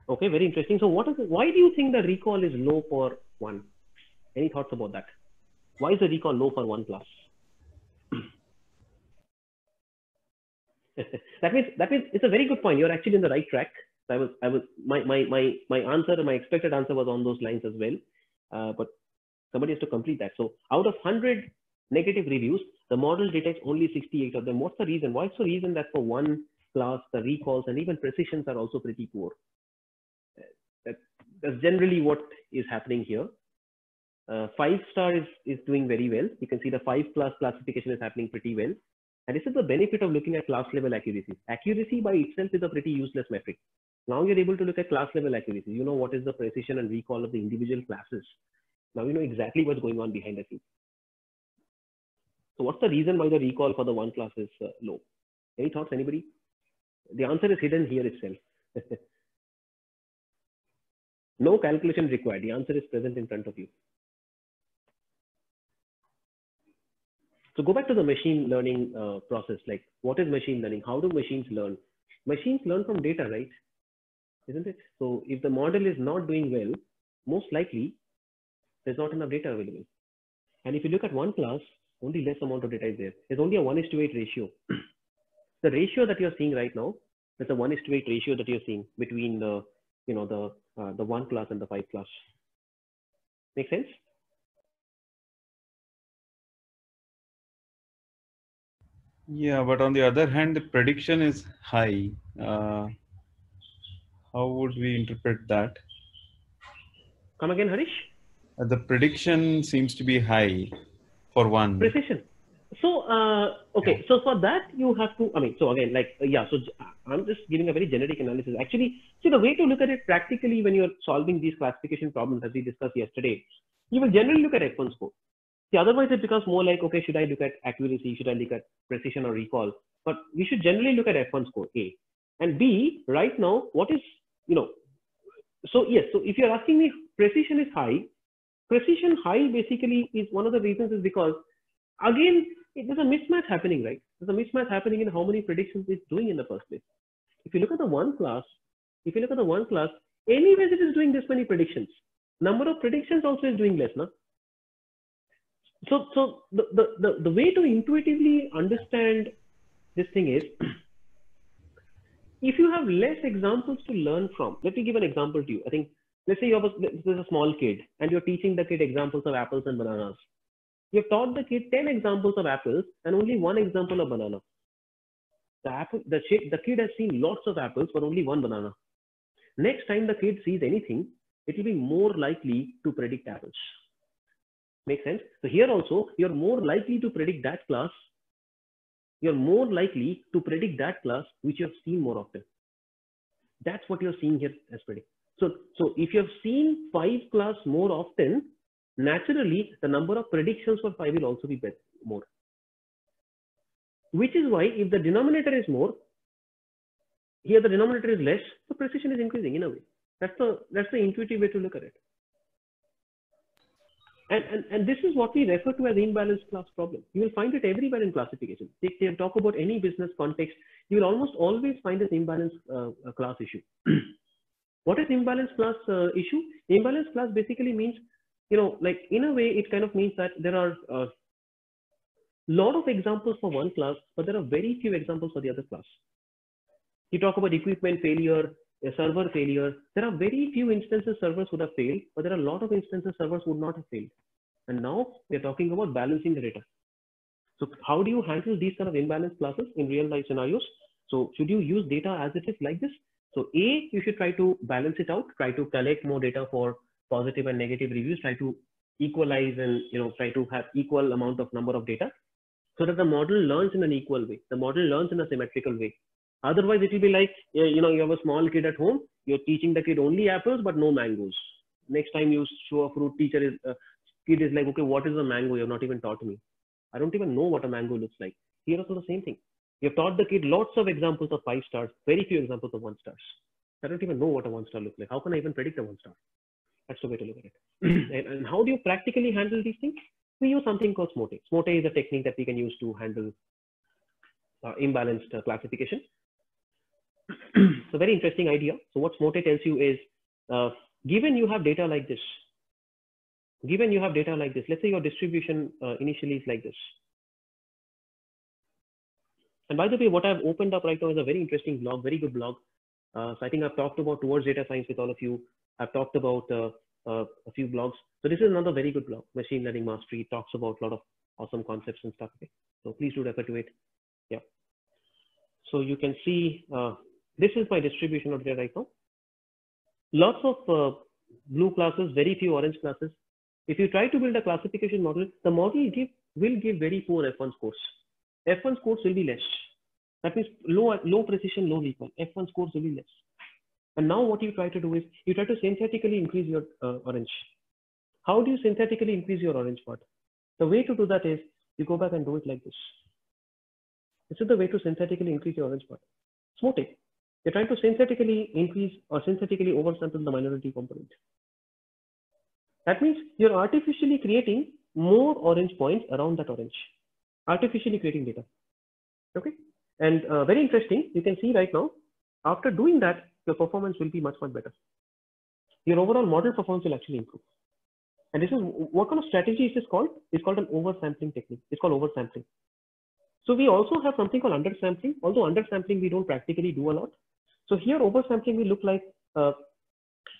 Okay, very interesting. So what is it? Why do you think the recall is low for one? Any thoughts about that? Why is the recall low for one class? that means that means it's a very good point. You're actually in the right track. I was I was my my my my answer, my expected answer was on those lines as well. Uh, but somebody has to complete that. So out of 100 negative reviews, the model detects only 68 of them. What's the reason? Why What's the reason that for one class, the recalls and even precisions are also pretty poor? That, that's generally what is happening here. Uh, five star is, is doing very well. You can see the five class classification is happening pretty well. And this is the benefit of looking at class level accuracy. Accuracy by itself is a pretty useless metric. Now you're able to look at class level accuracy. You know what is the precision and recall of the individual classes. Now you know exactly what's going on behind the scenes. So what's the reason why the recall for the one class is uh, low? Any thoughts, anybody? The answer is hidden here itself. no calculation required. The answer is present in front of you. So go back to the machine learning uh, process. Like what is machine learning? How do machines learn? Machines learn from data, right? Isn't it? So if the model is not doing well, most likely there's not enough data available. And if you look at one class, only less amount of data is there. There's only a one is to eight ratio. the ratio that you're seeing right now, there's a one is to eight ratio that you're seeing between the, you know, the uh, the one class and the five class. Make sense? Yeah, but on the other hand, the prediction is high. Uh, how would we interpret that? Come again, Harish? Uh, the prediction seems to be high for one. Precision. So, uh, okay, so for that you have to, I mean, so again, like, uh, yeah, so j- I'm just giving a very generic analysis. Actually, see the way to look at it practically when you're solving these classification problems as we discussed yesterday, you will generally look at F1 score. See, otherwise it becomes more like, okay, should I look at accuracy? Should I look at precision or recall? But we should generally look at F1 score, A. And B, right now, what is, you know, so yes, so if you're asking me, precision is high. Precision high basically is one of the reasons is because, again, there's a mismatch happening, right? There's a mismatch happening in how many predictions it's doing in the first place. If you look at the one class, if you look at the one class, anyways, it is doing this many predictions. Number of predictions also is doing less, no? So, so the, the, the, the way to intuitively understand this thing is, if you have less examples to learn from, let me give an example to you. I think, let's say you have a, there's a small kid and you're teaching the kid examples of apples and bananas. You've taught the kid 10 examples of apples and only one example of banana. The, apple, the, the kid has seen lots of apples, but only one banana. Next time the kid sees anything, it will be more likely to predict apples. Make sense? So here also, you're more likely to predict that class. You're more likely to predict that class which you have seen more often. That's what you're seeing here as predict. So, so if you have seen five class more often, naturally the number of predictions for five will also be better, more. Which is why if the denominator is more, here the denominator is less, the precision is increasing in a way. That's the that's the intuitive way to look at it. And, and, and this is what we refer to as imbalance class problem. You will find it everywhere in classification. Take, talk about any business context, you will almost always find this imbalance uh, uh, class issue. what is imbalance class uh, issue? Imbalance class basically means, you know, like in a way, it kind of means that there are a lot of examples for one class, but there are very few examples for the other class. You talk about equipment failure, a server failure. There are very few instances servers would have failed, but there are a lot of instances servers would not have failed. And now we're talking about balancing the data. So how do you handle these kind of imbalanced classes in real life scenarios? So should you use data as it is like this? So A, you should try to balance it out, try to collect more data for positive and negative reviews, try to equalize and you know try to have equal amount of number of data so that the model learns in an equal way. The model learns in a symmetrical way. Otherwise, it will be like, you know, you have a small kid at home, you're teaching the kid only apples, but no mangoes. Next time you show a fruit teacher is, uh, kid is like, okay, what is a mango? You have not even taught me. I don't even know what a mango looks like. Here also the same thing. You've taught the kid lots of examples of five stars, very few examples of one stars. I don't even know what a one star looks like. How can I even predict a one star? That's the way to look at it. and, and, how do you practically handle these things? We use something called SMOTE. SMOTE is a technique that we can use to handle uh, imbalanced uh, classification. so very interesting idea. So what SMOTE tells you is, uh, given you have data like this, given you have data like this, let's say your distribution uh, initially is like this. And by the way, what I've opened up right now is a very interesting blog, very good blog. Uh, so I think I've talked about towards data science with all of you. I've talked about uh, uh, a few blogs. So this is another very good blog, Machine Learning Mastery. It talks about a lot of awesome concepts and stuff. Okay? So please do refer to it. Yeah. So you can see uh, this is my distribution of data right now. Lots of uh, blue classes, very few orange classes. If you try to build a classification model, the model give, will give very poor F1 scores. F1 scores will be less. That means low, low precision, low recall. F1 scores will be less. And now what you try to do is you try to synthetically increase your uh, orange. How do you synthetically increase your orange part? The way to do that is you go back and do it like this. This is the way to synthetically increase your orange part. SMOTE. You're trying to synthetically increase or synthetically oversample the minority component. That means you're artificially creating more orange points around that orange artificially creating data. Okay. And uh, very interesting, you can see right now, after doing that, your performance will be much, much better. Your overall model performance will actually improve. And this is what kind of strategy is this called? It's called an oversampling technique. It's called oversampling. So we also have something called undersampling. Although undersampling we don't practically do a lot. So here oversampling will look like uh,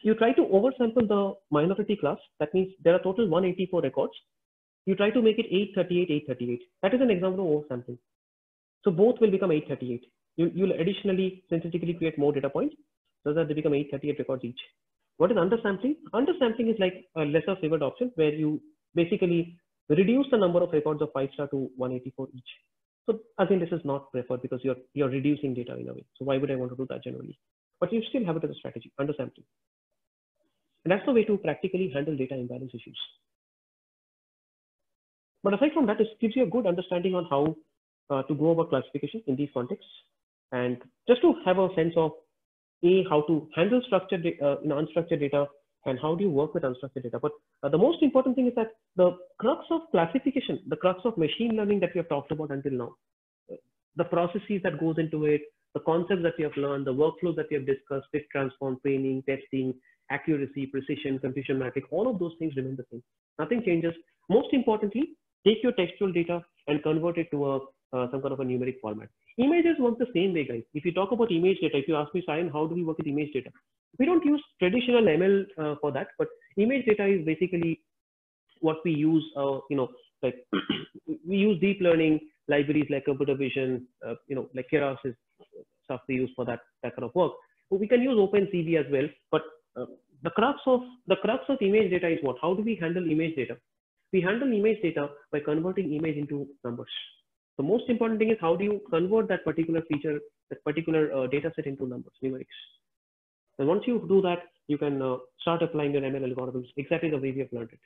you try to oversample the minority class. That means there are total 184 records you try to make it 838, 838. That is an example of oversampling. So both will become 838. You, you'll additionally synthetically create more data points so that they become 838 records each. What is undersampling? Undersampling is like a lesser favored option where you basically reduce the number of records of 5 star to 184 each. So again, this is not preferred because you're you're reducing data in a way. So why would I want to do that generally? But you still have it as a strategy, undersampling. And that's the way to practically handle data imbalance issues. But aside from that, it gives you a good understanding on how uh, to go about classification in these contexts. And just to have a sense of A, how to handle structured, uh, unstructured data and how do you work with unstructured data. But uh, the most important thing is that the crux of classification, the crux of machine learning that we have talked about until now, the processes that goes into it, the concepts that we have learned, the workflows that we have discussed, fit transform, training, testing, accuracy, precision, confusion matrix, all of those things remain the same. Nothing changes. Most importantly, take your textual data and convert it to a uh, some kind of a numeric format. Images work the same way, guys. If you talk about image data, if you ask me, Sayan, how do we work with image data? We don't use traditional ML uh, for that, but image data is basically what we use, uh, you know, like we use deep learning libraries like computer vision, uh, you know, like Keras is stuff we use for that, that kind of work. But we can use OpenCV as well, but uh, the crux of the crux of image data is what? How do we handle image data? We handle image data by converting image into numbers. The most important thing is how do you convert that particular feature, that particular uh, data set into numbers, numerics. And once you do that, you can uh, start applying your ML algorithms exactly the way we have learned it.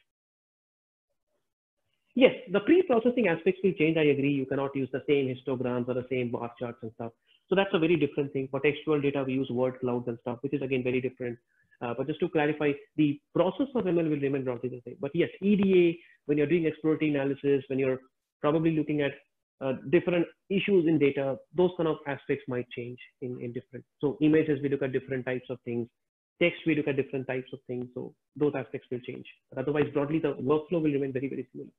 Yes, the pre-processing aspects will change. I agree. You cannot use the same histograms or the same bar charts and stuff. So that's a very different thing. For textual data, we use word clouds and stuff, which is again very different. Uh, but just to clarify, the process of ML will remain broadly the same. But yes, EDA, when you're doing exploratory analysis, when you're probably looking at uh, different issues in data, those kind of aspects might change in, in different. So images, we look at different types of things. Text, we look at different types of things. So those aspects will change. But otherwise, broadly, the workflow will remain very, very similar.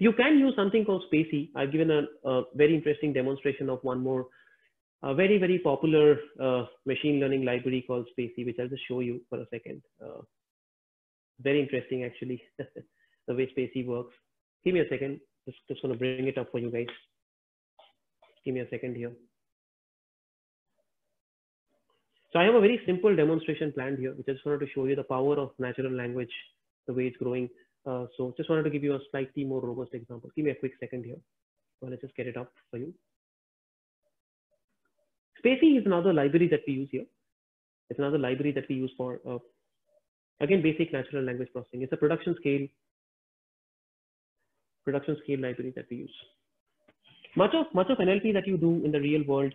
you can use something called spaCy. I've given a, a very interesting demonstration of one more a very, very popular uh, machine learning library called spaCy, which I'll just show you for a second. Uh, very interesting, actually, the way spaCy works. Give me a second. Just, just going to bring it up for you guys. Give me a second here. So I have a very simple demonstration planned here, which I just wanted to show you the power of natural language, the way it's growing. Uh, so just wanted to give you a slightly more robust example. Give me a quick second here. Well, let's just get it up for you. spaCy is another library that we use here. It's another library that we use for, uh, again, basic natural language processing. It's a production scale, production scale library that we use. Much of, much of NLP that you do in the real world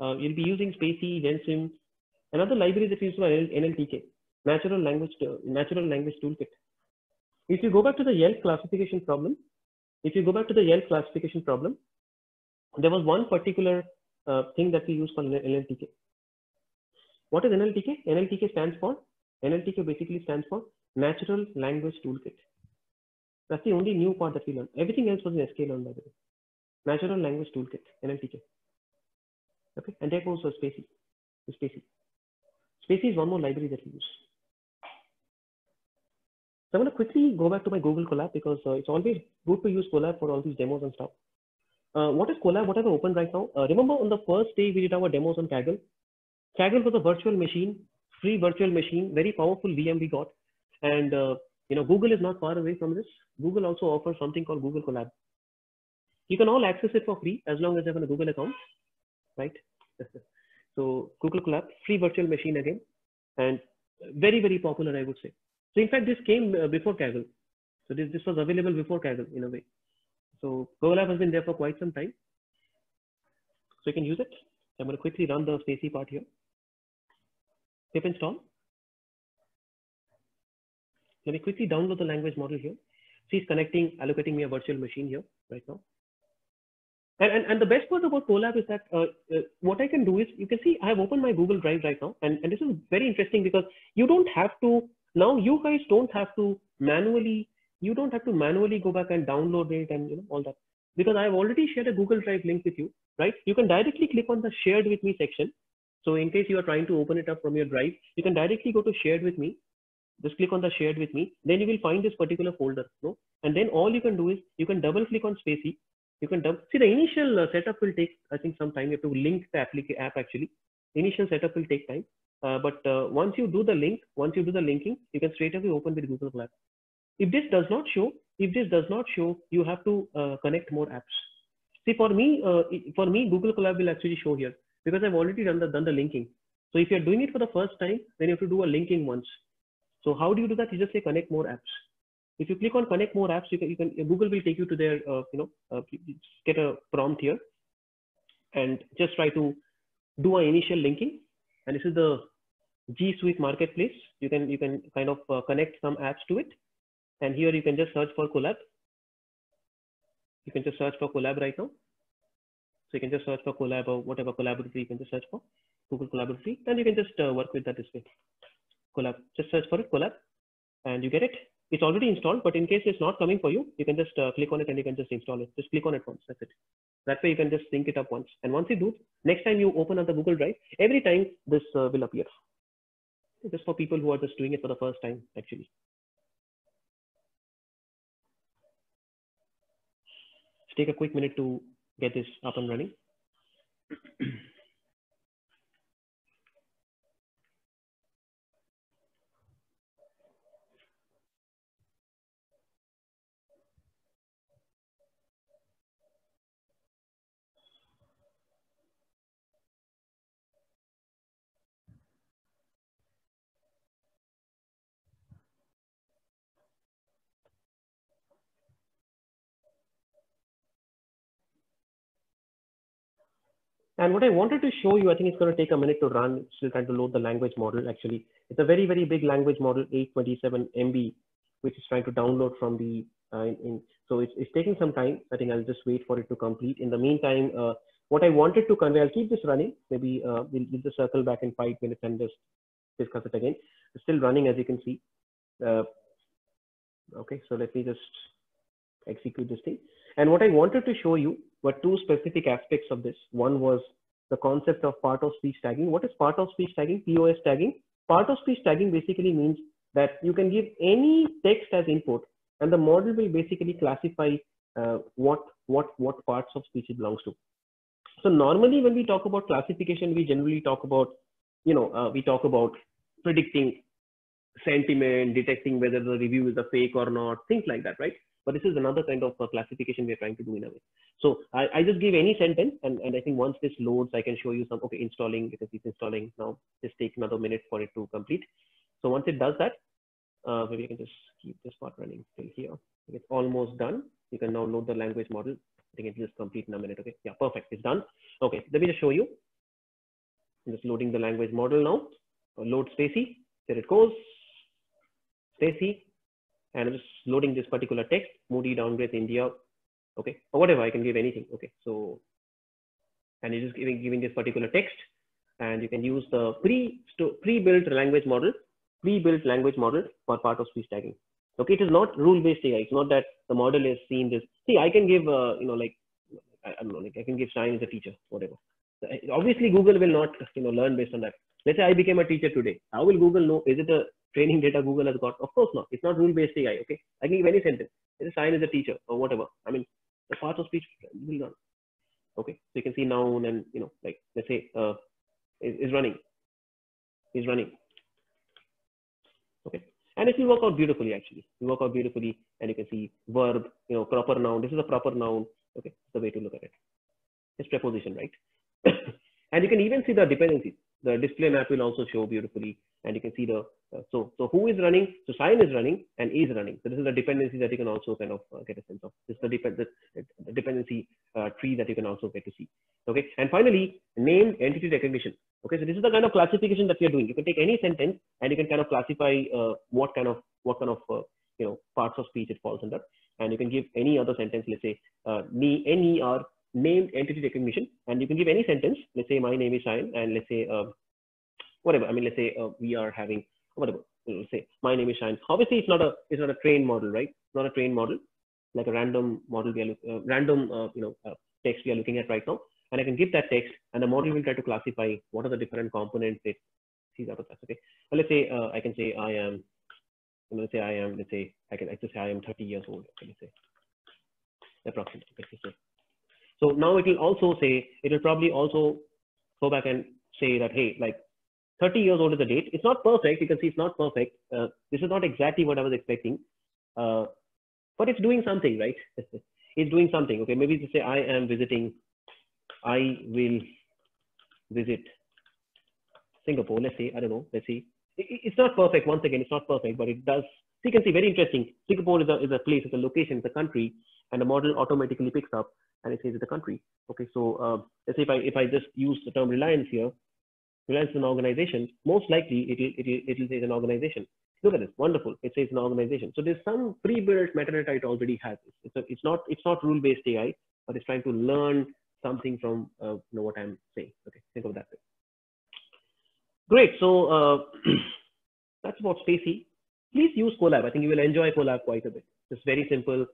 uh, you'll be using spaCy, GenSim, another library that we use for NLTK, Natural Language, Natural Language Toolkit. If you go back to the Yelp classification problem, if you go back to the Yelp classification problem, there was one particular uh, thing that we use for NLTK. What is NLTK? NLTK stands for, NLTK basically stands for Natural Language Toolkit. That's the only new part that we learned. Everything else was in sklearn by the way. Natural Language Toolkit, NLTK. Okay, and there goes uh, spaCy. spaCy. spaCy is one more library that we use. So I'm going to quickly go back to my Google Colab because uh, it's always good to use Colab for all these demos and stuff. Uh, what is Colab? What have I opened right now? Uh, remember on the first day we did our demos on Kaggle. Kaggle was a virtual machine, free virtual machine, very powerful VM we got. And uh, you know, Google is not far away from this. Google also offers something called Google Colab. You can all access it for free as long as you have a Google account, right? so Google Colab, free virtual machine again, and very, very popular, I would say. So in fact, this came uh, before Kaggle. So this, this was available before Kaggle in a way. So Colab has been there for quite some time. So you can use it. I'm going to quickly run the spaCy part here. Pip install. Let me quickly download the language model here. She's connecting, allocating me a virtual machine here right now. And, and, and the best part about Colab is that uh, uh, what I can do is you can see I have opened my Google Drive right now. And, and this is very interesting because you don't have to, now you guys don't have to manually, you don't have to manually go back and download it and you know all that. Because I've already shared a Google Drive link with you, right? You can directly click on the shared with me section. So in case you are trying to open it up from your drive, you can directly go to shared with me just click on the shared with me then you will find this particular folder no? And then all you can do is you can double click on spaCy. You can double see the initial uh, setup will take i think some time. You have to link the app actually. Initial setup will take time. Uh, but uh, once you do the link once you do the linking you can straight away open with google colab if this does not show if this does not show you have to uh, connect more apps. See for me uh, for me google colab will actually show here because i've already done the done the linking. So if you're doing it for the first time then you have to do a linking once so how do you do that? You just say connect more apps. If you click on connect more apps, you can, you can Google will take you to their, uh, you know, uh, get a prompt here and just try to do an initial linking. And this is the G Suite Marketplace. You can, you can kind of uh, connect some apps to it. And here you can just search for Colab. You can just search for Colab right now. So you can just search for Colab or whatever collaborative you can just search for Google Collaboratory, and you can just uh, work with that this way. Just search for it, Colab, and you get it. It's already installed, but in case it's not coming for you, you can just uh, click on it and you can just install it. Just click on it once. That's it. That way you can just sync it up once. And once you do, next time you open up the Google Drive, every time this uh, will appear. Just for people who are just doing it for the first time, actually. Let's take a quick minute to get this up and running. And what I wanted to show you, I think it's going to take a minute to run. Still trying to load the language model. Actually, it's a very, very big language model, 827 MB, which is trying to download from the, uh, in, so it's, it's taking some time. I think I'll just wait for it to complete. In the meantime, uh, what I wanted to convey, I'll keep this running. Maybe uh, we'll, we'll just circle back in five minutes and just discuss it again. It's still running, as you can see. Uh, okay, so let me just execute this thing. And what I wanted to show you were two specific aspects of this. One was the concept of part of speech tagging. What is part of speech tagging? POS tagging. Part of speech tagging basically means that you can give any text as input and the model will basically classify uh, what, what, what parts of speech it belongs to. So normally when we talk about classification, we generally talk about, you know, uh, we talk about predicting sentiment, detecting whether the review is a fake or not, things like that, right? But this is another kind of classification we're trying to do in a way. So I, I, just give any sentence and, and I think once this loads, I can show you some, okay, installing because it's installing now, just take another minute for it to complete. So once it does that, uh, maybe I can just keep this part running till here. It's almost done. You can now load the language model. I think it just complete in a minute. Okay. Yeah, perfect. It's done. Okay. Let me just show you. I'm just loading the language model now. Uh, load spaCy. There it goes. spaCy. And I'm just loading this particular text. Moody downgrades India. Okay. Or whatever. I can give anything. Okay. So, and you're just giving, giving this particular text. And you can use the pre pre-built language model, pre-built language model for part of speech tagging. Okay. It is not rule-based AI. It's not that the model is seen this. See, I can give, uh, you know, like, I, I don't know, like I can give Sayan as a teacher, whatever obviously google will not you know learn based on that let's say i became a teacher today how will google know is it a training data google has got. Of course not. It's not rule based ai okay? I can give any sentence. It's a sign as a teacher or whatever i mean the parts of speech will learn okay? So you can see noun and you know like let's say uh is, is running. Is running. Okay? And it will work out beautifully actually. It will work out beautifully and you can see verb you know proper noun. This is a proper noun okay? The way to look at it. It's preposition right? And you can even see the dependencies. The display map will also show beautifully, and you can see the uh, so so who is running. So Sayan is running and is running. So this is the dependency that you can also kind of uh, get a sense of. This is the, depend the, dependency uh, tree that you can also get to see. Okay, and finally, named entity recognition. Okay, so this is the kind of classification that we are doing. You can take any sentence and you can kind of classify uh, what kind of what kind of uh, you know parts of speech it falls under, and you can give any other sentence. Let's say uh, NER named entity recognition and you can give any sentence let's say my name is Sayan and let's say uh, whatever. I mean let's say uh, we are having whatever let's say my name is Sayan obviously it's not a it's not a trained model right? Not a trained model like a random model we are uh, random uh, you know uh, text we are looking at right now. And I can give that text and the model will try to classify what are the different components it sees out of that okay. Well, let's say uh, I can say I am let's say I am let's say I can I just say I am 30 years old okay, let's say. Approximately let's say. So now it will also say, it will probably also go back and say that, hey, like 30 years old is the date. It's not perfect. You can see it's not perfect. Uh, this is not exactly what I was expecting. Uh, but it's doing something, right? it's doing something. Okay, maybe to say I am visiting, I will visit Singapore. Let's say, I don't know, let's see. It, it's not perfect. Once again, it's not perfect, but it does. So you can see very interesting. Singapore is a, is a place, it's a location, it's a country, and the model automatically picks up and it says it's a country. Okay, so uh, let's say if I if I just use the term Reliance here, Is an organization. Most likely it will it will, it will say an organization. Look at this, wonderful. It says an organization. So there's some pre-built metadata it already has. It's, a, it's not it's not rule-based AI, but it's trying to learn something from uh, you know what I'm saying. Okay, think of that way. Great. So uh, that's about spaCy. Please use Colab. I think you will enjoy Colab quite a bit. It's very simple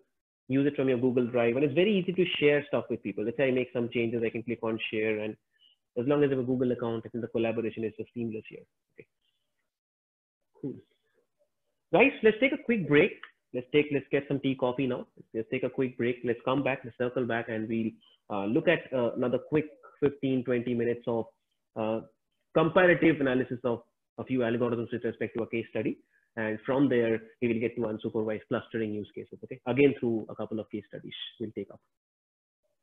use it from your Google Drive. And it's very easy to share stuff with people. Let's say I make some changes, I can click on share. And as long as I have a Google account, I think the collaboration is just seamless here. Okay. Cool. Guys, let's take a quick break. Let's take, let's get some tea, coffee now. Let's take a quick break. Let's come back, let's circle back and we'll uh, look at uh, another quick 15, 20 minutes of uh, comparative analysis of a few algorithms with respect to a case study. And from there, we will get to unsupervised clustering use cases. Okay, again through a couple of case studies we'll take up.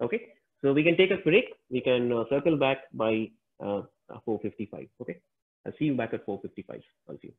Okay, so we can take a break. We can uh, circle back by uh, 4:55. Okay, I'll see you back at 4:55. I'll see you.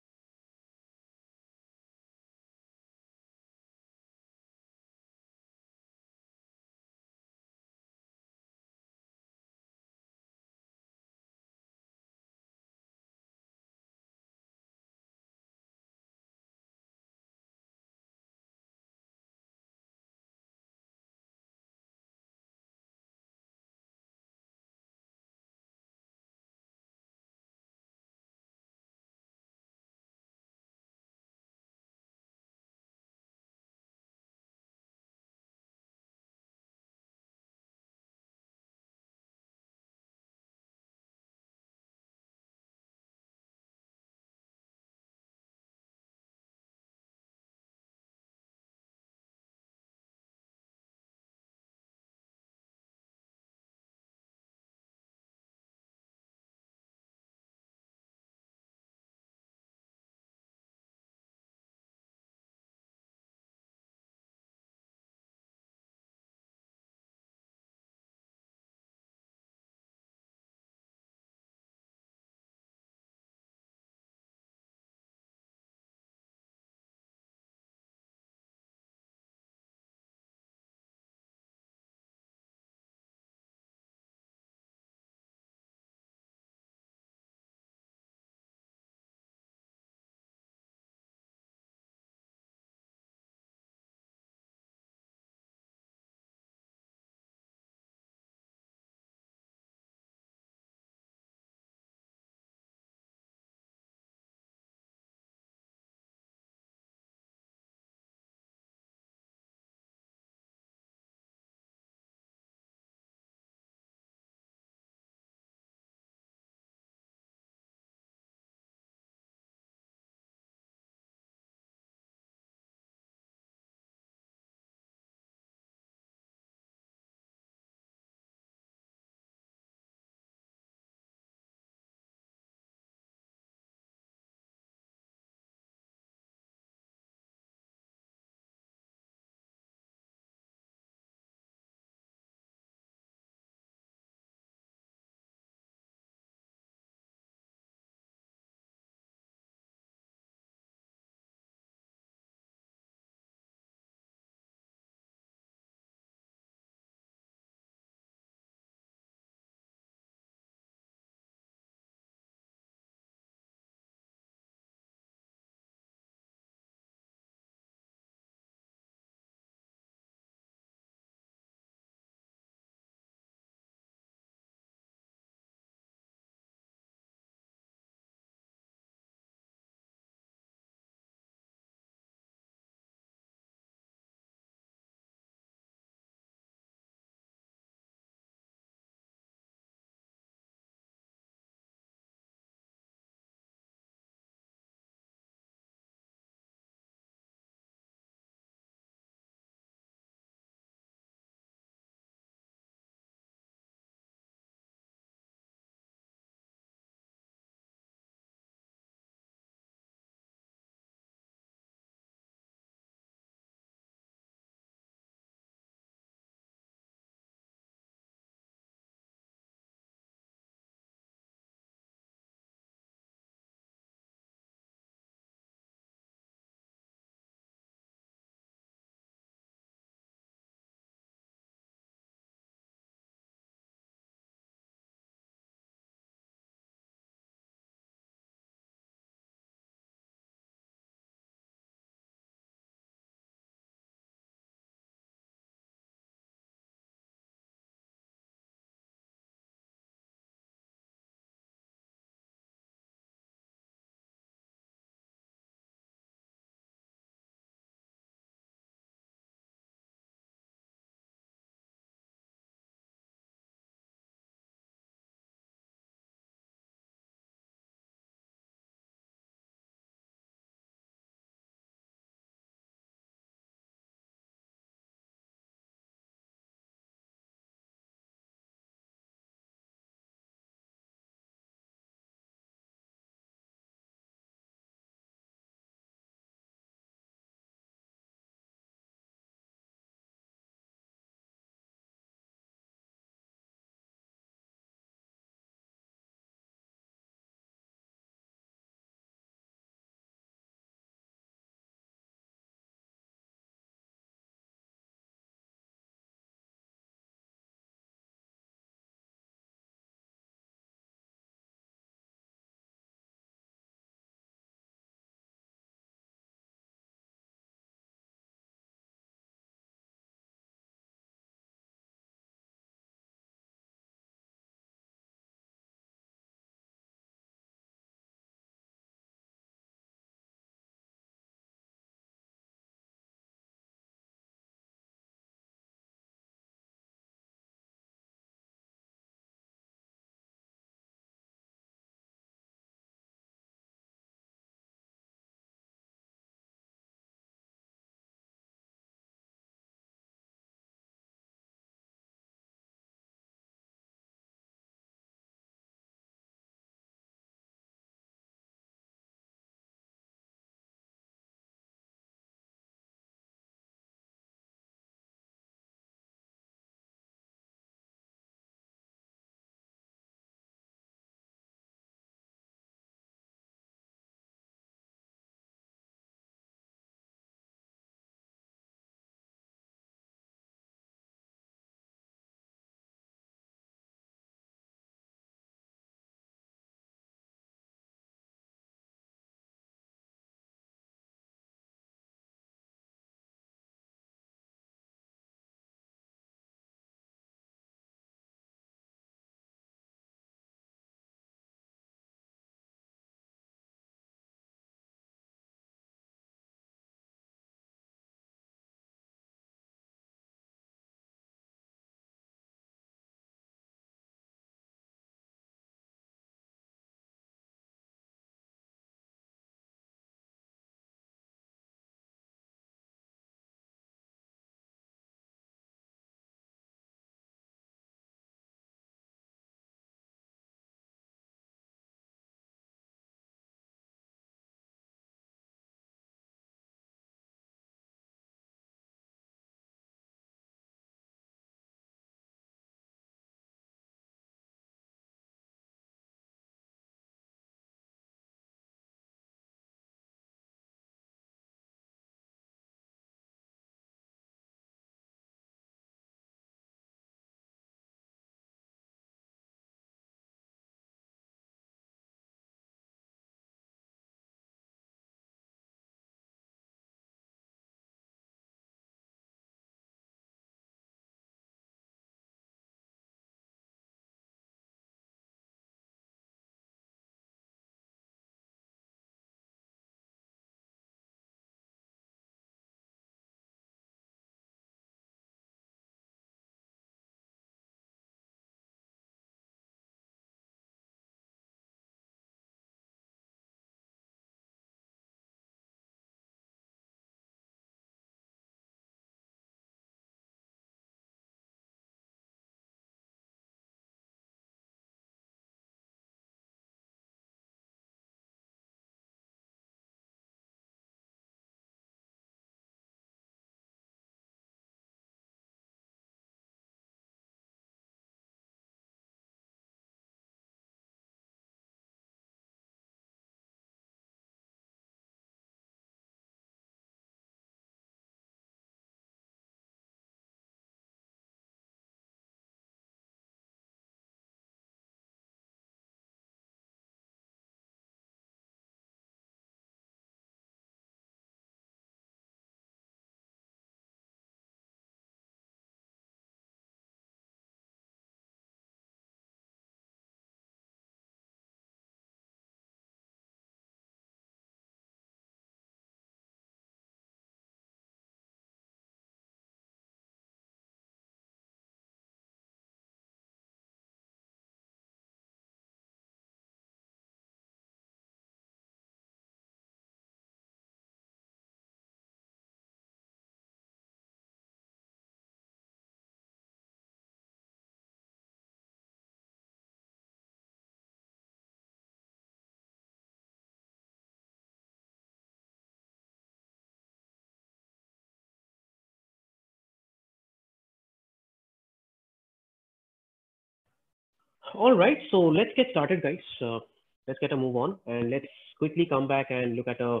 All right, so let's get started, guys. Uh, let's get a move on and let's quickly come back and look at a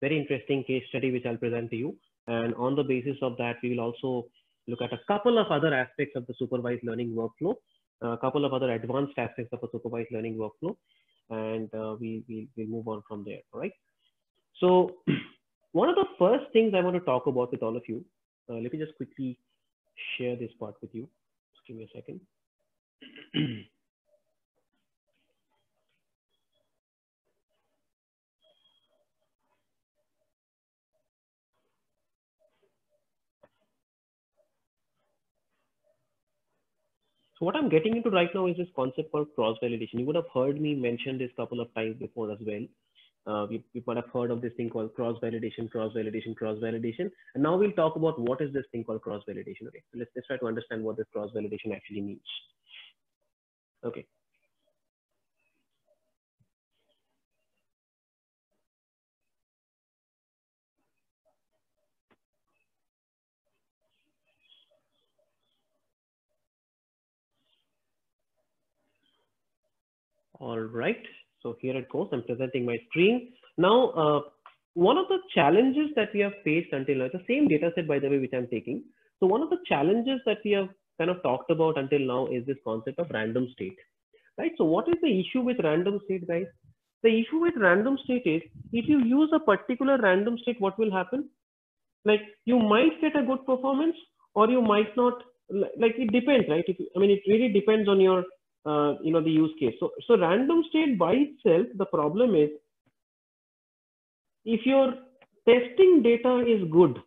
very interesting case study which I'll present to you. And on the basis of that, we will also look at a couple of other aspects of the supervised learning workflow, a couple of other advanced aspects of a supervised learning workflow, and uh, we, we, we'll move on from there, all right? So one of the first things I want to talk about with all of you, uh, let me just quickly share this part with you. Just give me a second. So what I'm getting into right now is this concept called cross-validation. You would have heard me mention this couple of times before as well. Uh, you, you might have heard of this thing called cross-validation, cross-validation, cross-validation. And now we'll talk about what is this thing called cross-validation. Okay, so let's, let's try to understand what this cross-validation actually means. Okay. All right, so here it goes. I'm presenting my screen. Now, uh, one of the challenges that we have faced until now, the same data set, by the way, which I'm taking. So one of the challenges that we have kind of talked about until now is this concept of random state, right? So what is the issue with random state, guys? The issue with random state is if you use a particular random state, what will happen? Like you might get a good performance or you might not, like it depends, right? If, I mean, it really depends on your uh, you know the use case. So so random state by itself the problem is if your testing data is good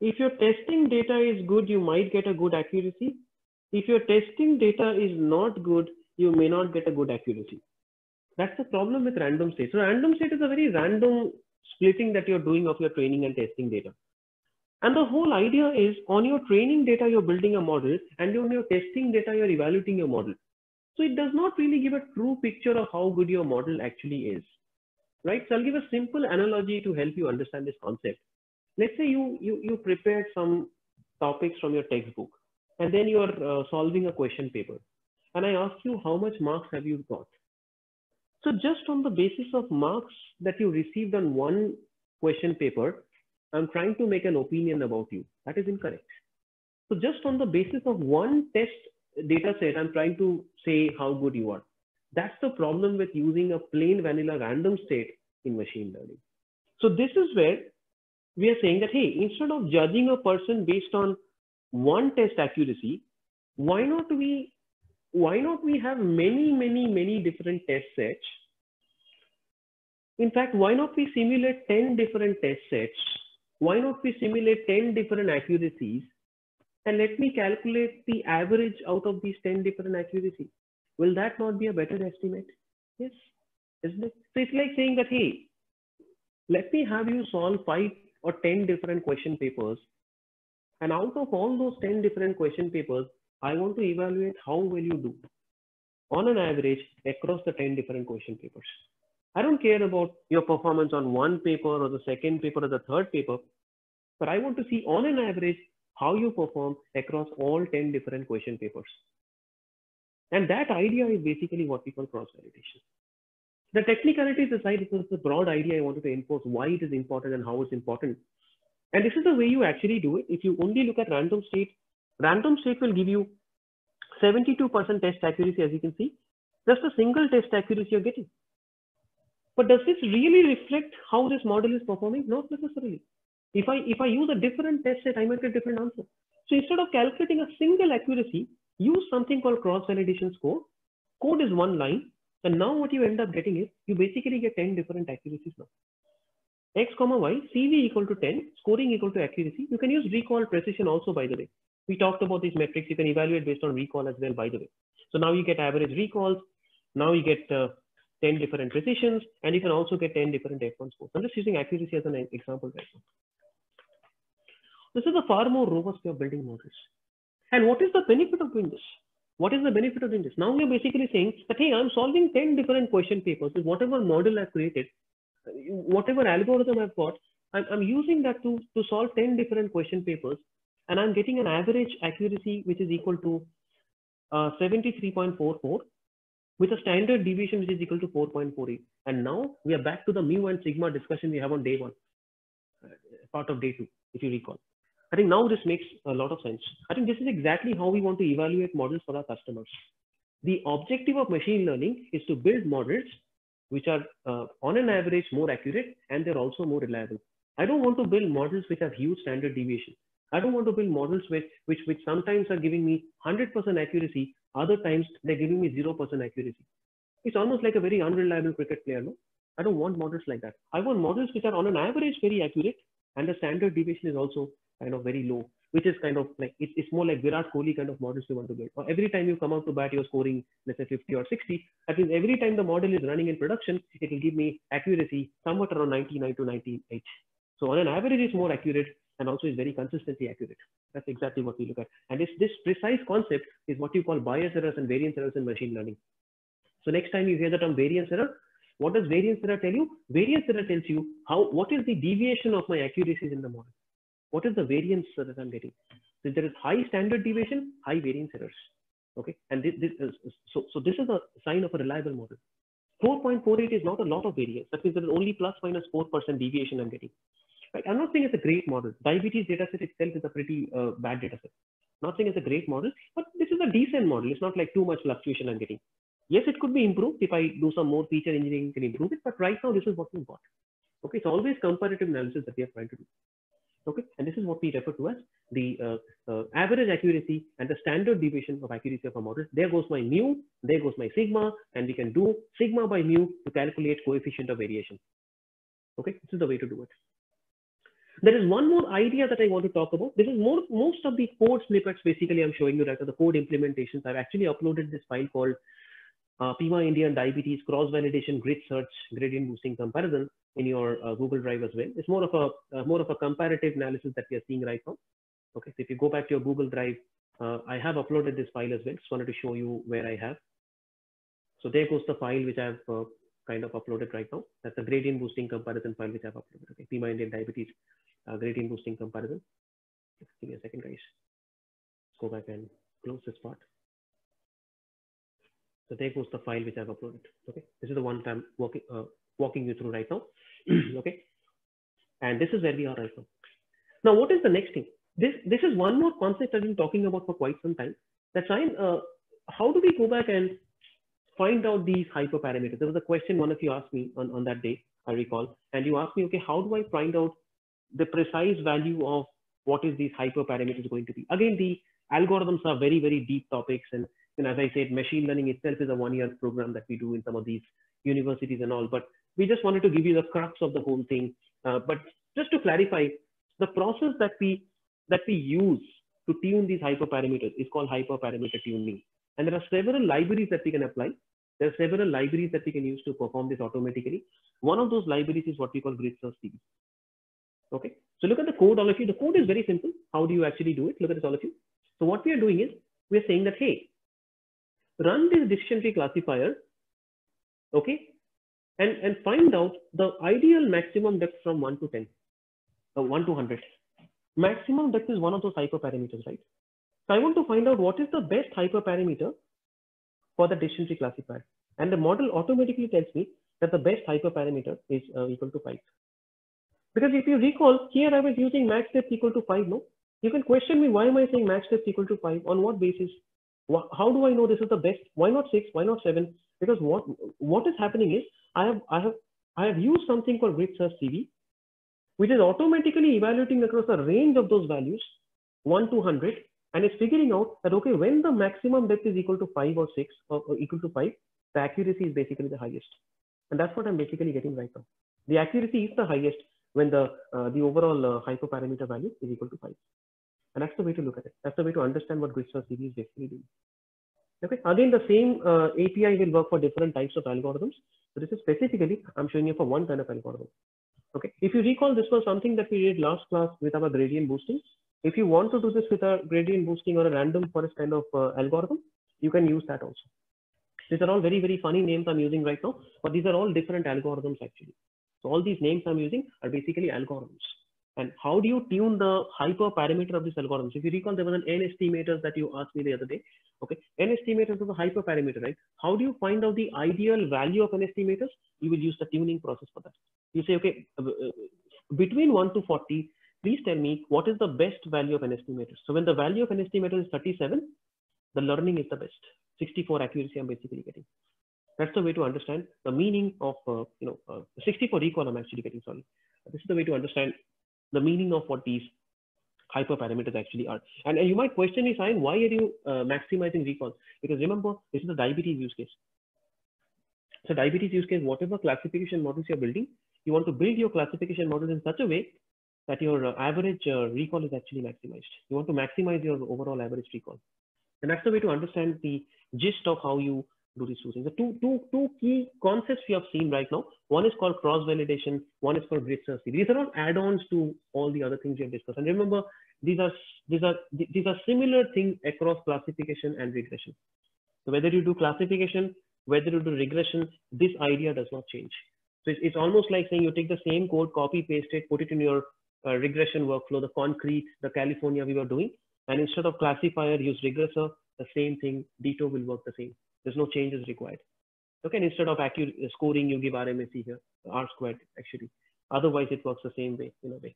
if your testing data is good you might get a good accuracy. If your testing data is not good you may not get a good accuracy. That's the problem with random state. So random state is a very random splitting that you're doing of your training and testing data. And the whole idea is on your training data, you're building a model and on your testing data, you're evaluating your model. So it does not really give a true picture of how good your model actually is, right? So I'll give a simple analogy to help you understand this concept. Let's say you, you, you prepared some topics from your textbook and then you're uh, solving a question paper. And I ask you, how much marks have you got? So just on the basis of marks that you received on one question paper, I'm trying to make an opinion about you. That is incorrect. So just on the basis of one test data set, I'm trying to say how good you are. That's the problem with using a plain vanilla random state in machine learning. So this is where we are saying that, hey, instead of judging a person based on one test accuracy, why not we why not we have many, many, many different test sets? In fact, why not we simulate 10 different test sets why not we simulate 10 different accuracies and let me calculate the average out of these 10 different accuracies. Will that not be a better estimate? Yes, isn't it? So it's like saying that, hey, let me have you solve five or 10 different question papers. And out of all those 10 different question papers, I want to evaluate how well you do on an average across the 10 different question papers. I don't care about your performance on one paper or the second paper or the third paper, but I want to see on an average how you perform across all 10 different question papers. And that idea is basically what we call cross-validation. The technicalities aside, it was the broad idea I wanted to enforce why it is important and how it's important. And this is the way you actually do it. If you only look at random state, random state will give you 72% test accuracy, as you can see. Just a single test accuracy you're getting. But does this really reflect how this model is performing? Not necessarily. If I if I use a different test set, I might get different answer. So instead of calculating a single accuracy, use something called cross-validation score. Code is one line, and now what you end up getting is you basically get 10 different accuracies now. X comma Y, CV equal to 10, scoring equal to accuracy. You can use recall precision also, by the way. We talked about these metrics. You can evaluate based on recall as well, by the way. So now you get average recalls. Now you get uh, 10 different precisions, and you can also get 10 different F1 scores. I'm just using accuracy as an example right now. This is a far more robust way of building models. And what is the benefit of doing this? What is the benefit of doing this? Now we're basically saying that, hey, I'm solving 10 different question papers with whatever model I've created, whatever algorithm I've got, I'm, I'm using that to, to solve 10 different question papers, and I'm getting an average accuracy which is equal to uh, 73.44 with a standard deviation which is equal to 4.48. And now we are back to the mu and sigma discussion we have on day one, uh, part of day two, if you recall. I think now this makes a lot of sense. I think this is exactly how we want to evaluate models for our customers. The objective of machine learning is to build models which are uh, on an average more accurate and they're also more reliable. I don't want to build models which have huge standard deviation. I don't want to build models which, which, which sometimes are giving me 100% accuracy, other times they're giving me 0% accuracy. It's almost like a very unreliable cricket player, no? I don't want models like that. I want models which are on an average very accurate and the standard deviation is also kind of very low, which is kind of like, it's, it's more like Virat Kohli kind of models you want to build. Or every time you come out to bat, you're scoring, let's say 50 or 60. That means every time the model is running in production, it will give me accuracy somewhat around 99 to 98. So on an average, it's more accurate and also is very consistently accurate. That's exactly what we look at. And this, this precise concept is what you call bias errors and variance errors in machine learning. So next time you hear the term variance error, what does variance error tell you? Variance error tells you how what is the deviation of my accuracies in the model. What is the variance that I'm getting? So there is high standard deviation, high variance errors. Okay, and this, this is, so so this is a sign of a reliable model. 4.48 is not a lot of variance. That means there is only plus minus 4% deviation I'm getting. Right? I'm not saying it's a great model. Diabetes dataset itself is a pretty uh, bad dataset. Not saying it's a great model, but this is a decent model. It's not like too much fluctuation I'm getting. Yes, it could be improved if I do some more feature engineering can improve it, but right now this is what we've got. Okay, it's always comparative analysis that we are trying to do. Okay, and this is what we refer to as the uh, uh, average accuracy and the standard deviation of accuracy of a model. There goes my mu, there goes my sigma, and we can do sigma by mu to calculate coefficient of variation. Okay, this is the way to do it. There is one more idea that I want to talk about. This is more most of the code snippets basically I'm showing you right now, the code implementations. I've actually uploaded this file called uh, PIMA India and diabetes cross-validation grid search gradient boosting comparison in your uh, Google Drive as well. It's more of a uh, more of a comparative analysis that we are seeing right now. Okay, so if you go back to your Google Drive, uh, I have uploaded this file as well. Just wanted to show you where I have. So there goes the file which I've uh, kind of uploaded right now. That's a gradient boosting comparison file which I've uploaded. Okay, PIMA Indian diabetes uh, gradient boosting comparison. Give me a second, guys. Let's go back and close this part. So there goes the file which I've uploaded. Okay, this is the one I'm walking uh, walking you through right now. okay, and this is where we are right now. Now, what is the next thing? This this is one more concept I've been talking about for quite some time. That's fine. Uh, how do we go back and find out these hyperparameters? There was a question one of you asked me on, on that day, I recall, and you asked me, okay, how do I find out the precise value of what is these hyperparameters going to be? Again, the algorithms are very, very deep topics. And, and as I said, machine learning itself is a one year program that we do in some of these universities and all, but we just wanted to give you the crux of the whole thing. Uh, but just to clarify, the process that we, that we use to tune these hyperparameters is called hyperparameter tuning. And there are several libraries that we can apply. There are several libraries that we can use to perform this automatically. One of those libraries is what we call grid search. Okay, so look at the code, all of you. The code is very simple. How do you actually do it? Look at this, all of you. So what we are doing is we are saying that, hey, run this decision tree classifier, okay, and, and find out the ideal maximum depth from 1 to 10, uh, 1 to 100. Maximum depth is one of those hyperparameters, right? So I want to find out what is the best hyperparameter for the decision tree classifier. And the model automatically tells me that the best hyperparameter is uh, equal to 5. Because if you recall, here I was using max depth equal to 5, no? You can question me, why am I saying max depth equal to 5? On what basis? How do I know this is the best? Why not 6? Why not 7? Because what, what is happening is, I have, I, have, I have used something called grid search CV, which is automatically evaluating across a range of those values, 1 to 100, and it's figuring out that, okay, when the maximum depth is equal to 5 or 6, or, or equal to 5, the accuracy is basically the highest. And that's what I'm basically getting right now. The accuracy is the highest when the, uh, the overall uh, hyperparameter value is equal to 5. And that's the way to look at it. That's the way to understand what search CV is basically doing. Okay, again, the same uh, API will work for different types of algorithms. So this is specifically, I'm showing you for one kind of algorithm. Okay, if you recall, this was something that we did last class with our gradient boosting. If you want to do this with a gradient boosting or a random forest kind of uh, algorithm, you can use that also. These are all very, very funny names I'm using right now, but these are all different algorithms actually. So all these names I'm using are basically algorithms. And how do you tune the hyperparameter of this algorithm? So if you recall, there was an n estimators that you asked me the other day. Okay, n estimators is a hyperparameter, right? How do you find out the ideal value of n estimators? You will use the tuning process for that. You say, okay, uh, uh, between 1 to 40, please tell me what is the best value of n estimator. So when the value of n estimator is 37, the learning is the best. 64 accuracy I'm basically getting. That's the way to understand the meaning of, uh, you know, uh, 64 recall I'm actually getting, sorry. This is the way to understand the meaning of what these hyperparameters actually are. And, and you might question me, Sayan, why are you uh, maximizing recall? Because remember, this is a diabetes use case. So diabetes use case, whatever classification models you're building, you want to build your classification models in such a way that your uh, average uh, recall is actually maximized. You want to maximize your overall average recall. And that's the way to understand the gist of how you do these two things. The two, two, two key concepts we have seen right now. One is called cross-validation. One is called grid search. These are all add-ons to all the other things we have discussed. And remember, these are these are these are similar things across classification and regression. So whether you do classification, whether you do regression, this idea does not change. So it's, it's almost like saying you take the same code, copy paste it, put it in your uh, regression workflow, the concrete, the California we were doing, and instead of classifier, use regressor. The same thing, Dito will work the same. There's no changes required. Okay, and instead of accurate scoring, you give RMSE here, R squared actually. Otherwise, it works the same way in a way.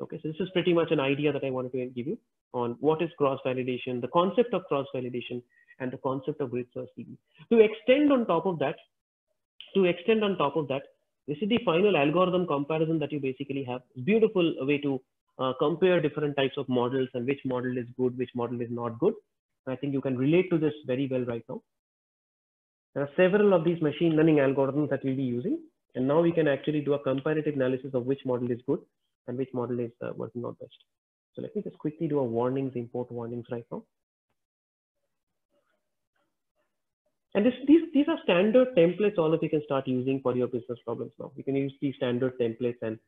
Okay, so this is pretty much an idea that I wanted to give you on what is cross validation, the concept of cross validation, and the concept of grid search CV. To extend on top of that, to extend on top of that, this is the final algorithm comparison that you basically have. Beautiful way to uh, compare different types of models and which model is good, which model is not good. I think you can relate to this very well right now. There are several of these machine learning algorithms that we'll be using. And now we can actually do a comparative analysis of which model is good and which model is uh, working out best. So let me just quickly do a warnings, import warnings right now. And this, these, these are standard templates all of you can start using for your business problems now. You can use these standard templates and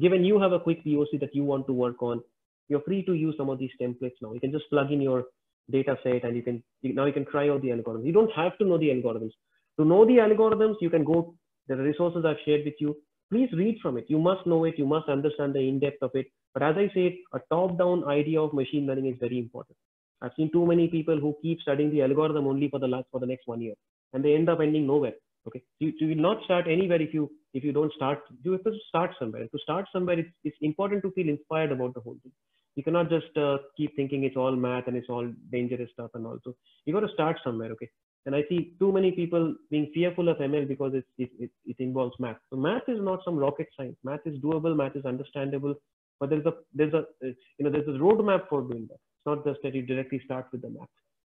given you have a quick POC that you want to work on, you're free to use some of these templates now. You can just plug in your data set and you can, now you can try out the algorithms. You don't have to know the algorithms. To know the algorithms, you can go, the resources I've shared with you. Please read from it. You must know it. You must understand the in-depth of it. But as I said, a top-down idea of machine learning is very important. I've seen too many people who keep studying the algorithm only for the last for the next one year, and they end up ending nowhere. Okay, you, you will not start anywhere if you if you don't start. You have to start somewhere. To start somewhere, it's, it's important to feel inspired about the whole thing. You cannot just uh, keep thinking it's all math and it's all dangerous stuff and also you got to start somewhere. Okay, and I see too many people being fearful of ML because it, it, it, it involves math. So math is not some rocket science. Math is doable. Math is understandable. But there's a there's a you know there's a roadmap for doing that. It's not just that you directly start with the math.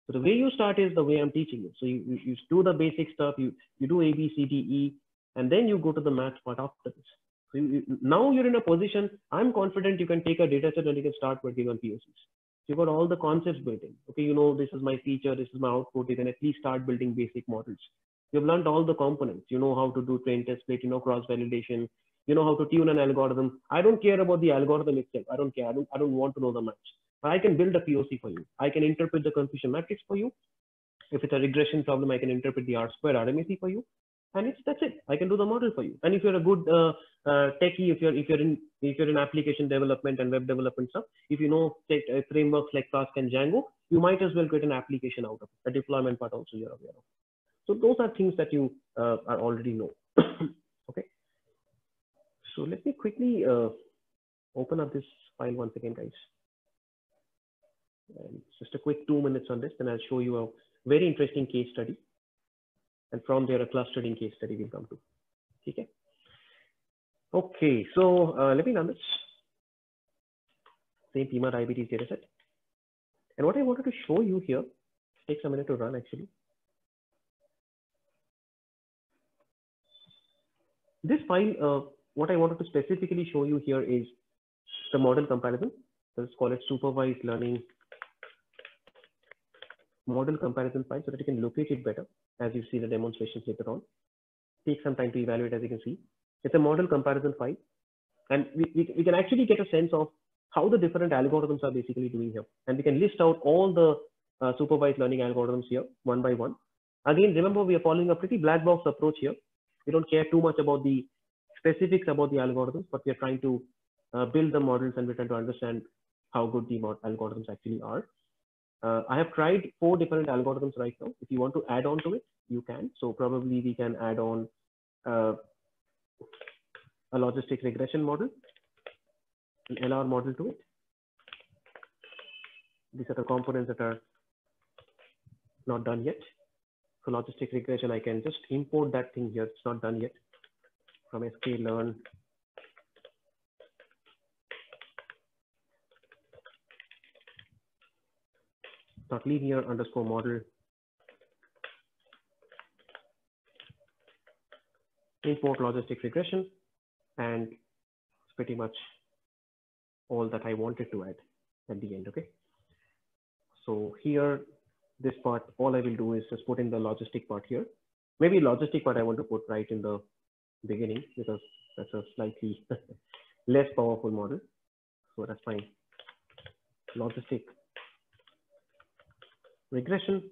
So the way you start is the way I'm teaching you. So you, you, you do the basic stuff, you, you do A, B, C, D, E, and then you go to the math part after this. So now you're in a position, I'm confident you can take a data set and you can start working on POCs. You've got all the concepts built in. Okay, you know, this is my feature, this is my output. You can at least start building basic models. You've learned all the components. You know how to do train test split, you know, cross validation, you know how to tune an algorithm. I don't care about the algorithm itself. I don't care. I don't, I don't want to know the maths. But I can build a POC for you. I can interpret the confusion matrix for you. If it's a regression problem, I can interpret the R square RMSE for you. And it's that's it. I can do the model for you. And if you're a good uh, uh, techie, if you're if you're in if you're in application development and web development stuff, if you know take, uh, frameworks like Flask and Django, you might as well get an application out of it. The deployment part also you're aware of. So those are things that you uh, are already know. okay. So let me quickly uh, open up this file once again, guys. And just a quick two minutes on this, then I'll show you a very interesting case study. And from there, a clustering case study will come to. Okay. Okay, so uh, let me run this. Same Pima diabetes dataset. And what I wanted to show you here, takes a minute to run actually. This file, uh, what I wanted to specifically show you here is the model comparison. Let's call it supervised learning model comparison file so that you can locate it better as you see the demonstrations later on. Take some time to evaluate as you can see. It's a model comparison file. And we, we, we can actually get a sense of how the different algorithms are basically doing here. And we can list out all the uh, supervised learning algorithms here one by one. Again, remember we are following a pretty black box approach here. We don't care too much about the specifics about the algorithms, but we are trying to uh, build the models and we're trying to understand how good the algorithms actually are. Uh, I have tried four different algorithms right now. If you want to add on to it, you can. So probably we can add on uh, a logistic regression model, an LR model to it. These are the components that are not done yet. So logistic regression, I can just import that thing here. It's not done yet from sklearn dot linear underscore model. Import logistic regression and it's pretty much all that I wanted to add at the end okay? So here this part all I will do is just put in the logistic part here. Maybe logistic part I want to put right in the beginning because that's a slightly less powerful model. So that's fine. Logistic regression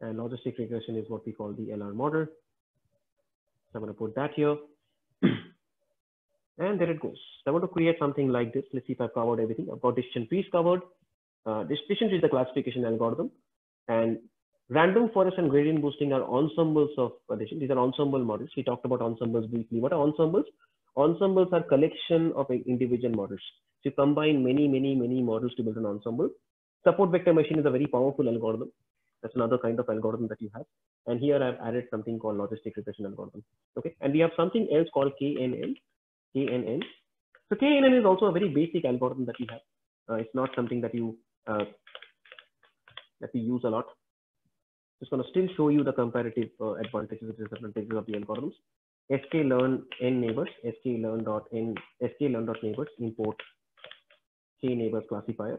and logistic regression is what we call the LR model. So I'm going to put that here. and there it goes. So I want to create something like this. Let's see if I've covered everything. I've got decision trees covered. Uh, decision tree is the classification algorithm. And random forest and gradient boosting are ensembles of addition. These are ensemble models. We talked about ensembles briefly. What are ensembles? Ensembles are collection of individual models. So you combine many, many, many models to build an ensemble. Support vector machine is a very powerful algorithm. That's another kind of algorithm that you have. And here I've added something called logistic regression algorithm. Okay, and we have something else called KNN. KNN. So KNN is also a very basic algorithm that we have. Uh, it's not something that you uh, that we use a lot. Just going to still show you the comparative uh, advantages and disadvantages of the algorithms. sklearn n neighbors, sklearn dot n sklearn dot neighbors import k neighbors classifier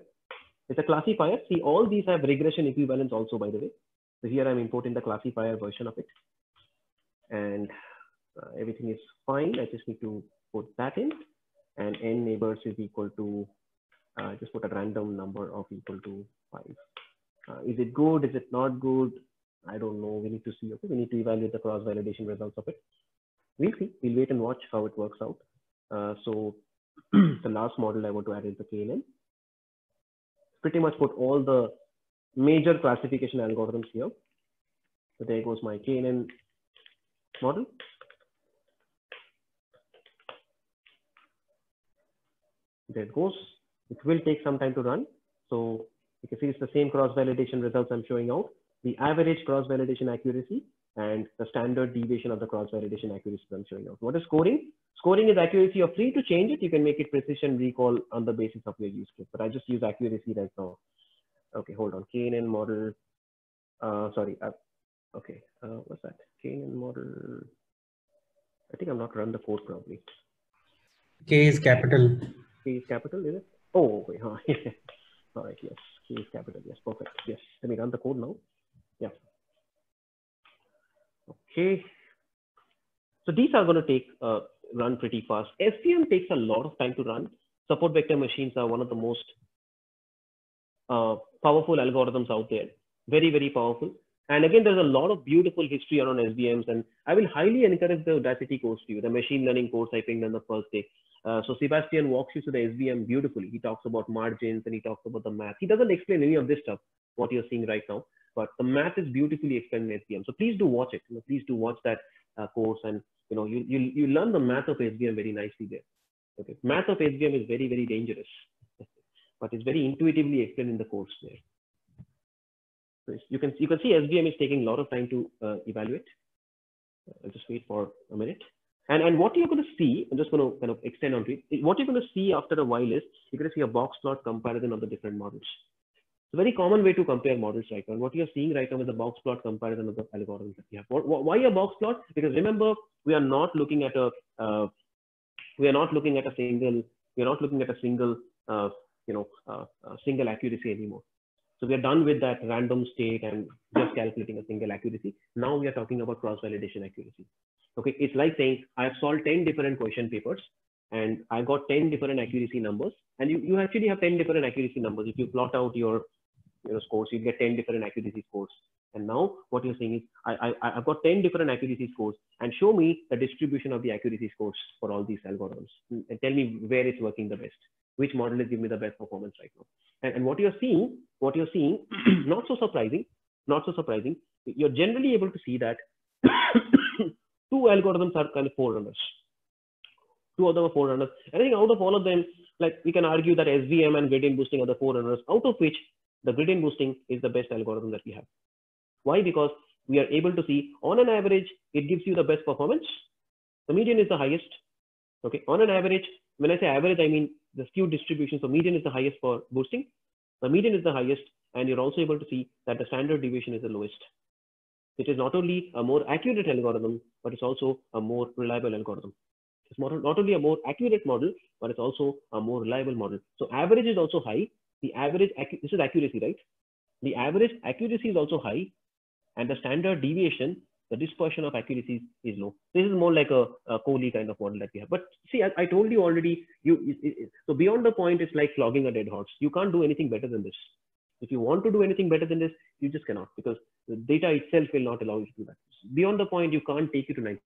it's a classifier. See, all these have regression equivalents also, by the way. So here I'm importing the classifier version of it. And uh, everything is fine. I just need to put that in. And n neighbors is equal to, uh, just put a random number of equal to 5. Uh, is it good? Is it not good? I don't know. We need to see. Okay, we need to evaluate the cross-validation results of it. We'll see. We'll wait and watch how it works out. Uh, so the last model I want to add is the KNN pretty much put all the major classification algorithms here. So there goes my KNN model. There it goes. It will take some time to run. So you can see it's the same cross-validation results I'm showing out. The average cross-validation accuracy and the standard deviation of the cross-validation accuracy I'm showing out. What is scoring? Scoring is accuracy. You're free to change it. You can make it precision recall on the basis of your use case, but I just use accuracy right now. Okay, hold on. KNN model. Uh, sorry. Uh, okay, uh, what's that? KNN model. I think I'm not run the code properly. K is capital. K is capital, is it? Oh, okay. Huh. All right. Yes. K is capital. Yes. Perfect. Yes. Let me run the code now. Yeah. Okay. So these are going to take uh, run pretty fast. SVM takes a lot of time to run. Support vector machines are one of the most uh, powerful algorithms out there. Very, very powerful. And again, there's a lot of beautiful history around SVMs, and I will highly encourage the Udacity course to you, the machine learning course I picked on the first day. Uh, so Sebastian walks you through the SVM beautifully. He talks about margins and he talks about the math. He doesn't explain any of this stuff, what you're seeing right now, but the math is beautifully explained in SVM. So please do watch it. Please do watch that uh, course and you know, you, you, you learn the math of SVM very nicely there. Okay. Math of SVM is very, very dangerous, but it's very intuitively explained in the course there. So you can, you can see SVM is taking a lot of time to uh, evaluate. I'll just wait for a minute. And, and what you're going to see, I'm just going to kind of extend onto it. What you're going to see after a while is you're going to see a box plot comparison of the different models. It's a very common way to compare models right now. And what you're seeing right now is a box plot comparison of the algorithms that we have. Why a box plot? Because remember, we are not looking at a uh, we are not looking at a single we are not looking at a single uh, you know uh, single accuracy anymore. So we are done with that random state and just calculating a single accuracy. Now we are talking about cross-validation accuracy. Okay, it's like saying I have solved 10 different question papers and I got 10 different accuracy numbers and you, you actually have 10 different accuracy numbers. If you plot out your you know scores. You get 10 different accuracy scores. And now what you're saying is I, I, I've got 10 different accuracy scores and show me the distribution of the accuracy scores for all these algorithms and tell me where it's working the best, which model is giving me the best performance right now. And, and what you're seeing, what you're seeing, not so surprising, not so surprising, you're generally able to see that two algorithms are kind of forerunners. Two of them are forerunners. I think out of all of them, like we can argue that SVM and gradient boosting are the forerunners, out of which the gradient boosting is the best algorithm that we have. Why? Because we are able to see on an average, it gives you the best performance. The median is the highest. Okay, on an average, when I say average, I mean the skewed distribution. So median is the highest for boosting. The median is the highest, and you're also able to see that the standard deviation is the lowest. It is not only a more accurate algorithm, but it's also a more reliable algorithm. It's more, not only a more accurate model, but it's also a more reliable model. So average is also high. The average, this is accuracy, right? The average accuracy is also high, and the standard deviation, the dispersion of accuracy is low. This is more like a, a Kohli kind of model that we have. But see, I, I told you already, you it, it, so beyond the point, it's like flogging a dead horse. You can't do anything better than this. If you want to do anything better than this, you just cannot because the data itself will not allow you to do that. Beyond the point, you can't take it to 90%.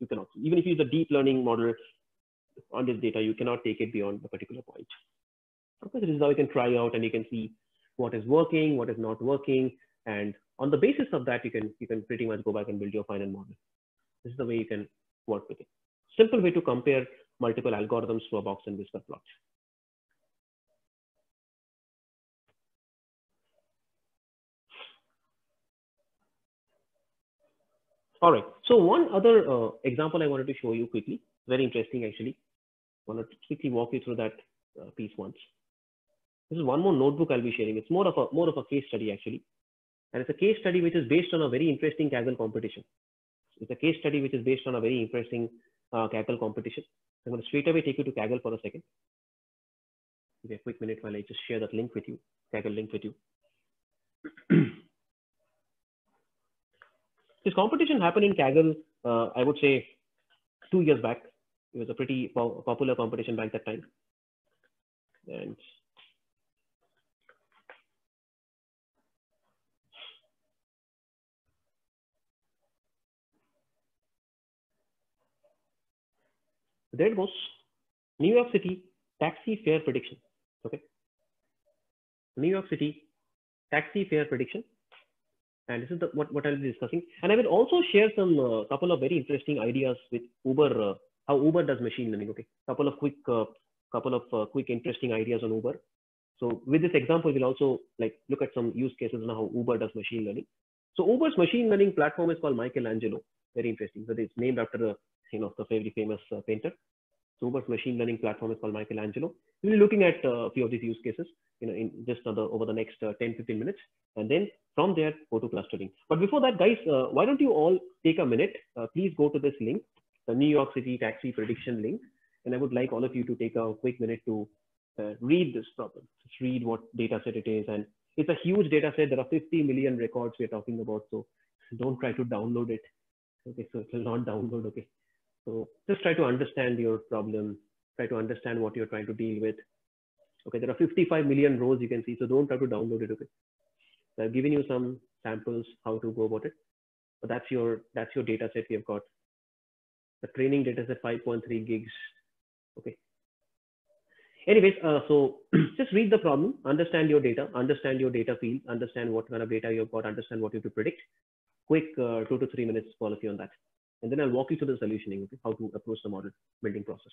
You cannot. Even if you use a deep learning model on this data, you cannot take it beyond a particular point. Okay, so this is how you can try out and you can see what is working, what is not working, and on the basis of that, you can you can pretty much go back and build your final model. This is the way you can work with it. Simple way to compare multiple algorithms to a box and whisker plot. All right. So one other uh, example I wanted to show you quickly, very interesting actually. I want to quickly walk you through that uh, piece once. This is one more notebook I'll be sharing. It's more of a more of a case study actually, and it's a case study which is based on a very interesting Kaggle competition. It's a case study which is based on a very interesting uh, Kaggle competition. I'm going to straight away take you to Kaggle for a second. Okay, a quick minute while I just share that link with you, Kaggle link with you. This competition happened in Kaggle, uh, I would say two years back. It was a pretty po popular competition back that time. And there goes. New York City taxi fare prediction. Okay. New York City taxi fare prediction and this is the, what, what I'll be discussing. And I will also share some uh, couple of very interesting ideas with Uber, uh, how Uber does machine learning. Okay, couple of quick, uh, couple of uh, quick interesting ideas on Uber. So with this example, we'll also like look at some use cases on how Uber does machine learning. So Uber's machine learning platform is called Michelangelo. Very interesting. So it's named after a you know the very famous uh, painter. So Uber's machine learning platform is called Michelangelo. We'll be looking at uh, a few of these use cases, you know, in just over the next 10, 15 minutes. And then from there, go to clustering. But before that, guys, uh, why don't you all take a minute? Uh, please go to this link, the New York City taxi prediction link. And I would like all of you to take a quick minute to uh, read this problem. Just read what data set it is. And it's a huge data set. There are 50 million records we're talking about. So don't try to download it. Okay, so it will not download. Okay. So just try to understand your problem. Try to understand what you're trying to deal with. Okay, there are 55 million rows you can see. So don't try to download it. Okay. So I've given you some samples how to go about it. But that's your that's your data set. We have got the training data set 5.3 gigs. Okay. Anyways, uh, so just read the problem, understand your data, understand your data field, understand what kind of data you've got, understand what you have to predict. Quick uh, two to three minutes you on that. And then I'll walk you through the solutioning, okay, how to approach the model building process.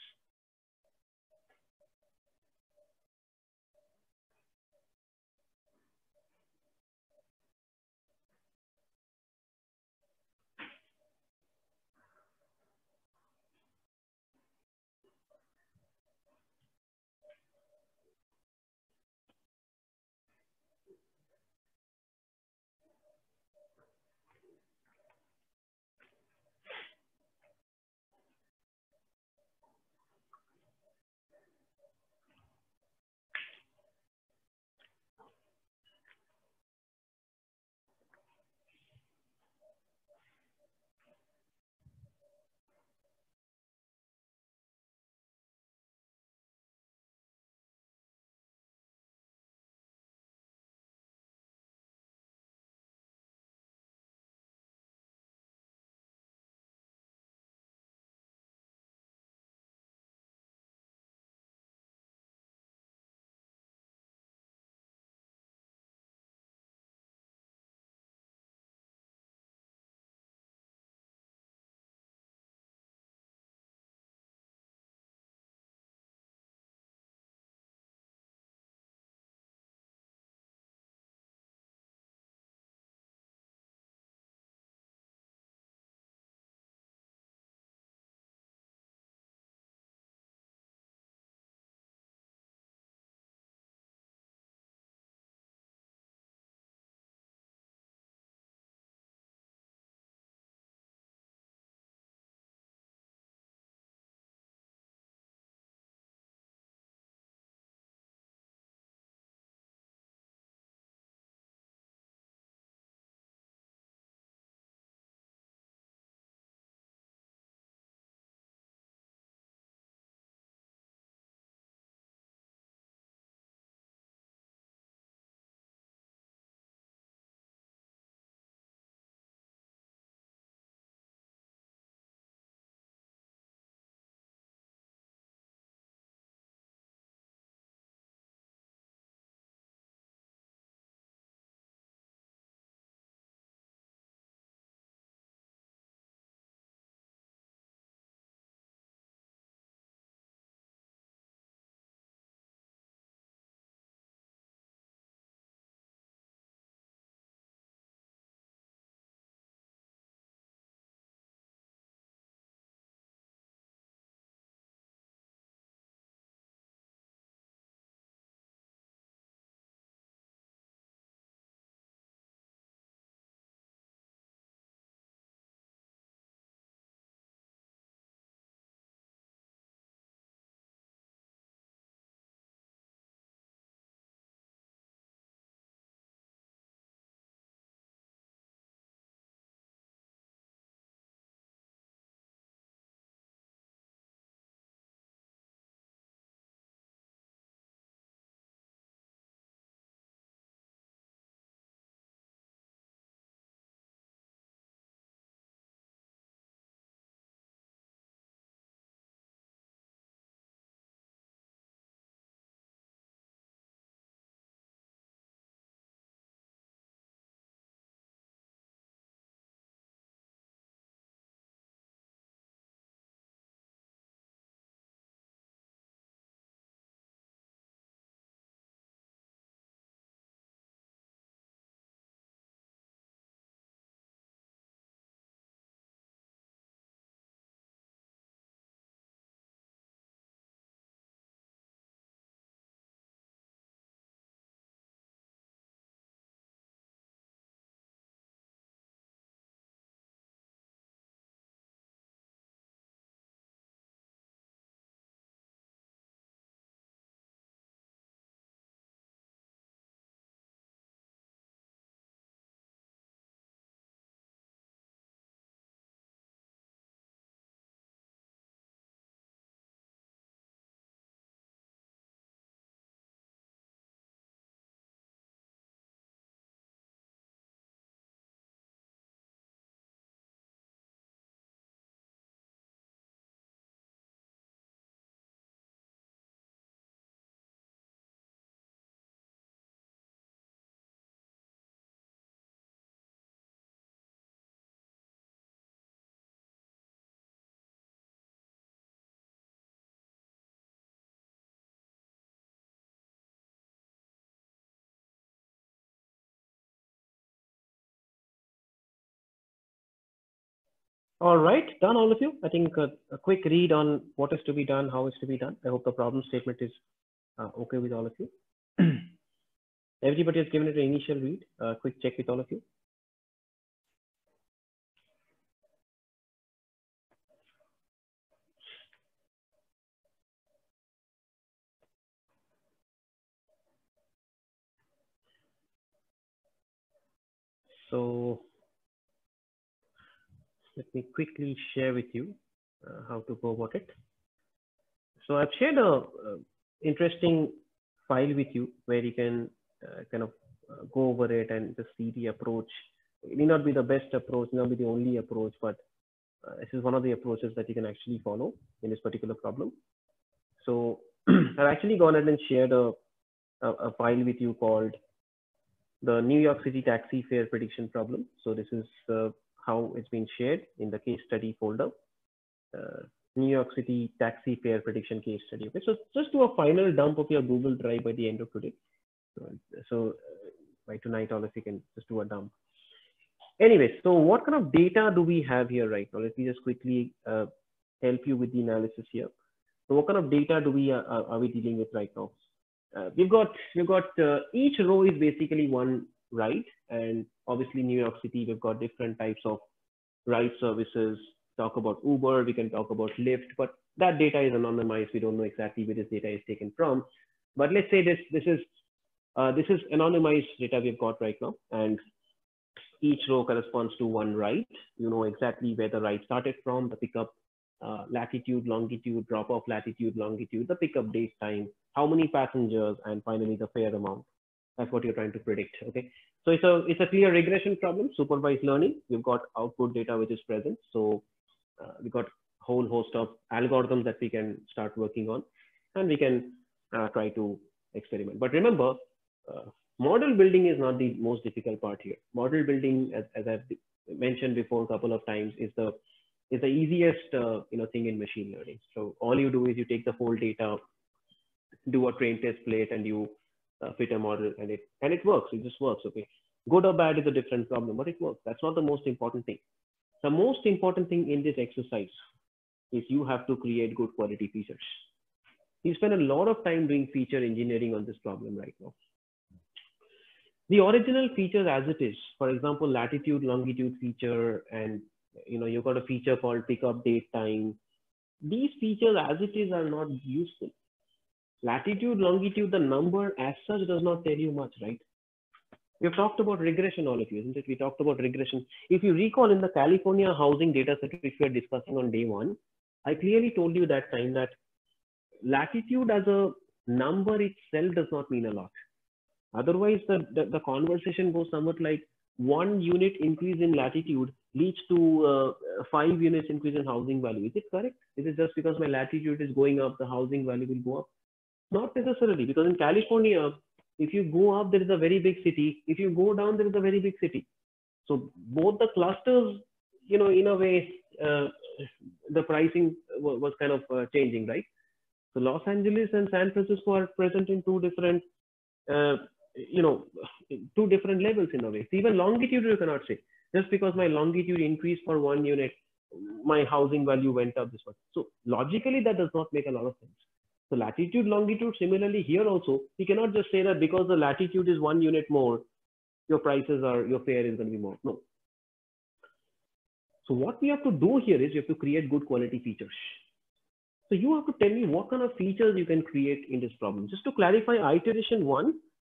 All right, done all of you. I think uh, a quick read on what is to be done, how is to be done. I hope the problem statement is uh, okay with all of you. Everybody has given it an initial read. Uh, quick check with all of you. So let me quickly share with you uh, how to go about it. So I've shared a, a interesting file with you where you can uh, kind of uh, go over it and just see the approach. It may not be the best approach, may not be the only approach, but uh, this is one of the approaches that you can actually follow in this particular problem. So I've actually gone ahead and shared a, a, a file with you called the New York City taxi fare prediction problem. So this is uh, how it's been shared in the case study folder. Uh, New York City taxi fare prediction case study. Okay, so just do a final dump of your Google Drive by the end of today. So, so uh, by tonight, all of you can just do a dump. Anyway, so what kind of data do we have here right now? Let me just quickly uh, help you with the analysis here. So what kind of data do we uh, are we dealing with right now? uh, we've got we've got uh, each row is basically one ride and obviously new york city we've got different types of ride services. Talk about uber we can talk about lyft but that data is anonymized. We don't know exactly where this data is taken from. But let's say this this is uh, this is anonymized data we've got right now and each row corresponds to one ride. You know exactly where the ride started from the pickup uh, latitude, longitude, drop off latitude, longitude, the pickup date time, how many passengers, and finally the fare amount. That's what you're trying to predict. Okay. So it's a it's a clear regression problem, supervised learning. We've got output data which is present. So uh, we've got a whole host of algorithms that we can start working on, and we can uh, try to experiment. But remember, uh, model building is not the most difficult part here. Model building, as, as I've mentioned before a couple of times, is the is the easiest uh, you know thing in machine learning. So all you do is you take the whole data, do a train test split, and you uh, fit a model, and it and it works. It just works. Okay, good or bad is a different problem, but it works. That's not the most important thing. The most important thing in this exercise is you have to create good quality features. You spend a lot of time doing feature engineering on this problem right now. The original features as it is, for example, latitude, longitude feature, and you know you've got a feature called pickup date time these features as it is are not useful latitude longitude the number as such does not tell you much right we've talked about regression all of you isn't it we talked about regression if you recall in the california housing data set which we are discussing on day one i clearly told you that time that latitude as a number itself does not mean a lot otherwise the, the, the conversation goes somewhat like one unit increase in latitude leads to uh, five units increase in housing value. Is it correct? Is it just because my latitude is going up, the housing value will go up? Not necessarily, because in California, if you go up, there is a very big city. If you go down, there is a very big city. So both the clusters, you know, in a way, uh, the pricing was kind of uh, changing, right? So Los Angeles and San Francisco are present in two different, uh, you know, two different levels in a way. Even longitude you cannot say just because my longitude increased for one unit, my housing value went up this much. So logically, that does not make a lot of sense. So latitude, longitude, similarly here also, we cannot just say that because the latitude is one unit more, your prices are, your fare is going to be more. No. So what we have to do here is you have to create good quality features. So you have to tell me what kind of features you can create in this problem. Just to clarify, iteration one,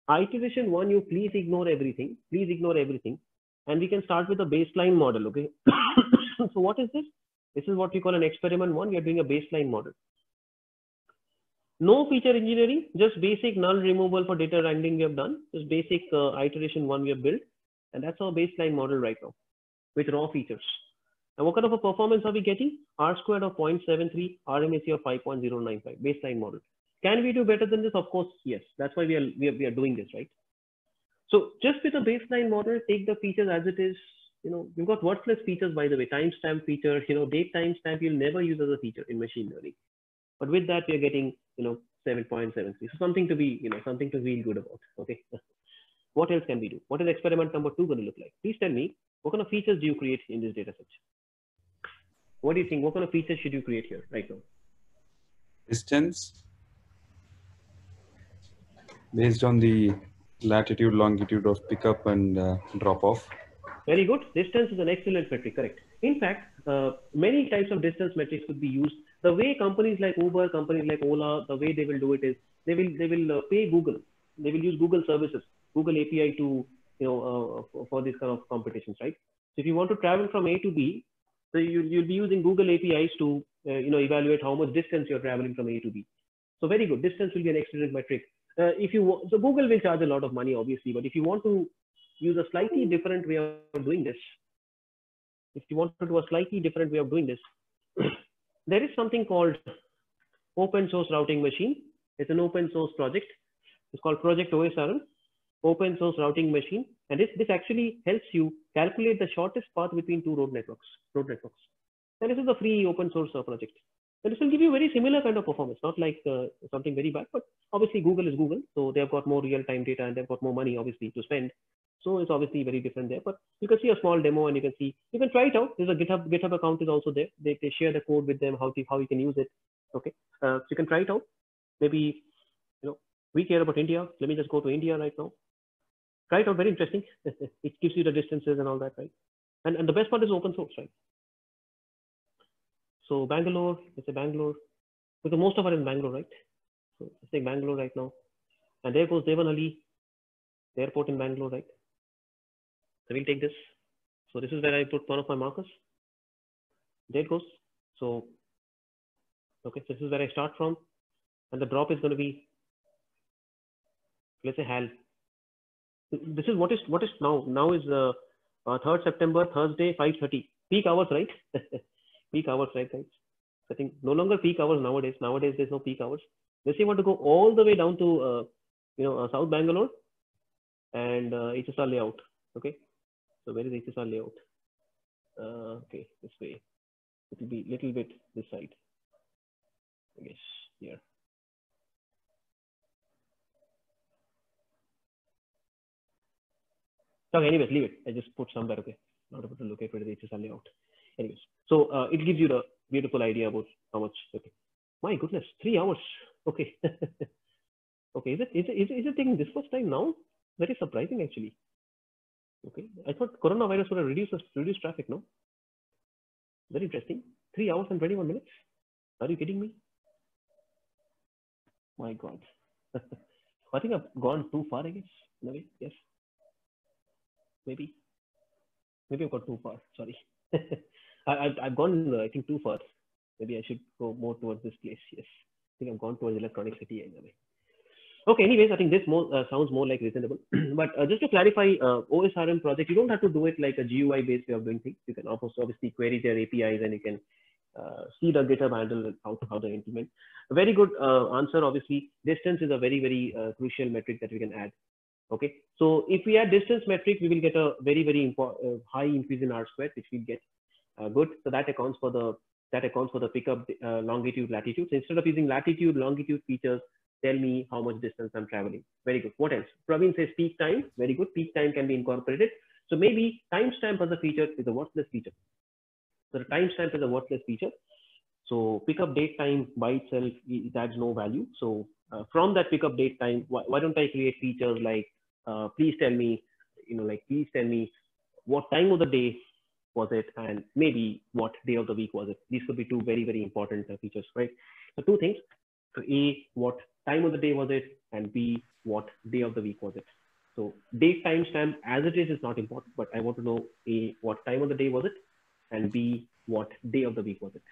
iteration one, you please ignore everything. Please ignore everything and we can start with a baseline model okay so what is this this is what we call an experiment one we are doing a baseline model no feature engineering just basic null removal for data wrangling we have done just basic uh, iteration one we have built. And that's our baseline model right now with raw features. And what kind of a performance are we getting? R squared of 0.73 rmse of 5.095 baseline model. Can we do better than this? Of course yes. That's why we are we are, we are doing this right? So just with a baseline model, take the features as it is. You know, you've got worthless features, by the way, timestamp feature, you know, date timestamp, you'll never use as a feature in machine learning. But with that, we're getting, you know, 7.73. So something to be, you know, something to feel good about. Okay. what else can we do? What is experiment number two going to look like? Please tell me, what kind of features do you create in this data set? What do you think? What kind of features should you create here right now? Distance based on the latitude, longitude of pickup and uh, drop off. Very good. Distance is an excellent metric, correct. In fact, uh, many types of distance metrics could be used. The way companies like Uber, companies like Ola, the way they will do it is they will they will uh, pay Google. They will use Google services, Google API to you know uh, for, these kind of competitions, right? So if you want to travel from A to B, so you, you'll be using Google APIs to uh, you know evaluate how much distance you're traveling from A to B. So very good. Distance will be an excellent metric. Uh, if you so Google will charge a lot of money, obviously, but if you want to use a slightly different way of doing this, if you want to do a slightly different way of doing this, there is something called open source routing machine. It's an open source project. It's called Project OSRM, open source routing machine. And this, this actually helps you calculate the shortest path between two road networks, road networks. And this is a free open source uh, project. And this will give you very similar kind of performance, not like uh, something very bad, but obviously Google is Google. So they've got more real-time data and they've got more money, obviously, to spend. So it's obviously very different there, but you can see a small demo and you can see, you can try it out. There's a GitHub, GitHub account is also there. They, they share the code with them, how, to, how you can use it. Okay. Uh, so you can try it out. Maybe, you know, we care about India. Let me just go to India right now. Try it out. Very interesting. it gives you the distances and all that, right? And, and the best part is open source, right? So Bangalore, let's say Bangalore, because most of are in Bangalore, right? So let's take Bangalore right now. And there goes Devanahalli, the airport in Bangalore, right? So we'll take this. So this is where I put one of my markers. There it goes. So, okay, so this is where I start from. And the drop is going to be, let's say HAL. This is what is, what is now, now is uh, uh, 3rd September, Thursday, 5.30. Peak hours, right? peak hours, right, guys? I think no longer peak hours nowadays. Nowadays, there's no peak hours. Let's say you want to go all the way down to, uh, you know, uh, South Bangalore and uh, HSR layout. Okay. So where is HSR layout? Uh, okay, this way. It will be little bit this side. I guess here. Okay, anyways, leave it. I just put somewhere. Okay, not able to locate where the HSR layout. Anyways, so uh, it gives you the beautiful idea about how much. Okay, my goodness, three hours. Okay, okay. Is it is it is it, is it taking this much time now? Very surprising, actually. Okay, I thought coronavirus would have reduced reduced traffic. No, very interesting. Three hours and twenty-one minutes. Are you kidding me? My God. I think I've gone too far. I guess. In a way, yes. Maybe. Maybe I've got too far. Sorry. I, I've, I've gone, I think, too far. Maybe I should go more towards this place. Yes. I think I've gone towards electronic city in a way. Okay, anyways, I think this more, uh, sounds more like reasonable. but uh, just to clarify, uh, OSRM project, you don't have to do it like a GUI based way of doing things. You can also obviously query their APIs and you can uh, see the GitHub handle and how, to, how they implement. A very good uh, answer, obviously. Distance is a very, very uh, crucial metric that we can add. Okay, so if we add distance metric, we will get a very, very high increase in R squared, which we'll get good. So that accounts for the that accounts for the pickup uh, longitude, latitude. So instead of using latitude, longitude features, tell me how much distance I'm traveling. Very good. What else? Praveen says peak time. Very good. Peak time can be incorporated. So maybe timestamp as a feature is a worthless feature. So the timestamp is a worthless feature. So pickup date time by itself, it adds no value. So uh, from that pickup date time, why, why don't I create features like uh, please tell me, you know, like, please tell me what time of the day was it and maybe what day of the week was it. These could be two very, very important uh, features, right? So two things. So A, what time of the day was it? And B, what day of the week was it? So date timestamp as it is is not important, but I want to know A, what time of the day was it? And B, what day of the week was it?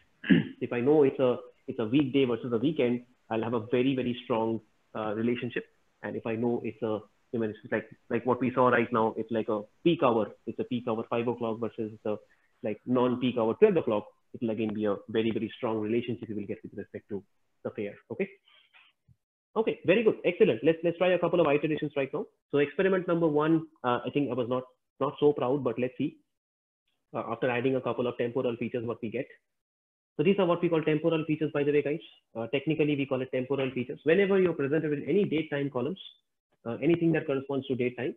if I know it's a, it's a weekday versus a weekend, I'll have a very, very strong uh, relationship. And if I know it's a I mean, it's like like what we saw right now. It's like a peak hour. It's a peak hour five o'clock versus the like non-peak hour twelve o'clock. It will again be a very very strong relationship you will get with respect to the fare. Okay. Okay, very good, excellent. Let's let's try a couple of iterations right now. So experiment number one, uh, I think I was not not so proud, but let's see. Uh, after adding a couple of temporal features, what we get. So these are what we call temporal features, by the way, guys. Uh, technically, we call it temporal features. Whenever you're presented with any date time columns, uh, anything that corresponds to date time.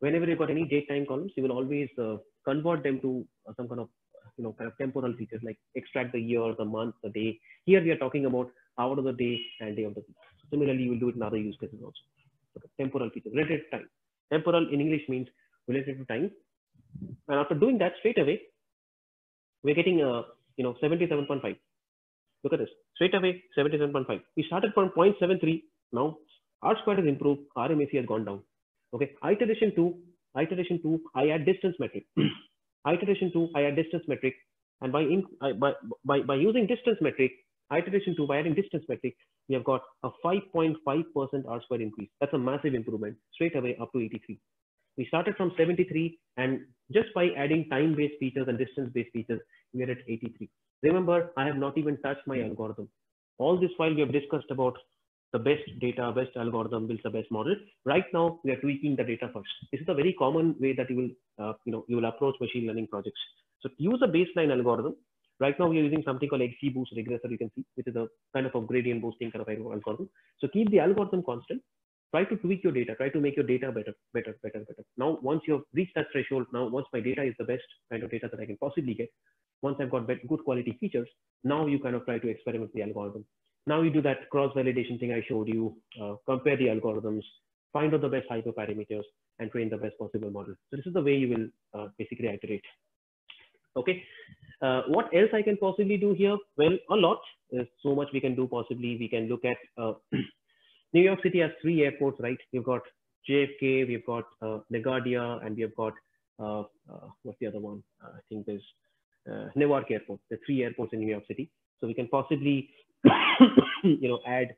Whenever you've got any date time columns, you will always uh, convert them to uh, some kind of you know, kind of temporal features like extract the year, the month, the day. Here we are talking about hour of the day and day of the week. So similarly, you will do it in other use cases also. Okay. Temporal features related time. Temporal in English means related to time. And after doing that straight away, we're getting a, uh, you know, 77.5. Look at this, straight away 77.5. We started from 0.73. Now R squared has improved, RMSE has gone down. Okay, iteration two, iteration two, I add distance metric. iteration two, I add distance metric. And by, in, by, by, by using distance metric, iteration two, by adding distance metric, we have got a 5.5% R squared increase. That's a massive improvement straight away up to 83. We started from 73 and just by adding time-based features and distance-based features, we are at 83. Remember, I have not even touched my algorithm. All this while we have discussed about the best data, best algorithm builds the best model. Right now, we are tweaking the data first. This is a very common way that you will, uh, you know, you will approach machine learning projects. So use a baseline algorithm. Right now, we are using something called XGBoost regressor, you can see, which is a kind of a gradient boosting kind of algorithm. So keep the algorithm constant. Try to tweak your data. Try to make your data better, better, better, better. Now, once you have reached that threshold, now once my data is the best kind of data that I can possibly get, once I've got good quality features, now you kind of try to experiment with the algorithm. Now you do that cross-validation thing I showed you, uh, compare the algorithms, find out the best hyperparameters, and train the best possible model. So this is the way you will uh, basically iterate. Okay. Uh, what else I can possibly do here? Well, a lot. There's so much we can do possibly. We can look at uh, New York City has three airports, right? We've got JFK, we've got uh, LaGuardia, and we've got uh, uh, what's the other one? I think there's Newark Airport. The three airports in New York City. So we can possibly you know, add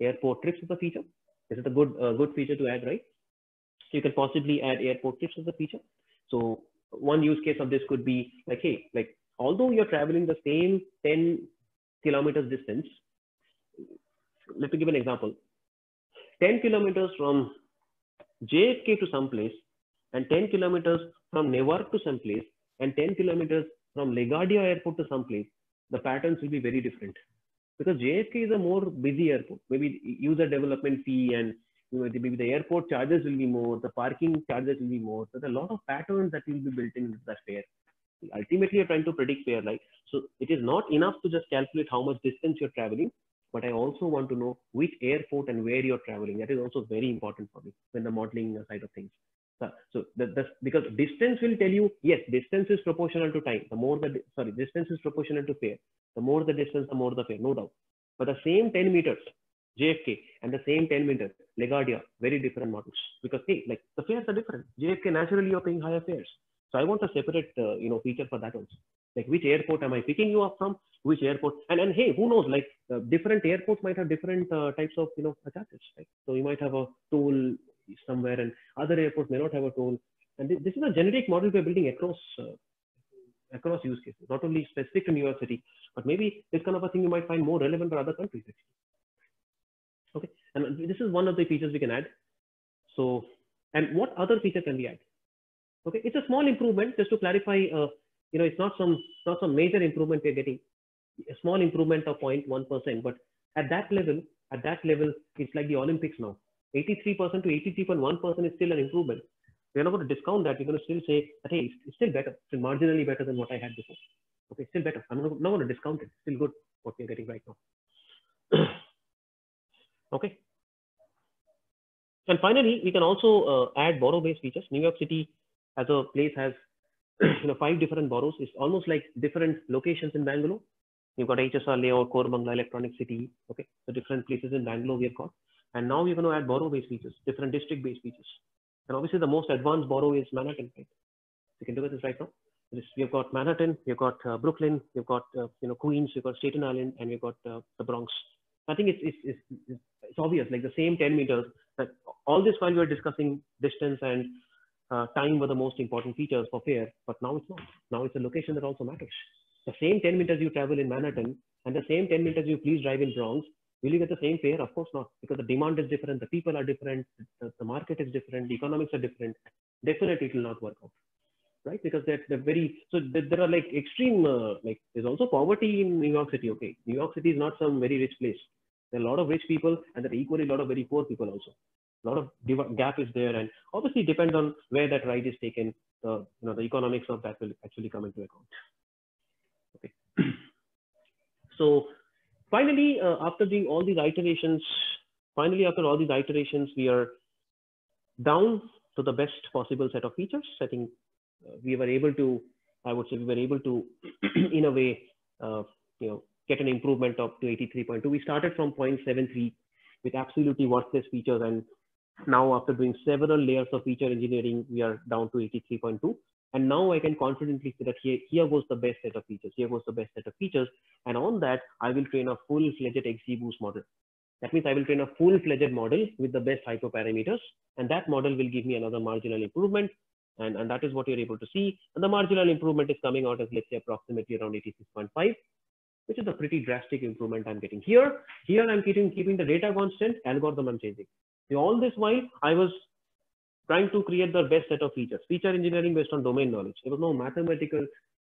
airport trips as a feature. This is a good, uh, good feature to add, right? So you can possibly add airport trips as a feature. So one use case of this could be like, hey, like although you're traveling the same 10 kilometers distance, let me give an example. 10 kilometers from JFK to some place and 10 kilometers from Newark to some place and 10 kilometers from LaGuardia airport to some place, the patterns will be very different because JFK is a more busy airport. Maybe user development fee and maybe the airport charges will be more, the parking charges will be more. So there are a lot of patterns that will be built into that fare. Ultimately, you're trying to predict fare, right? So it is not enough to just calculate how much distance you're traveling, but I also want to know which airport and where you're traveling. That is also very important for me when the modeling side of things. So the, the, because distance will tell you, yes, distance is proportional to time. The more the, sorry, distance is proportional to fare. The more the distance, the more the fare, no doubt. But the same 10 meters, JFK, and the same 10 meters, LaGuardia, very different models. Because, hey, like the fares are different. JFK, naturally, you're paying higher fares. So I want a separate, uh, you know, feature for that also. Like which airport am I picking you up from? Which airport? And and hey, who knows? Like uh, different airports might have different uh, types of, you know, charges. Right? So you might have a toll somewhere and other airports may not have a toll. And this is a generic model we're building across uh, across use cases, not only specific to New York City, but maybe this kind of a thing you might find more relevant for other countries. Okay, and this is one of the features we can add. So, and what other feature can we add? Okay, it's a small improvement just to clarify. Uh, you know, it's not some not some major improvement we're getting. A small improvement of 0.1 percent, but at that level, at that level, it's like the Olympics now. 83% to 83.1% is still an improvement. We're not going to discount that. We're going to still say hey, it's still better, still marginally better than what I had before. Okay, still better. I'm not going to discount it. Still good what we're getting right now. okay. And finally, we can also uh, add borough-based features. New York City as a place has you know five different boroughs. It's almost like different locations in Bangalore. You've got HSR layout, Koramangala Electronic City. Okay, the different places in Bangalore we have got. And now we're going to add borough-based features, different district-based features. And obviously the most advanced borough is Manhattan. Right? You can do this right now. We've got Manhattan, we've got uh, Brooklyn, we've got uh, you know Queens, we've got Staten Island, and we've got uh, the Bronx. I think it's, it's, it's, it's obvious, like the same 10 meters, that all this while we were discussing distance and uh, time were the most important features for fare, but now it's not. Now it's a location that also matters. The same 10 meters you travel in Manhattan and the same 10 meters you please drive in Bronx Will you get the same fare? Of course not, because the demand is different, the people are different, the, the market is different, the economics are different. Definitely, it will not work out, right? Because they're, they're very so there are like extreme uh, like there's also poverty in New York City. Okay, New York City is not some very rich place. There are a lot of rich people, and there are equally a lot of very poor people also. A lot of gap is there, and obviously depends on where that ride is taken. Uh, you know, the economics of that will actually come into account. Okay. so finally, uh, after doing all these iterations, finally, after all these iterations, we are down to the best possible set of features. I think uh, we were able to, I would say we were able to, in a way, uh, you know, get an improvement up to 83.2. We started from 0.73 with absolutely worthless features. And now after doing several layers of feature engineering, we are down to 83.2. And now I can confidently say that here, here was the best set of features. Here was the best set of features. And on that, I will train a full-fledged XGBoost model. That means I will train a full-fledged model with the best hyperparameters. And that model will give me another marginal improvement. And, and that is what you're able to see. And the marginal improvement is coming out as, let's say, approximately around 86.5 which is a pretty drastic improvement I'm getting here. Here I'm keeping, keeping the data constant, algorithm I'm changing. So all this while I was trying to create the best set of features. Feature engineering based on domain knowledge. There was no mathematical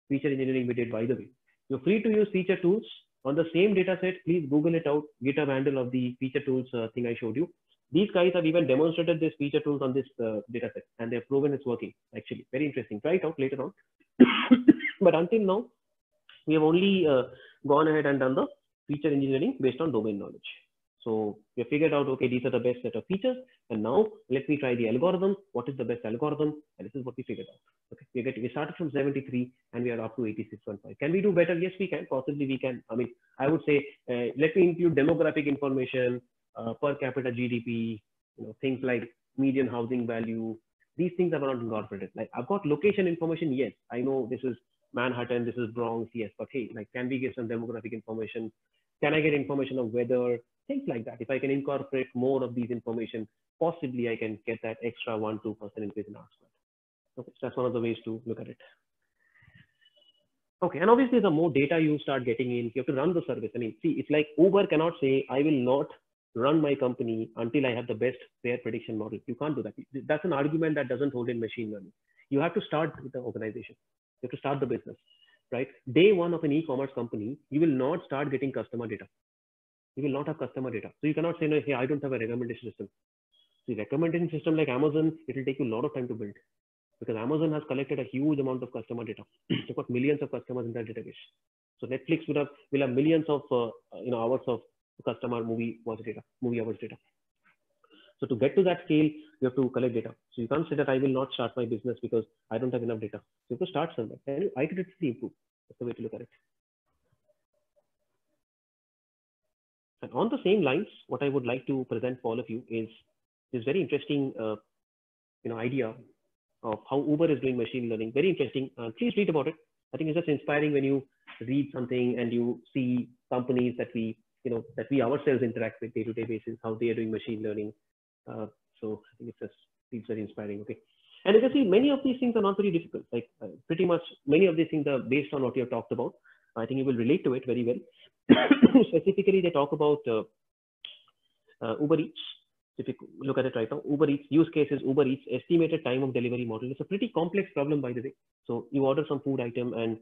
feature engineering we did by the way. You're free to use feature tools on the same data set. Please Google it out, GitHub handle of the feature tools uh, thing I showed you. These guys have even demonstrated this feature tools on this uh, data set and they've proven it's working actually. Very interesting. Try it out later on. but until now, we have only uh, gone ahead and done the feature engineering based on domain knowledge. So we have figured out, okay, these are the best set of features. And now let me try the algorithm. What is the best algorithm? And this is what we figured out. Okay, we get we started from 73 and we are up to 86.5. Can we do better? Yes, we can. Possibly we can. I mean, I would say, uh, let me include demographic information, uh, per capita GDP, you know, things like median housing value. These things are not incorporated. Like I've got location information. Yes, I know this is Manhattan, this is Bronx, yes, but hey, like, can we get some demographic information? Can I get information of weather? Things like that. If I can incorporate more of these information, possibly I can get that extra one, 2% increase in R squared. Okay, so that's one of the ways to look at it. Okay, and obviously the more data you start getting in, you have to run the service. I mean, see, it's like Uber cannot say, I will not run my company until I have the best fare prediction model. You can't do that. That's an argument that doesn't hold in machine learning. You have to start with the organization. You have to start the business, right? Day one of an e-commerce company, you will not start getting customer data. You will not have customer data. So you cannot say, no, hey, I don't have a recommendation system. The recommendation system like Amazon, it will take you a lot of time to build because Amazon has collected a huge amount of customer data. They've got millions of customers in their database. So Netflix will have will have millions of uh, you know hours of customer movie watch data, movie hours data. So to get to that scale, you have to collect data. So you can't say that I will not start my business because I don't have enough data. So you have to start somewhere and you iteratively improve. That's the way to look at it. And on the same lines, what I would like to present for all of you is this very interesting uh, you know, idea of how Uber is doing machine learning. Very interesting. Uh, please read about it. I think it's just inspiring when you read something and you see companies that we, you know, that we ourselves interact with day-to-day -day basis, how they are doing machine learning. Uh, so I think it's just it's very inspiring. Okay. And you can see many of these things are not very difficult. Like uh, pretty much many of these things are based on what you have talked about. I think you will relate to it very well. Specifically, they talk about uh, uh, Uber Eats. If you look at it right now, Uber Eats use cases, Uber Eats estimated time of delivery model. It's a pretty complex problem, by the way. So you order some food item and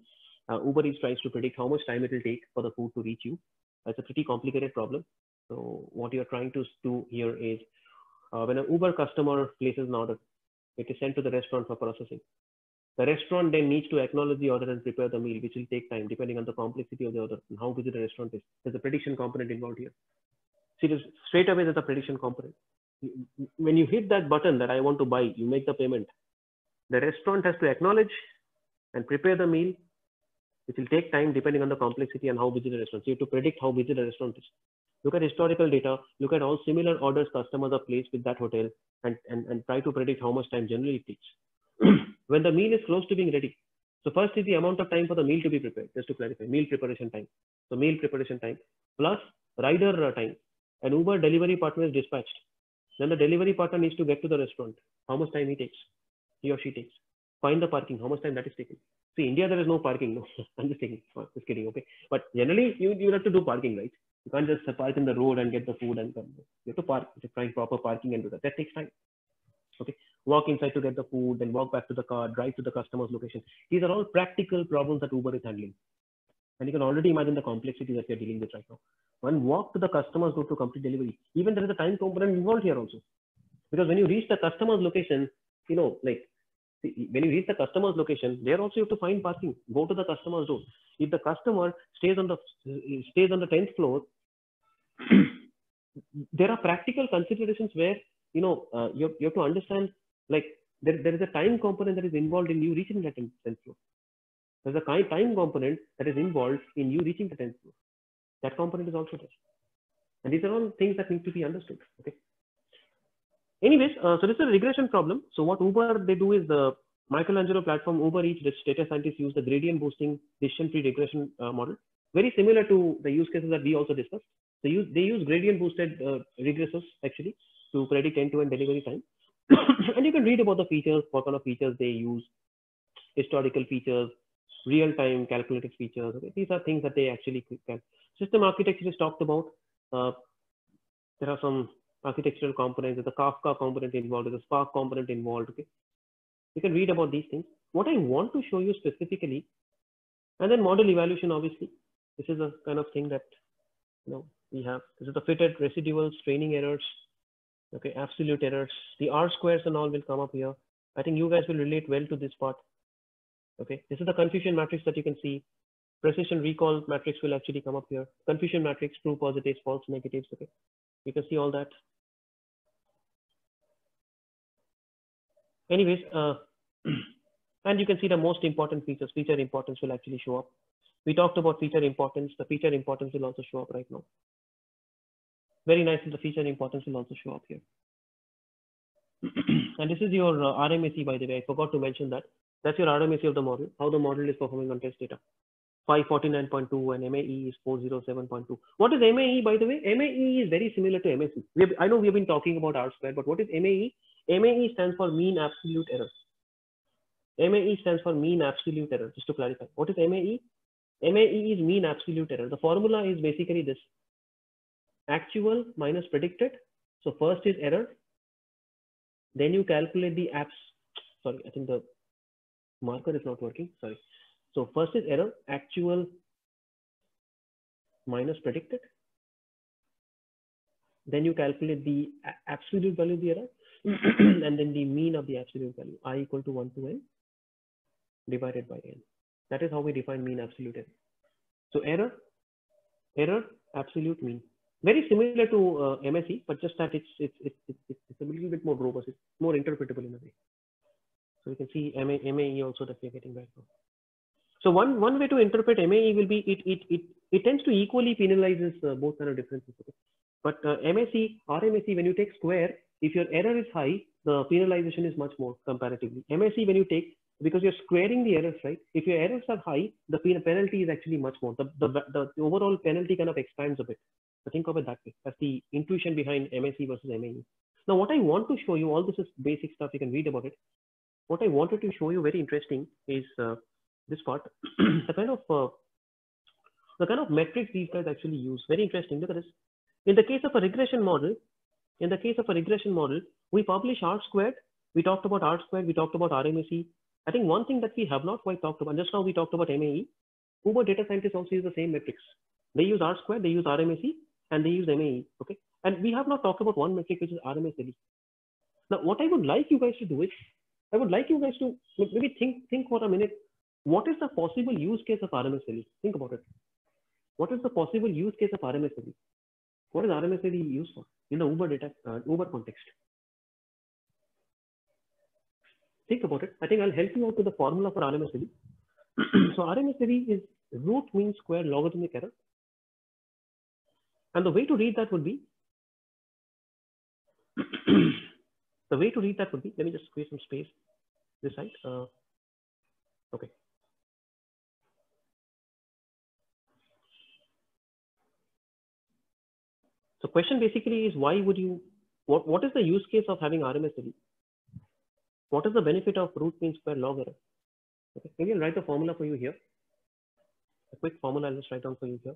uh, Uber Eats tries to predict how much time it will take for the food to reach you. It's a pretty complicated problem. So what you're trying to do here is uh, when an Uber customer places an order, it is sent to the restaurant for processing. The restaurant then needs to acknowledge the order and prepare the meal, which will take time depending on the complexity of the order and how busy the restaurant is. There's a prediction component involved here. See, this straight away there's a prediction component. When you hit that button that I want to buy, you make the payment. The restaurant has to acknowledge and prepare the meal, which will take time depending on the complexity and how busy the restaurant. So you have to predict how busy the restaurant is. Look at historical data, look at all similar orders customers are placed with that hotel and, and, and try to predict how much time generally it takes. when the meal is close to being ready. So first is the amount of time for the meal to be prepared, just to clarify, meal preparation time. So meal preparation time plus rider uh, time. An Uber delivery partner is dispatched. Then the delivery partner needs to get to the restaurant. How much time he takes, he or she takes. Find the parking, how much time that is taken. See, India, there is no parking. No, I'm just kidding. Just kidding. Okay. But generally, you, you have to do parking, right? You can't just park in the road and get the food and come. You have to park, you have to find proper parking and do that. That takes time. Okay. Walk inside to get the food, then walk back to the car, drive to the customer's location. These are all practical problems that Uber is handling. And you can already imagine the complexity that you're dealing with right now. One walk to the customer's door to complete delivery. Even there is a time component involved here also. Because when you reach the customer's location, you know, like when you reach the customer's location, there also you have to find parking. Go to the customer's door. If the customer stays on the stays on the tenth floor, there are practical considerations where you know uh, you, have, you have to understand like there, there is a time component that is involved in you reaching the 10th floor. There's a kind time component that is involved in you reaching the 10th floor. That component is also there. And these are all things that need to be understood. Okay. Anyways, uh, so this is a regression problem. So what Uber they do is the Michelangelo platform Uber Eats data scientists use the gradient boosting decision tree regression uh, model, very similar to the use cases that we also discussed. They use they use gradient boosted uh, regressors actually to predict end-to-end delivery time. and you can read about the features, what kind of features they use, historical features, real-time calculated features. Okay? These are things that they actually can. System architecture is talked about. Uh, there are some architectural components. A Kafka component involved. A Spark component involved. Okay, you can read about these things. What I want to show you specifically, and then model evaluation. Obviously, this is a kind of thing that you know we have. This is the fitted residuals, training errors, okay, absolute errors. The R squares and all will come up here. I think you guys will relate well to this part. Okay, this is the confusion matrix that you can see. Precision recall matrix will actually come up here. Confusion matrix, true positives, false negatives. Okay, you can see all that. Anyways, uh, and you can see the most important features. Feature importance will actually show up. We talked about feature importance. The feature importance will also show up right now. Very nice. The feature importance will also show up here. and this is your uh, RMSE, by the way. I forgot to mention that. That's your RMSE of the model, how the model is performing on test data. 549.2 and MAE is 407.2. What is MAE, by the way? MAE is very similar to MSE. Have, I know we have been talking about R square, but what is MAE? MAE stands for mean absolute error. MAE stands for mean absolute error, just to clarify. What is MAE? MAE is mean absolute error. The formula is basically this. Actual minus predicted. So first is error. Then you calculate the apps. Sorry, I think the marker is not working. Sorry. So first is error, actual minus predicted. Then you calculate the absolute value of the error and then the mean of the absolute value, i equal to 1 to n divided by n. That is how we define mean absolute error. So error, error, absolute mean. Very similar to uh, MSE, but just that it's, it's, it's, it's, a little bit more robust, it's more interpretable in a way. So you can see MA, MAE also that we're getting back now. So one, one way to interpret MAE will be it, it, it, it tends to equally penalizes uh, both kind of differences. But uh, MSE, RMSE, when you take square, if your error is high, the penalization is much more comparatively. MSE, when you take, because you're squaring the errors, right? If your errors are high, the penalty is actually much more. The, the, the overall penalty kind of expands a bit. So think of it that way. That's the intuition behind MSE versus MAE. Now, what I want to show you, all this is basic stuff, you can read about it. What I wanted to show you very interesting is uh, this part, the kind of uh, the kind of metrics these guys actually use. Very interesting. Look at this. In the case of a regression model, in the case of a regression model, we publish R squared. We talked about R squared. We talked about RMSE. I think one thing that we have not quite talked about, just now we talked about MAE. Uber data scientists also use the same metrics. They use R squared, they use RMSE, and they use MAE. Okay. And we have not talked about one metric, which is RMSLE. Now, what I would like you guys to do is, I would like you guys to maybe think think for a minute. What is the possible use case of RMSLE? Think about it. What is the possible use case of RMSLE? What is RMSLE used for in the Uber data uh, Uber context? Think about it. I think I'll help you out with the formula for RMSLE. so RMSLE is root mean square logarithmic error. And the way to read that would be the way to read that would be, let me just create some space this side. Uh, okay. So question basically is why would you, what, what is the use case of having RMSE? What is the benefit of root mean square log error? Okay, maybe I'll write the formula for you here. A quick formula I'll just write down for you here.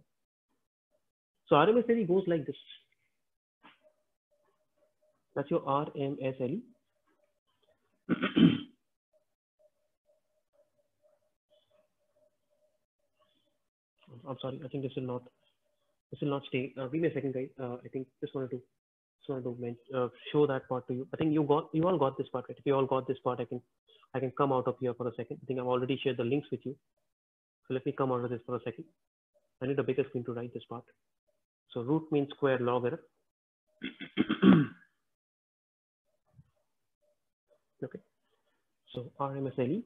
So RMSE goes like this. That's your RMSE. I'm sorry, I think this will not, this will not stay. Uh, give me a second, guys. Uh, I think just wanted to So I don't uh, show that part to you. I think you got you all got this part right. If you all got this part, I can I can come out of here for a second. I think I've already shared the links with you. So let me come out of this for a second. I need a bigger screen to write this part. So root mean square log error. okay. So RMSLE.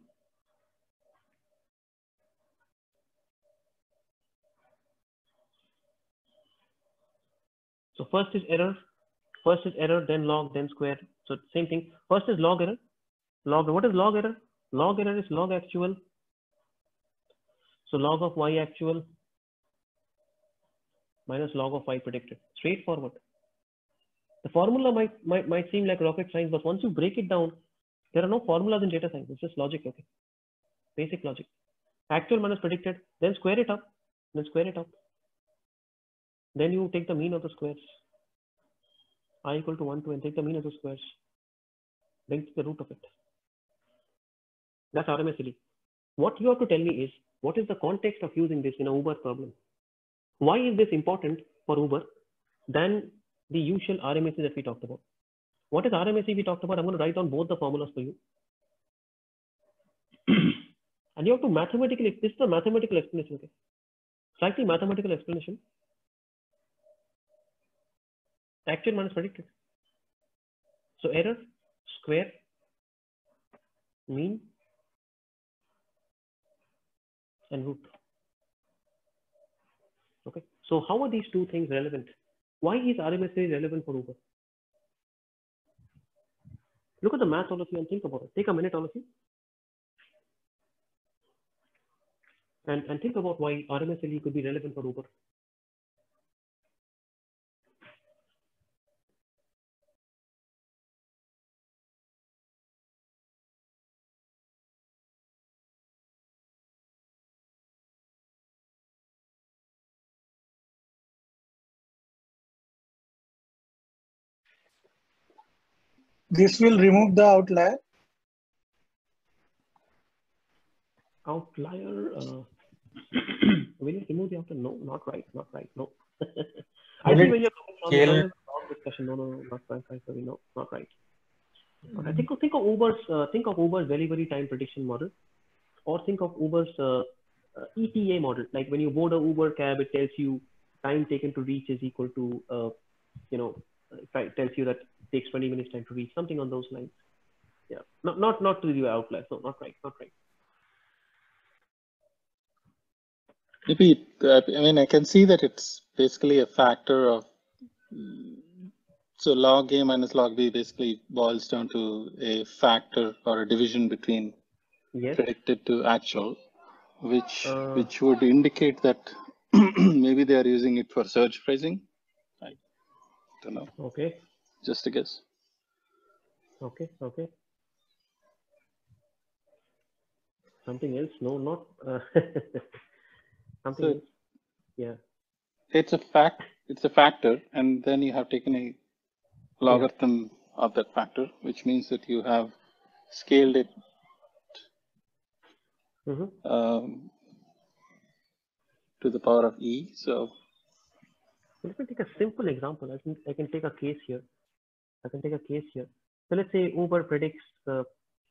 So first is error, first is error, then log, then square. So same thing. First is log error. Log, what is log error? Log error is log actual. So log of y actual minus log of y predicted. Straightforward. The formula might, might, might seem like rocket science, but once you break it down, there are no formulas in data science. It's just logic, okay? Basic logic. Actual minus predicted, then square it up, then square it up. Then you take the mean of the squares. i equal to 1, 2, and take the mean of the squares. Then take the root of it. That's RMSLE. What you have to tell me is, what is the context of using this in a Uber problem? Why is this important for Uber than the usual RMSE that we talked about? What is RMSE we talked about? I'm going to write down both the formulas for you. and you have to mathematically, this is a mathematical explanation, okay? Slightly mathematical explanation. Actual minus predicted. So error, square, mean, and root. So how are these two things relevant? Why is RMSE relevant for Uber? Look at the math, all of you, and think about it. Take a minute, all of you. And, and think about why RMSLE could be relevant for Uber. This will remove the outlier. Outlier. Uh, will you remove the outlier? No, not right. Not right. No. I think when you're coming from long discussion, no, no, no, not right. right sorry, no, not right. I think think of Uber's uh, think of Uber's very very time prediction model, or think of Uber's uh, uh, ETA model. Like when you board a Uber cab, it tells you time taken to reach is equal to uh, you know it tells you that it takes 20 minutes time to reach something on those lines. Yeah, not not not to the outliers. No, not right, not right. Maybe I mean I can see that it's basically a factor of so log a minus log b basically boils down to a factor or a division between yes. predicted to actual, which Uh, which would indicate that maybe they are using it for surge pricing. Don't know, Okay, just a guess. okay, okay. Something else? No, not uh, something So- else. Yeah. It's a fact. It's a factor, and then you have taken a logarithm of that factor, which means that you have scaled it hmm um, to the power of e. So Let me take a simple example. I can I can take a case here. I can take a case here. So let's say Uber predicts. Uh,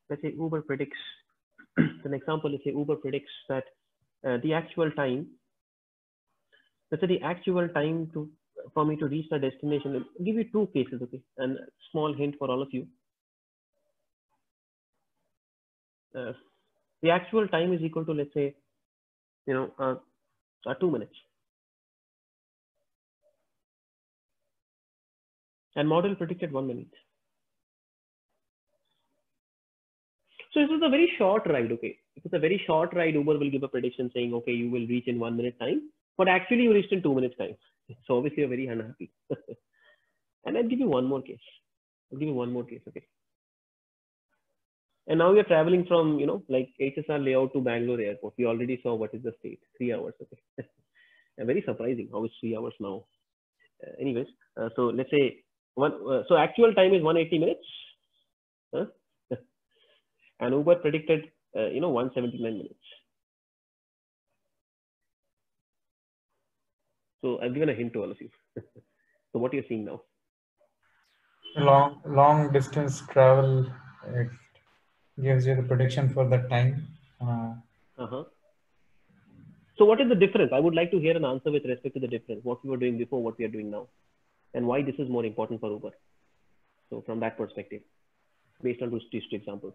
let's say Uber predicts. an example. Let's say Uber predicts that uh, the actual time. Let's say the actual time to for me to reach the destination. I'll give you two cases, okay? And small hint for all of you. Uh, the actual time is equal to let's say, you know, uh, uh, two minutes. And model predicted one minute. So this is a very short ride, okay? If it's a very short ride, Uber will give a prediction saying, okay, you will reach in one minute time, but actually you reached in two minutes time. So obviously you're very unhappy. and I'll give you one more case. I'll give you one more case, okay? And now you're traveling from, you know, like HSR layout to Bangalore airport. We already saw what is the state, three hours, okay? very surprising how it's three hours now. Uh, anyways, uh, so let's say one, uh, so actual time is 180 minutes. Huh? and Uber predicted, uh, you know, 179 minutes. So I've given a hint to all of you. so what you're seeing now. long long distance travel it gives you the prediction for the time uh, Uh-huh. So what is the difference? I would like to hear an answer with respect to the difference, what we were doing before, what we are doing now, and why this is more important for Uber. So from that perspective, based on those two examples,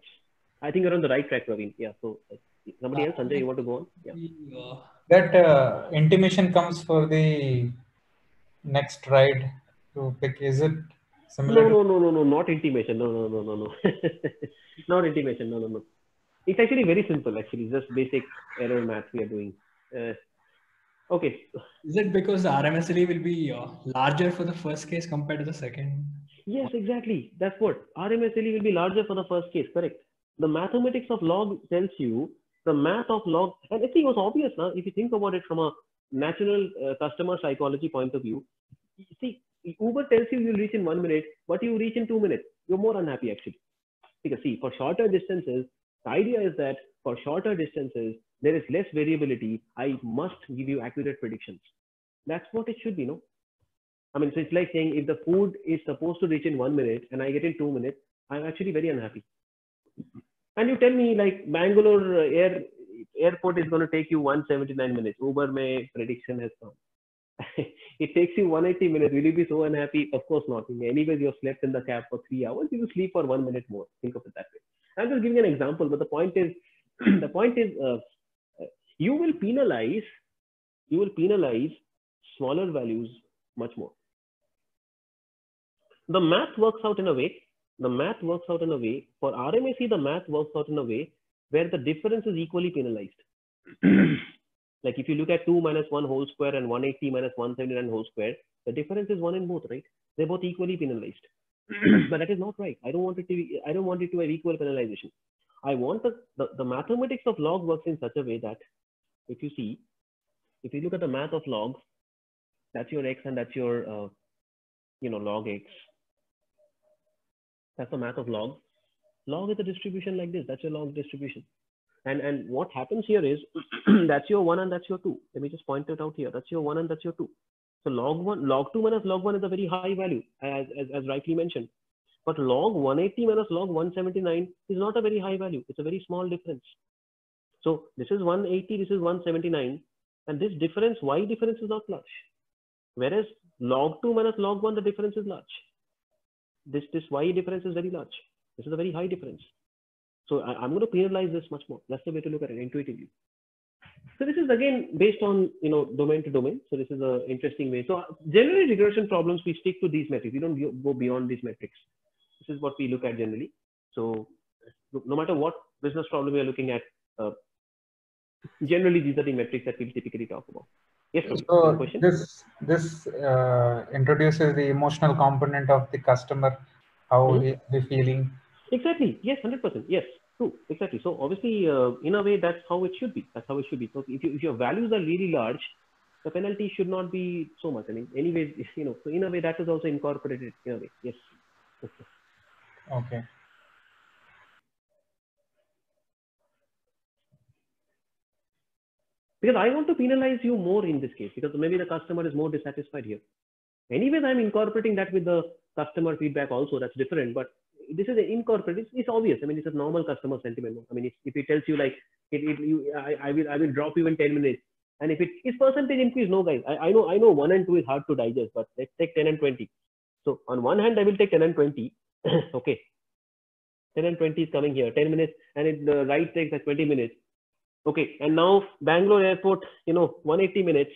I think you're on the right track, Praveen. Yeah. So uh, somebody else, Sanjay, you want to go on? Yeah. Yeah. that uh, intimation comes for the next ride to pick is it similar No, no, no, no, no, not intimation. No, no, no, no, no. not intimation. No, no, no. It's actually very simple. Actually, just basic error math we are doing. Uh, okay. Is it because the RMSLE will be uh, larger for the first case compared to the second? Yes, exactly. That's what RMSLE will be larger for the first case. Correct. The mathematics of log tells you the math of log, and I think it was obvious now if you think about it from a natural uh, customer psychology point of view. See, Uber tells you you'll reach in one minute, but you reach in two minutes. You're more unhappy actually. Because see, for shorter distances, the idea is that for shorter distances, there is less variability. I must give you accurate predictions. That's what it should be, no? I mean, so it's like saying if the food is supposed to reach in one minute and I get in two minutes, I'm actually very unhappy. And you tell me like Bangalore air airport is going to take you 179 minutes. Uber may prediction has come. it takes you 180 minutes. Will you be so unhappy? Of course not. Anyways, you've slept in the cab for three hours. You sleep for one minute more. Think of it that way. I'm just giving an example, but the point is, the point is, uh, you will penalize, you will penalize smaller values much more. The math works out in a way, the math works out in a way, for RMSE, the math works out in a way where the difference is equally penalized. like if you look at 2 minus 1 whole square and 180 minus 179 whole square, the difference is 1 in both, right? They're both equally penalized. but that is not right. I don't want it to be, I don't want it to have equal penalization. I want the, the, the mathematics of log works in such a way that if you see, if you look at the math of logs, that's your x and that's your, uh, you know, log x. That's the math of log. Log is a distribution like this. That's your log distribution. And, and what happens here is that's your one and that's your two. Let me just point it out here. That's your one and that's your two. So log one, log two minus log one is a very high value, as, as, as rightly mentioned. But log 180 minus log 179 is not a very high value. It's a very small difference. So this is 180, this is 179. And this difference, y difference is not large. Whereas log 2 minus log 1, the difference is large. This, this y difference is very large. This is a very high difference. So I, am going to penalize this much more. That's the way to look at it intuitively. So this is again based on you know domain to domain. So this is an interesting way. So generally regression problems we stick to these metrics. We don't go beyond these metrics. This is what we look at generally. So no matter what business problem we are looking at, uh, generally these are the metrics that we typically talk about. Yes, so this this uh, introduces the emotional component of the customer, how mm -hmm. feeling. Exactly. Yes, hundred percent. Yes, true. Exactly. So obviously, uh, in a way, that's how it should be. That's how it should be. So if, you, if your values are really large, the penalty should not be so much. I mean, anyways, you know, so in a way, that is also incorporated in a way. Yes. Okay. Because I want to penalize you more in this case because maybe the customer is more dissatisfied here. Anyways, I'm incorporating that with the customer feedback also. That's different, but this is incorporated. It's, it's obvious. I mean, it's a normal customer sentiment. I mean, if, if it tells you like, it, it, you, I, I will, I will drop you in 10 minutes. And if it is percentage increase, no guys, I, I know, I know one and two is hard to digest, but let's take 10 and 20. So on one hand, I will take 10 and 20. okay. 10 and 20 is coming here, 10 minutes, and it, the ride takes like 20 minutes. Okay, and now Bangalore airport, you know, 180 minutes,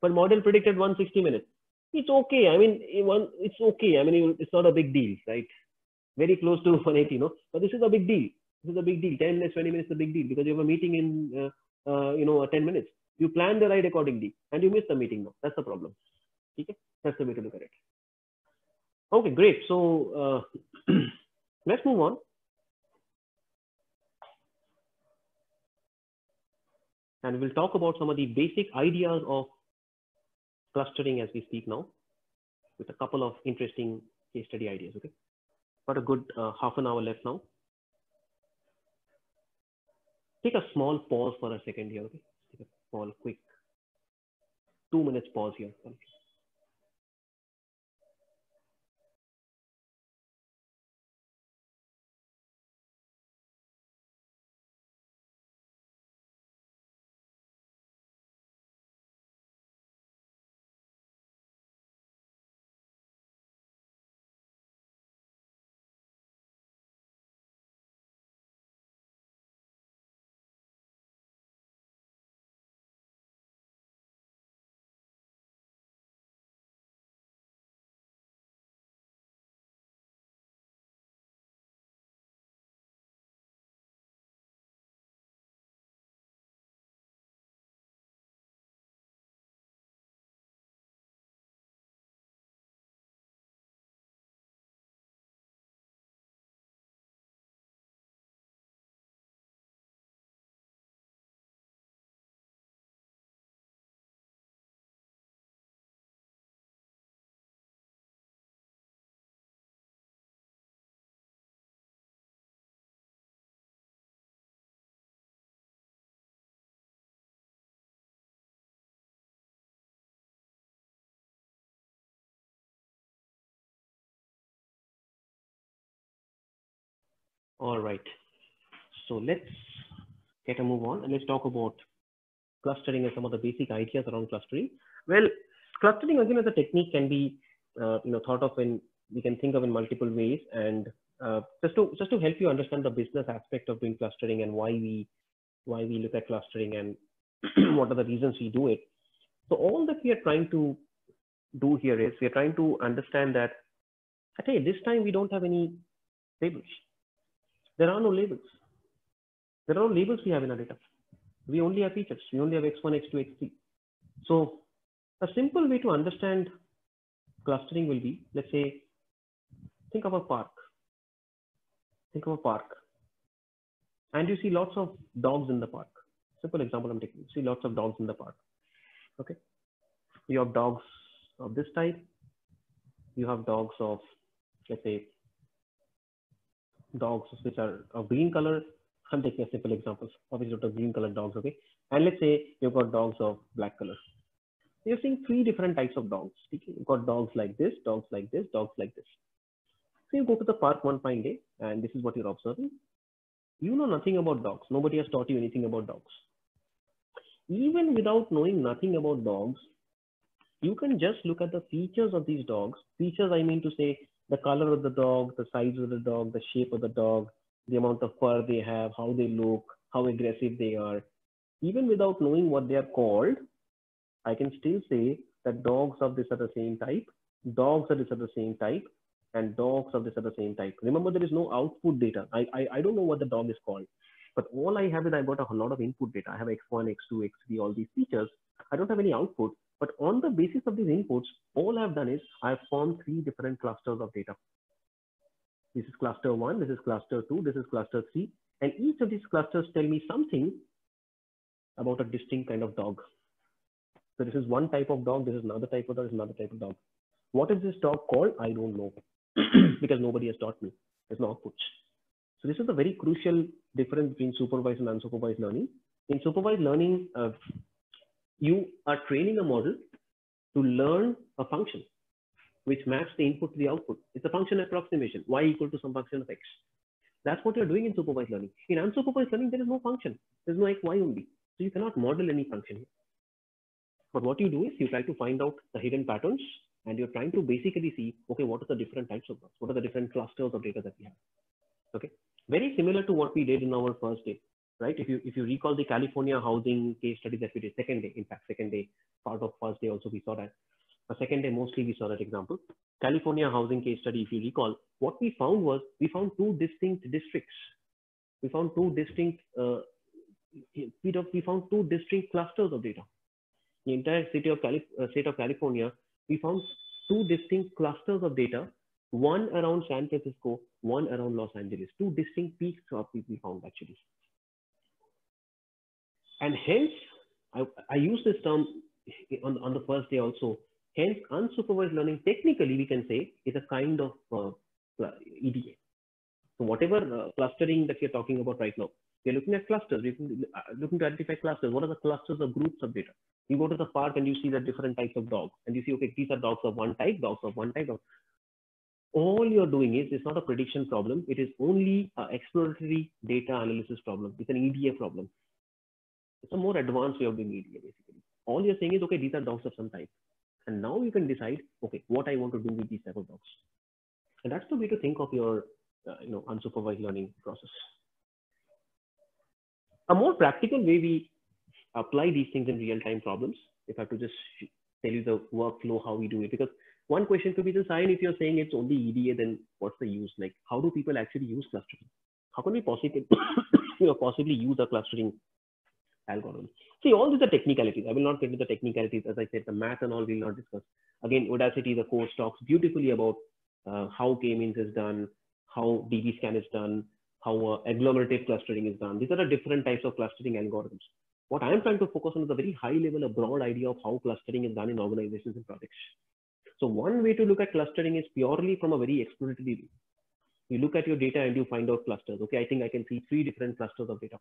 but model predicted 160 minutes. It's okay. I mean, it's okay. I mean, it's not a big deal, right? Very close to 180, no? But this is a big deal. This is a big deal. 10 minutes, 20 minutes is a big deal because you have a meeting in, uh, uh, you know, 10 minutes. You plan the ride accordingly and you miss the meeting now. That's the problem. Okay? That's the way to look at it. Okay, great. So uh, let's move on. And we'll talk about some of the basic ideas of clustering as we speak now with a couple of interesting case study ideas. Okay. Got a good uh, half an hour left now. Take a small pause for a second here. Okay. Take a small, quick two minutes pause here. All right. So let's get a move on and let's talk about clustering and some of the basic ideas around clustering. Well, clustering again as a technique can be uh, you know thought of in we can think of in multiple ways and uh, just to just to help you understand the business aspect of doing clustering and why we why we look at clustering and what are the reasons we do it. So all that we are trying to do here is we are trying to understand that hey this time we don't have any labels. There are no labels. There are no labels we have in our data. We only have features. We only have x1, x2, x3. So a simple way to understand clustering will be, let's say, think of a park. Think of a park. And you see lots of dogs in the park. Simple example I'm taking. You see lots of dogs in the park. Okay. You have dogs of this type. You have dogs of, let's say, dogs which are of green color. I'm taking a simple example. Obviously, not of green colored dogs. Okay. And let's say you've got dogs of black color. You're seeing three different types of dogs. You've got dogs like this, dogs like this, dogs like this. So you go to the park one fine day, and this is what you're observing. You know nothing about dogs. Nobody has taught you anything about dogs. Even without knowing nothing about dogs, you can just look at the features of these dogs. Features, I mean to say, the color of the dog, the size of the dog, the shape of the dog, the amount of fur they have, how they look, how aggressive they are. Even without knowing what they are called, I can still say that dogs of this are the same type, dogs of this are the same type, and dogs of this are the same type. Remember, there is no output data. I, I, I don't know what the dog is called, but all I have is I got a lot of input data. I have X1, X2, X3, all these features. I don't have any output, but on the basis of these inputs, all I've done is I've formed three different clusters of data. This is cluster one, this is cluster two, this is cluster three, and each of these clusters tell me something about a distinct kind of dog. So this is one type of dog, this is another type of dog, this is another type of dog. What is this dog called? I don't know because nobody has taught me. There's no outputs. So this is a very crucial difference between supervised and unsupervised learning. In supervised learning, uh, you are training a model to learn a function which maps the input to the output. It's a function approximation, y equal to some function of x. That's what you're doing in supervised learning. In unsupervised learning, there is no function. There's no x, y only. So you cannot model any function here. But what you do is you try to find out the hidden patterns and you're trying to basically see, okay, what are the different types of dogs? What are the different clusters of data that we have? Okay, very similar to what we did in our first day, right? If you if you recall the California housing case study that we did second day, in fact, second day, part of first day also we saw that. A second day mostly we saw that example. California housing case study, if you recall, what we found was we found two distinct districts. We found two distinct uh, we found two distinct clusters of data. The entire city of Cali uh, state of California we found two distinct clusters of data, one around San Francisco, one around Los Angeles, two distinct peaks of we found actually. And hence, I, I use this term on, on the first day also. Hence, unsupervised learning, technically we can say, is a kind of uh, EDA. So whatever uh, clustering that you're talking about right now, we're looking at clusters. We're looking to identify clusters. What are the clusters of groups of data? You go to the park and you see the different types of dogs, and you see, okay, these are dogs of one type, dogs of one type. Of... All you're doing is, it's not a prediction problem. It is only exploratory data analysis problem. It's an EDA problem. It's a more advanced way of doing EDA, basically. All you're saying is, okay, these are dogs of some type. And now you can decide, okay, what I want to do with these type of dogs. And that's the way to think of your, uh, you know, unsupervised learning process. A more practical way we apply these things in real-time problems, if I have to just tell you the workflow, how we do it, because one question could be the sign if you're saying it's only EDA, then what's the use? Like, how do people actually use clustering? How can we possibly, you know, possibly use a clustering algorithm? See, all these are technicalities. I will not get into the technicalities. As I said, the math and all we'll not discuss. Again, Udacity, the course talks beautifully about uh, how k-means is done, how dbScan is done, how uh, agglomerative clustering is done. These are the different types of clustering algorithms. What I am trying to focus on is a very high level, a broad idea of how clustering is done in organizations and projects. So one way to look at clustering is purely from a very exploratory view. You look at your data and you find out clusters. Okay, I think I can see three different clusters of data.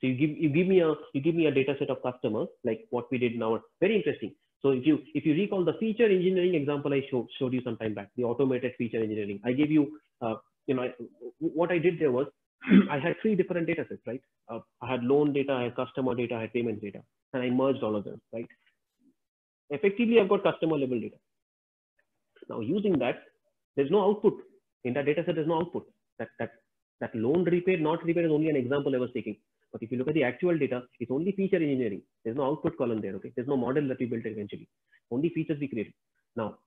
So you give you give me a you give me a data set of customers like what we did now. Very interesting. So if you if you recall the feature engineering example I showed showed you some time back, the automated feature engineering, I gave you uh, you know, I, what I did there was I had three different data sets, right? Uh, I had loan data, I had customer data, I had payment data, and I merged all of them, right? Effectively, I've got customer level data. Now using that, there's no output in that data set. There's no output. That that that loan repaid, not repaid is only an example I was taking. But if you look at the actual data, it's only feature engineering. There's no output column there. Okay, there's no model that we built eventually. Only features we created. Now,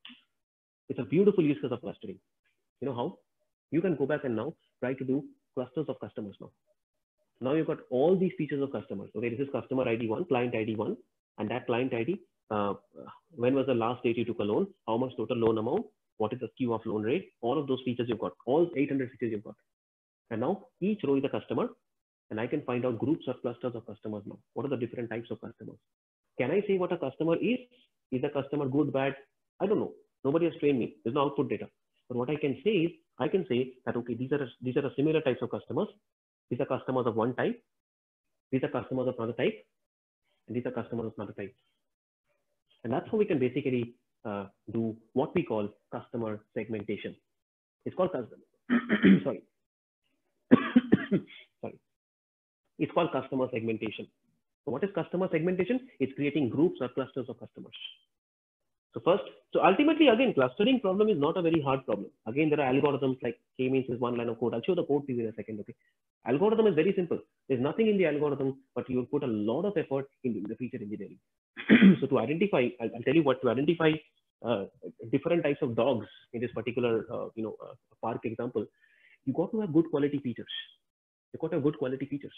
it's a beautiful use case of clustering. You know how? You can go back and now try to do clusters of customers now. Now you've got all these features of customers. Okay, this is customer ID one, client ID one, and that client ID. Uh, when was the last date you took a loan? How much total loan amount? What is the skew of loan rate? All of those features you've got. All 800 features you've got. And now each row is a customer, and I can find out groups or clusters of customers now. What are the different types of customers? Can I say what a customer is? Is a customer good, bad? I don't know. Nobody has trained me. There's no output data. But what I can say is, I can say that okay, these are these are similar types of customers. These are customers of one type. These are customers of another type, and these are customers of another type. And that's how we can basically uh, do what we call customer segmentation. It's called customer. sorry. It's called customer segmentation. So what is customer segmentation? It's creating groups or clusters of customers. So first, so ultimately, again, clustering problem is not a very hard problem. Again, there are algorithms like K means is one line of code. I'll show the code to you in a second. Okay. Algorithm is very simple. There's nothing in the algorithm, but you put a lot of effort in the feature engineering. so to identify, I'll, I'll, tell you what to identify uh, different types of dogs in this particular, uh, you know, uh, park example. You got to have good quality features. You got to have good quality features.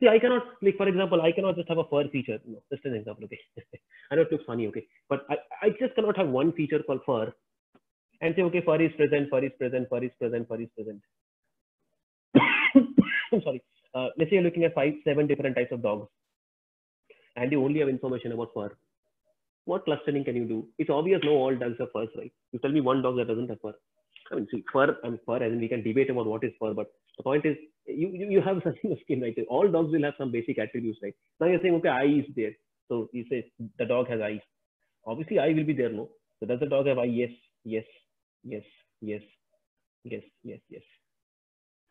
See, I cannot, like, for example, I cannot just have a fur feature. No, just an example, okay? I know it looks funny, okay? But I, I just cannot have one feature called fur and say, okay, fur is present, fur is present, fur is present, fur is present. I'm sorry. Uh, let's say you're looking at five, seven different types of dogs and you only have information about fur. What clustering can you do? It's obvious no all dogs have furs, right? You tell me one dog that doesn't have fur. I mean, see, fur and fur, and we can debate about what is fur, but the point is, you, you, you have something of skin, right? All dogs will have some basic attributes, right? Now you're saying, okay, eye is there. So you say the dog has eyes. Obviously, eye will be there, no? So does the dog have eye? Yes, yes, yes, yes, yes, yes, yes.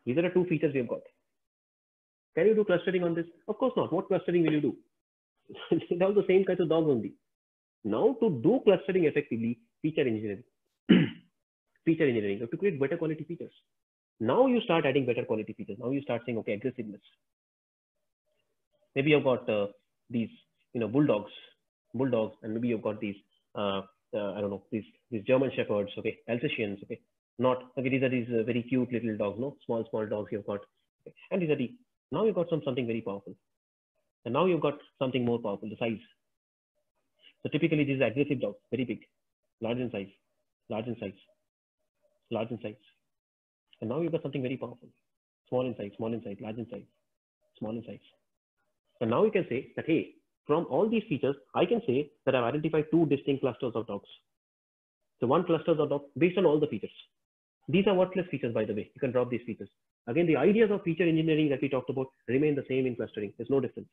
These are the two features we have got. Can you do clustering on this? Of course not. What clustering will you do? they have the same kinds of dogs only. Now to do clustering effectively, feature engineering. Feature engineering, you have to create better quality features. Now you start adding better quality features. Now you start saying, okay, aggressiveness. Maybe you've got uh, these, you know, bulldogs, bulldogs, and maybe you've got these, uh, uh, I don't know, these these German shepherds, okay, Alsatians, okay. Not okay. These are these uh, very cute little dogs, no, small small dogs you've got, okay. and these are the now you've got some something very powerful, and now you've got something more powerful, the size. So typically these aggressive dogs, very big, large in size, large in size, large in size. And now you've got something very powerful. Small in size, small in size, large in size, small in size. And now you can say that, hey, from all these features, I can say that I've identified two distinct clusters of dogs. So one cluster of dogs based on all the features. These are worthless features, by the way. You can drop these features. Again, the ideas of feature engineering that we talked about remain the same in clustering. There's no difference.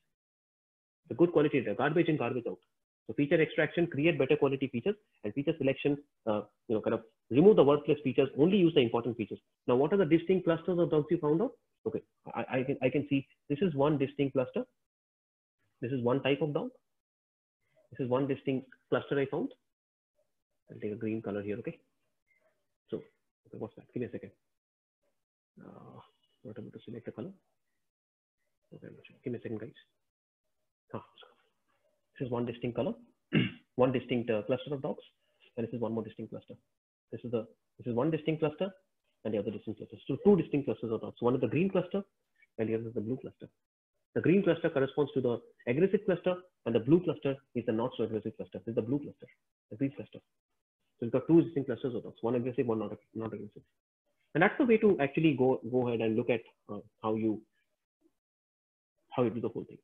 The good quality data, garbage in, garbage out. So feature extraction, create better quality features, and feature selection, uh, you know, kind of remove the worthless features, only use the important features. Now, what are the distinct clusters of dogs you found out? Okay, I, I can I can see this is one distinct cluster. This is one type of dog. This is one distinct cluster I found. I'll take a green color here, okay? So, okay, what's that? Give me a second. Uh, not able to select the color. Okay, give me a second, guys. Ah, this is one distinct color, one distinct uh, cluster of dogs, and this is one more distinct cluster. This is the this is one distinct cluster, and the other distinct cluster. So two distinct clusters of dogs. One is the green cluster, and the other is the blue cluster. The green cluster corresponds to the aggressive cluster, and the blue cluster is the not so aggressive cluster. This is the blue cluster, the green cluster. So we've got two distinct clusters of dogs, one aggressive, one not, not aggressive. And that's the way to actually go go ahead and look at uh, how you how you do the whole thing,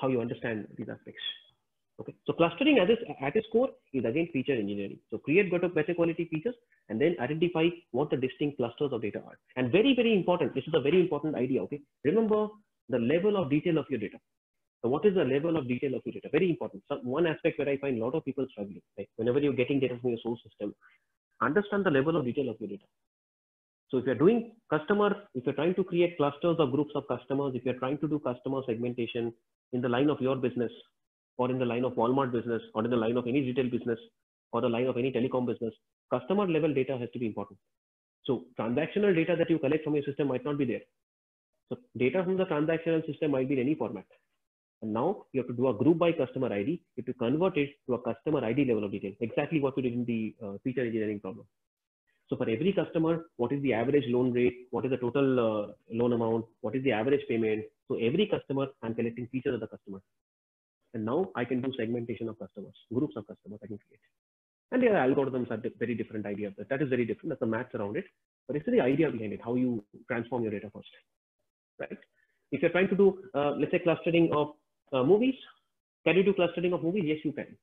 how you understand these aspects. Okay, so clustering at its at its core is again feature engineering. So create better quality features and then identify what the distinct clusters of data are. And very very important. This is a very important idea. Okay, remember the level of detail of your data. So what is the level of detail of your data? Very important. So one aspect where I find a lot of people struggling. Right? Whenever you're getting data from your source system, understand the level of detail of your data. So if you're doing customer, if you're trying to create clusters or groups of customers, if you're trying to do customer segmentation in the line of your business or in the line of Walmart business or in the line of any retail business or the line of any telecom business, customer level data has to be important. So transactional data that you collect from your system might not be there. So data from the transactional system might be in any format. And now you have to do a group by customer ID. You have to convert it to a customer ID level of detail. Exactly what we did in the uh, feature engineering problem. So for every customer, what is the average loan rate? What is the total uh, loan amount? What is the average payment? So every customer, I'm collecting features of the customer. And now I can do segmentation of customers, groups of customers I can create. And their algorithms are very different idea. That, that is very different. That's the maths around it. But it's the idea behind it, how you transform your data first, right? If you're trying to do, uh, let's say clustering of uh, movies, can you do clustering of movies? Yes, you can.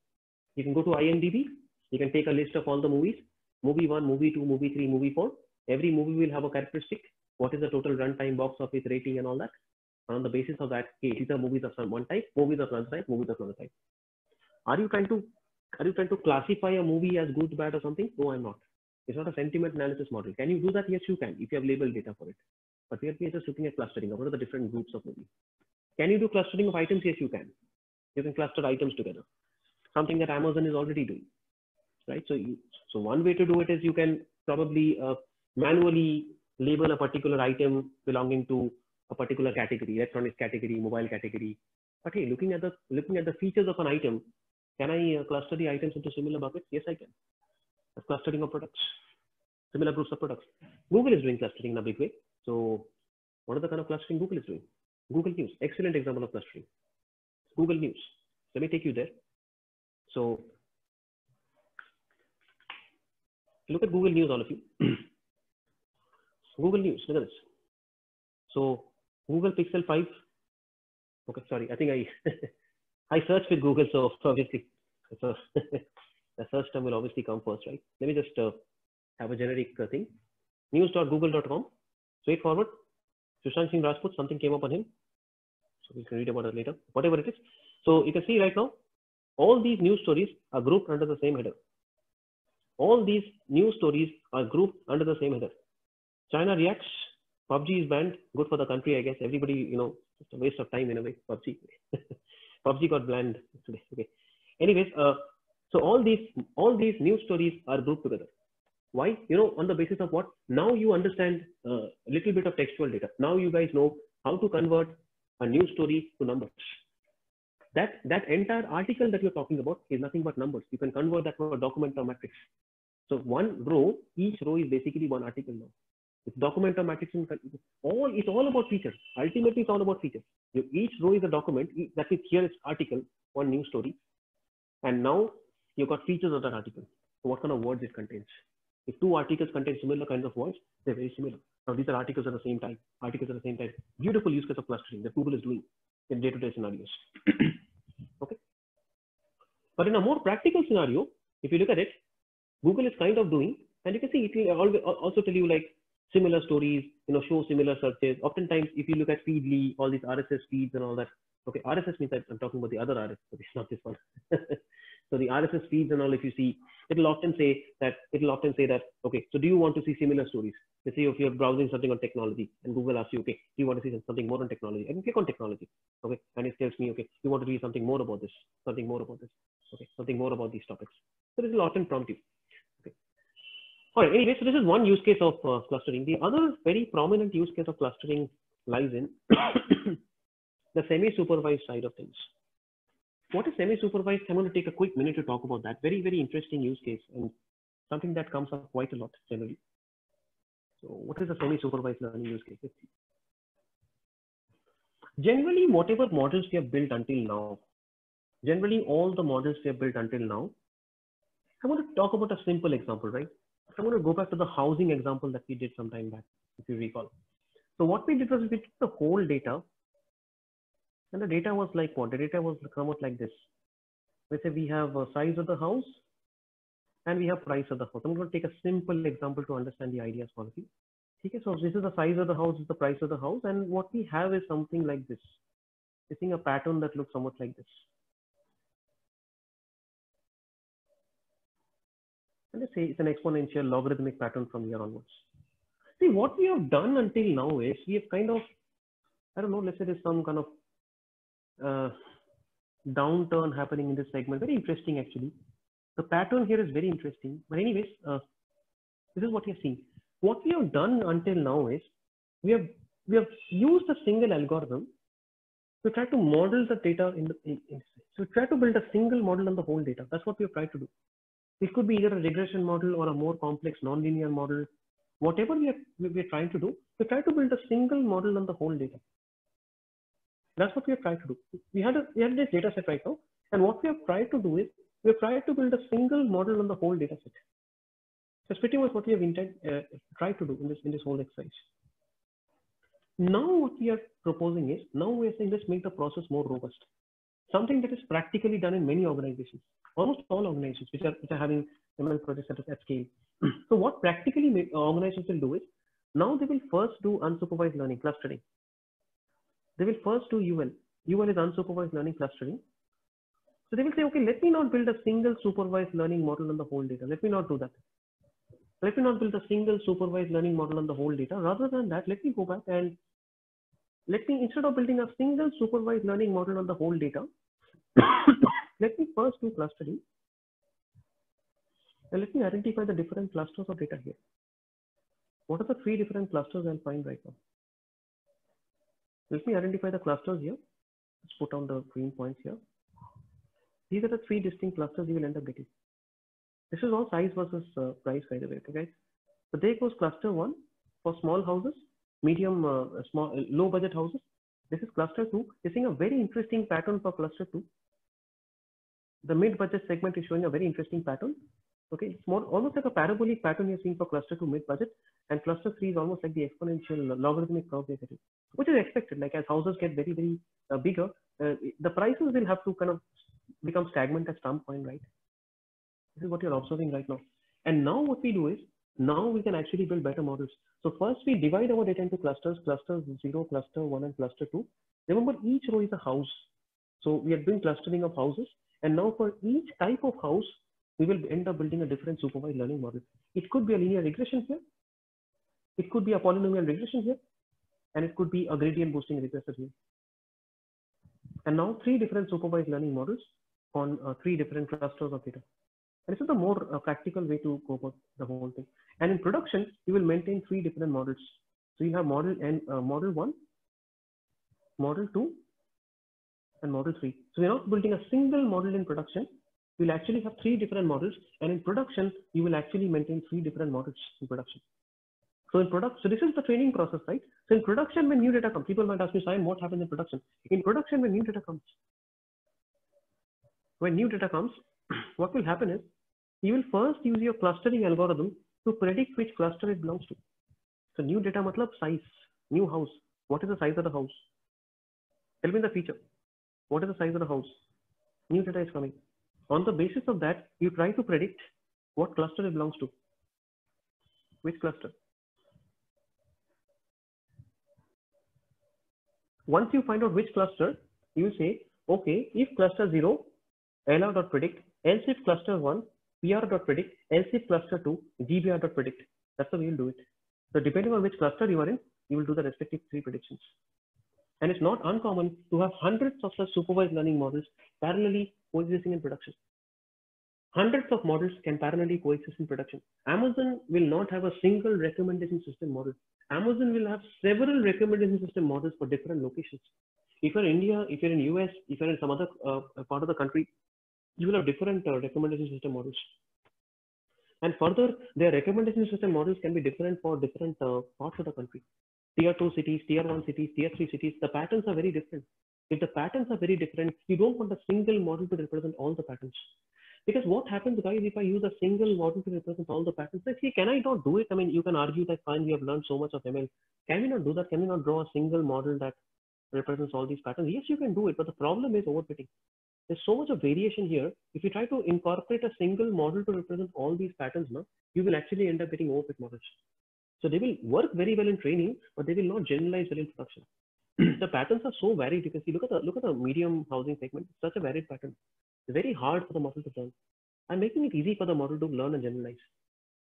You can go to IMDb. You can take a list of all the movies movie one, movie two, movie three, movie four. Every movie will have a characteristic. What is the total runtime, box office rating, and all that. On the basis of that, okay, these are movies of some one type, movies of another type, movies of another type. Are you trying to are you trying to classify a movie as good, bad, or something? No, I'm not. It's not a sentiment analysis model. Can you do that? Yes, you can if you have labeled data for it. But we are just looking at clustering. What are the different groups of movies? Can you do clustering of items? Yes, you can. You can cluster items together. Something that Amazon is already doing, right? So you, so one way to do it is you can probably uh, manually label a particular item belonging to a particular category, electronics category, mobile category. But hey, looking at the looking at the features of an item, can I uh, cluster the items into similar buckets? Yes, I can. That's clustering of products, similar groups of products. Google is doing clustering in a big way. So what are the kind of clustering Google is doing? Google News, excellent example of clustering. Google News. Let me take you there. So look at Google News, all of you. Google News, look at this. So Google Pixel 5. Okay, sorry, I think I I searched with Google, so obviously so the search term will obviously come first, right? Let me just uh, have a generic uh, thing. News.google.com, straightforward. Sushant Singh Rajput, something came up on him. So we can read about it later, whatever it is. So you can see right now, all these news stories are grouped under the same header all these news stories are grouped under the same header. China reacts, PUBG is banned, good for the country, I guess. Everybody, you know, it's a waste of time in a way, PUBG. PUBG got banned today. Okay. Anyways, uh, so all these all these news stories are grouped together. Why? You know, on the basis of what? Now you understand uh, a little bit of textual data. Now you guys know how to convert a news story to numbers. That that entire article that you're talking about is nothing but numbers. You can convert that to a document or matrix. So one row, each row is basically one article now. It's document or matrix. All it's all about features. Ultimately, it's all about features. You, Each row is a document. That means here is article, one news story, and now you've got features of that article. So what kind of words it contains. If two articles contain similar kinds of words, they're very similar. Now these are articles at the same time. Articles at the same time. Beautiful use case of clustering that Google is doing in day-to-day -day scenarios. okay. But in a more practical scenario, if you look at it, Google is kind of doing, and you can see it will also tell you like similar stories, you know, show similar searches. Oftentimes, if you look at Feedly, all these RSS feeds and all that. Okay, RSS means I'm talking about the other RSS, okay, not this one. so the RSS feeds and all, if you see, it'll often say that it'll often say that, okay, so do you want to see similar stories? Let's say if you're browsing something on technology and Google asks you, okay, do you want to see something more on technology? I can click on technology, okay, and it tells me, okay, you want to read something more about this, something more about this, okay, something more about these topics. So this will often prompt you. All right, anyway, so this is one use case of uh, clustering. The other very prominent use case of clustering lies in the semi-supervised side of things. What is semi-supervised? I'm going to take a quick minute to talk about that. Very, very interesting use case and something that comes up quite a lot generally. So what is a semi-supervised learning use case? Generally, whatever models we have built until now, generally all the models we have built until now, I want to talk about a simple example, right? I'm going to go back to the housing example that we did some time back, if you recall. So what we did was we took the whole data and the data was like what? The data was somewhat like this. Let's say we have a size of the house and we have price of the house. I'm going to take a simple example to understand the ideas for you. Okay, so this is the size of the house, is the price of the house, and what we have is something like this. You're seeing a pattern that looks somewhat like this. And let's say it's an exponential logarithmic pattern from here onwards. See, what we have done until now is we have kind of, I don't know, let's say there's some kind of uh, downturn happening in this segment. Very interesting, actually. The pattern here is very interesting. But anyways, uh, this is what you're seeing. What we have done until now is we have we have used a single algorithm to try to model the data in the in, in, so try to build a single model on the whole data. That's what we have tried to do. It could be either a regression model or a more complex nonlinear model. Whatever we are we are trying to do, we try to build a single model on the whole data. That's what we have tried to do. We had a we had this data set right now, and what we have tried to do is we have tried to build a single model on the whole data set. That's pretty much what we have intent, uh, tried to do in this in this whole exercise. Now what we are proposing is now we are saying let's make the process more robust. Something that is practically done in many organizations, almost all organizations which are which are having ML projects at, at scale. so what practically uh, organizations will do is now they will first do unsupervised learning clustering. They will first do UL. UL is unsupervised learning clustering. So they will say, okay, let me not build a single supervised learning model on the whole data. Let me not do that. Let me not build a single supervised learning model on the whole data. Rather than that, let me go back and let me, instead of building a single supervised learning model on the whole data, let me first do clustering. And let me identify the different clusters of data here. What are the three different clusters I'll find right now? Let me identify the clusters here. Let's put on the green points here. These are the three distinct clusters you will end up getting. This is all size versus uh, price, by the way, okay, guys? So there goes cluster one for small houses, medium, uh, small, uh, low budget houses. This is cluster two. You're seeing a very interesting pattern for cluster two. The mid budget segment is showing a very interesting pattern. Okay, it's more almost like a parabolic pattern you're seeing for cluster two mid budget, and cluster three is almost like the exponential logarithmic curve getting, which is expected. Like as houses get very, very uh, bigger, uh, the prices will have to kind of become stagnant at some point, right? This is what you're observing right now. And now what we do is, now we can actually build better models. So first we divide our data into clusters, cluster 0, cluster 1, and cluster 2. Remember each row is a house. So we are doing clustering of houses. And now for each type of house, we will end up building a different supervised learning model. It could be a linear regression here. It could be a polynomial regression here. And it could be a gradient boosting regressor here. And now three different supervised learning models on uh, three different clusters of data. And this is the more uh, practical way to go about the whole thing. And in production, you will maintain three different models. So you have model and uh, model one, model two, and model three. So we're not building a single model in production. We'll actually have three different models. And in production, you will actually maintain three different models in production. So in product, so this is the training process, right? So in production, when new data comes, people might ask me, Sayan, what happens in production? In production, when new data comes, when new data comes, what will happen is you will first use your clustering algorithm to predict which cluster it belongs to. So new data matlab size, new house. What is the size of the house? Tell me the feature. What is the size of the house? New data is coming. On the basis of that, you try to predict what cluster it belongs to. Which cluster? Once you find out which cluster, you say, okay, if cluster 0, lr.predict, else if cluster 1, pr.predict, else if cluster 2, gbr.predict. That's the way you'll do it. So depending on which cluster you are in, you will do the respective three predictions. And it's not uncommon to have hundreds of such supervised learning models parallelly coexisting in production. Hundreds of models can parallelly coexist in production. Amazon will not have a single recommendation system model. Amazon will have several recommendation system models for different locations. If you're in India, if you're in US, if you're in some other uh, part of the country, you will have different uh, recommendation system models. And further, their recommendation system models can be different for different uh, parts of the country. Tier 2 cities, tier 1 cities, tier 3 cities, the patterns are very different. If the patterns are very different, you don't want a single model to represent all the patterns. Because what happens, guys, if I use a single model to represent all the patterns, I see, can I not do it? I mean, you can argue that fine, we have learned so much of ML. Can we not do that? Can we not draw a single model that represents all these patterns? Yes, you can do it, but the problem is overfitting. There's so much of variation here. If you try to incorporate a single model to represent all these patterns, no, you will actually end up getting overfit models. So they will work very well in training, but they will not generalize well in production. Hmm. the patterns are so varied. You can see, look at the look at the medium housing segment. It's such a varied pattern. It's very hard for the model to learn. I'm making it easy for the model to learn and generalize.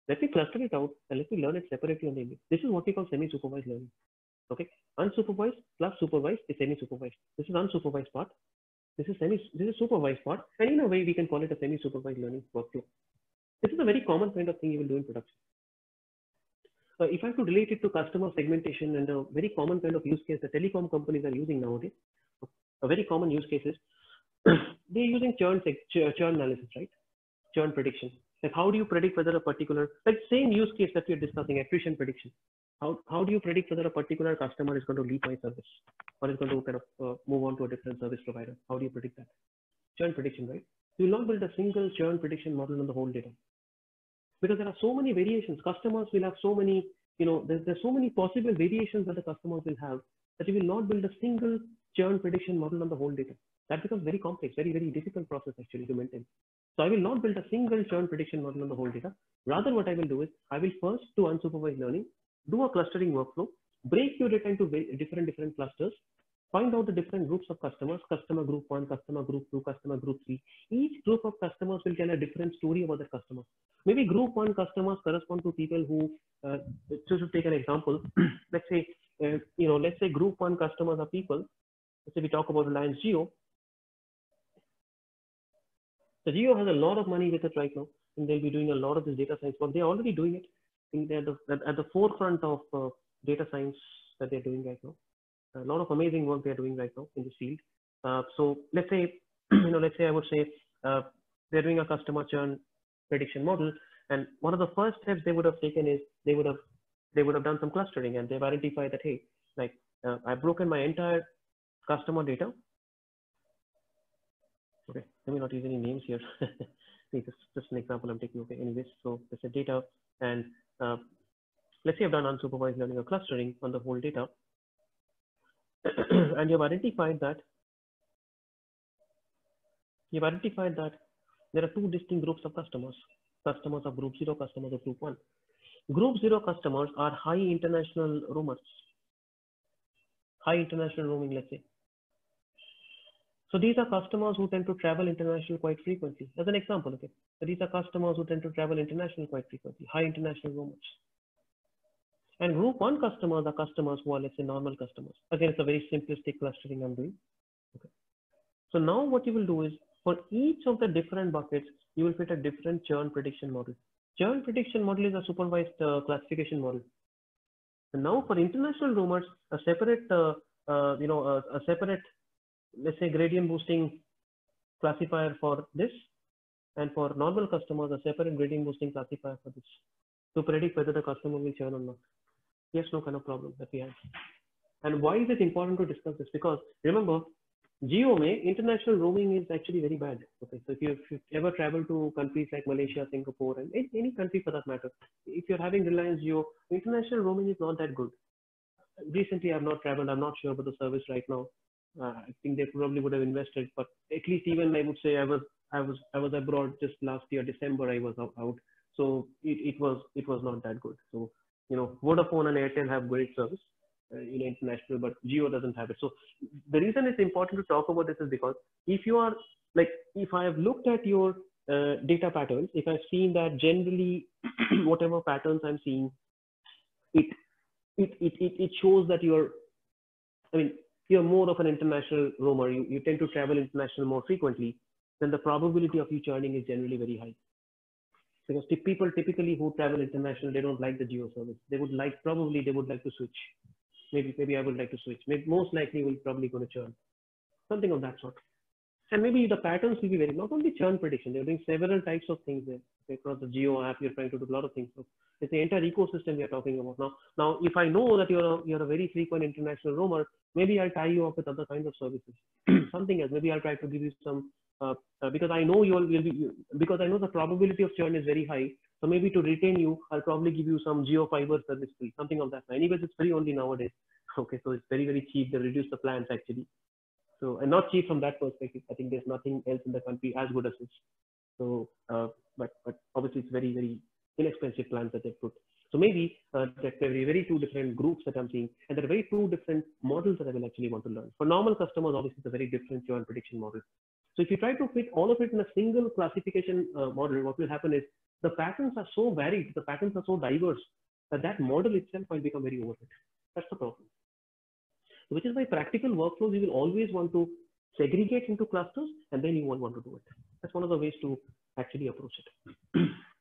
let me cluster it out and let me learn it separately on the image. This is what we call semi-supervised learning. Okay, unsupervised plus supervised is semi-supervised. This is unsupervised part. This is semi. This is supervised part, and in a way we can call it a semi-supervised learning workflow. This is a very common kind of thing you will do in production. If I to relate it to customer segmentation and a very common kind of use case that telecom companies are using nowadays, a very common use case is they're using churn, churn analysis, right? Churn prediction. Like how do you predict whether a particular, like same use case that we're discussing, attrition prediction. How, how do you predict whether a particular customer is going to leave my service or is going to kind of uh, move on to a different service provider? How do you predict that? Churn prediction, right? You will not build a single churn prediction model on the whole data because there are so many variations. Customers will have so many, you know, there's, there's so many possible variations that the customers will have that you will not build a single churn prediction model on the whole data. That becomes very complex, very, very difficult process actually to maintain. So I will not build a single churn prediction model on the whole data. Rather, what I will do is I will first do unsupervised learning, do a clustering workflow, break your data into different, different clusters, find out the different groups of customers, customer group one, customer group two, customer group three. Each group of customers will tell a different story about the customer. Maybe group one customers correspond to people who, uh, so to take an example, let's say, uh, you know, let's say group one customers are people, let's say we talk about Reliance Jio, so Jio has a lot of money with it right now, and they'll be doing a lot of this data science work. They're already doing it. I think they're the, at the forefront of uh, data science that they're doing right now. A lot of amazing work they're doing right now in this field. Uh, so let's say, you know, let's say I would say uh, they're doing a customer churn prediction model, and one of the first steps they would have taken is they would have they would have done some clustering, and they've identified that hey, like uh, I've broken my entire customer data Okay, let me not use any names here. just, just an example I'm taking. Okay, anyways, so it's a data and uh, let's say I've done unsupervised learning or clustering on the whole data and you've identified that you've identified that there are two distinct groups of customers, customers of group zero, customers of group one. Group zero customers are high international roamers, high international roaming, let's say. So these are customers who tend to travel international quite frequently. As an example, okay. So these are customers who tend to travel international quite frequently, high international roamers. And group one customers are customers who are, let's say, normal customers. Again, it's a very simplistic clustering I'm doing. Okay. So now what you will do is for each of the different buckets, you will fit a different churn prediction model. Churn prediction model is a supervised uh, classification model. And now for international roamers, a separate, uh, uh, you know, a, a separate let's say gradient boosting classifier for this and for normal customers a separate gradient boosting classifier for this to predict whether the customer will churn or not yes no kind of problem that we have. And why is it important to discuss this? Because remember GeoMe international roaming is actually very bad. Okay so if you, if you ever travel to countries like Malaysia Singapore and any country for that matter if you're having Reliance Jio international roaming is not that good. Recently I've not traveled. I'm not sure about the service right now. Uh, I think they probably would have invested, but at least even I would say I was I was I was abroad just last year December I was out, so it, it was it was not that good. So you know Vodafone and Airtel have great service uh, in international, but Jio doesn't have it. So the reason it's important to talk about this is because if you are like if I have looked at your uh, data patterns, if I've seen that generally whatever patterns I'm seeing, it it it it, it shows that you're I mean you're more of an international roamer, you, you tend to travel international more frequently, then the probability of you churning is generally very high. Because the people typically who travel international, they don't like the Jio service. They would like, probably they would like to switch. Maybe, maybe I would like to switch. Maybe most likely we'll probably going to churn. Something of that sort. And maybe the patterns will be very, not only churn prediction, they're doing several types of things there. Across the Jio app, you're trying to do a lot of things. So it's the entire ecosystem we are talking about now. Now, if I know that you're a, you're a very frequent international roamer, maybe I'll tie you up with other kinds of services. Something else. Maybe I'll try to give you some because I know you'll, you'll be because I know the probability of churn is very high. So maybe to retain you, I'll probably give you some Jio fiber service free, something of that. Anyways, it's free only nowadays. Okay, so it's very very cheap. They reduce the plans actually. So and not cheap from that perspective. I think there's nothing else in the country as good as this. So, uh, but but obviously it's very very inexpensive plans that they put. So maybe uh, there are very two different groups that I'm seeing, and there are very two different models that I will actually want to learn. For normal customers, obviously it's a very different churn prediction model. So if you try to fit all of it in a single classification uh, model, what will happen is the patterns are so varied, the patterns are so diverse that that model itself might become very overfit. That's the problem. Which is why practical workflows, you will always want to segregate into clusters and then you won't want to do it. That's one of the ways to actually approach it.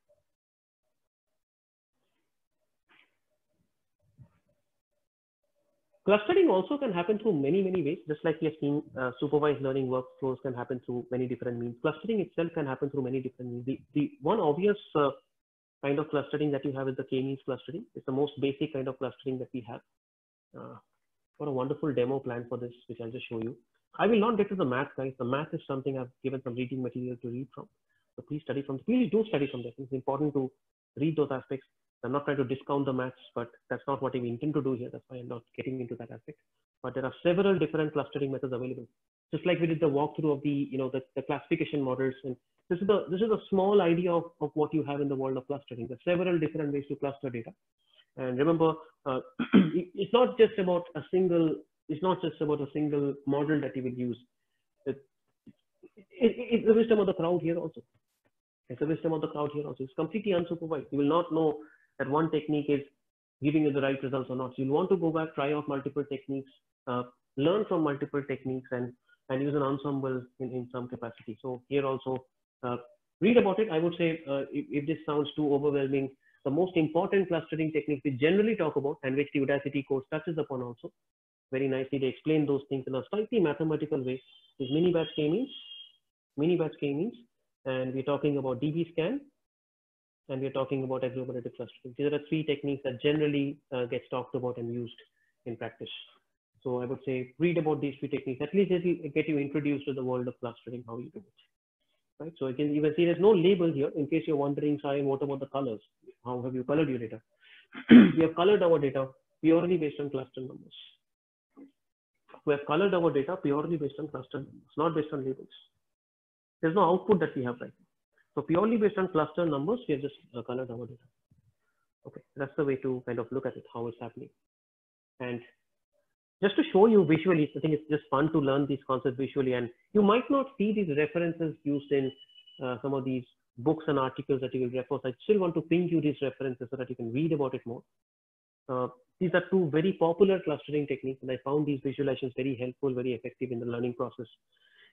Clustering also can happen through many, many ways, just like we have seen uh, supervised learning workflows can happen through many different means. Clustering itself can happen through many different means. The, the one obvious uh, kind of clustering that you have is the k-means clustering. It's the most basic kind of clustering that we have. Uh, got a wonderful demo plan for this, which I'll just show you. I will not get to the math, guys. The math is something I've given some reading material to read from. So please study from, please do study from that. It's important to read those aspects. I'm not trying to discount the maths, but that's not what we intend to do here. That's why I'm not getting into that aspect. But there are several different clustering methods available. Just like we did the walkthrough of the, you know, the, the classification models. And this is the this is a small idea of, of what you have in the world of clustering. There's several different ways to cluster data. And remember, uh, it's not just about a single, it's not just about a single model that you will use. It, it, it's the wisdom of the crowd here also. It's the wisdom of the crowd here also. It's completely unsupervised. You will not know that one technique is giving you the right results or not. You'll want to go back, try out multiple techniques, uh, learn from multiple techniques and, and use an ensemble in, in some capacity. So here also, uh, read about it. I would say uh, if, if, this sounds too overwhelming, the most important clustering techniques we generally talk about and which the Udacity course touches upon also very nicely. They explain those things in a slightly mathematical way is mini batch k-means, mini batch k-means, and we're talking about DB scan and we're talking about agglomerative clustering. These are the three techniques that generally uh, gets talked about and used in practice. So I would say read about these three techniques. At least get you introduced to the world of clustering, how you do it. Right. So again, you can see there's no label here in case you're wondering, sorry, what about the colors? How have you colored your data? we have colored our data purely based on cluster numbers. We have colored our data purely based on cluster numbers, not based on labels. There's no output that we have right now. So purely based on cluster numbers, we have just uh, colored our data. Okay, that's the way to kind of look at it, how it's happening. And just to show you visually, I think it's just fun to learn these concepts visually. And you might not see these references used in uh, some of these books and articles that you will refer. So I still want to ping you these references so that you can read about it more. Uh, these are two very popular clustering techniques, and I found these visualizations very helpful, very effective in the learning process.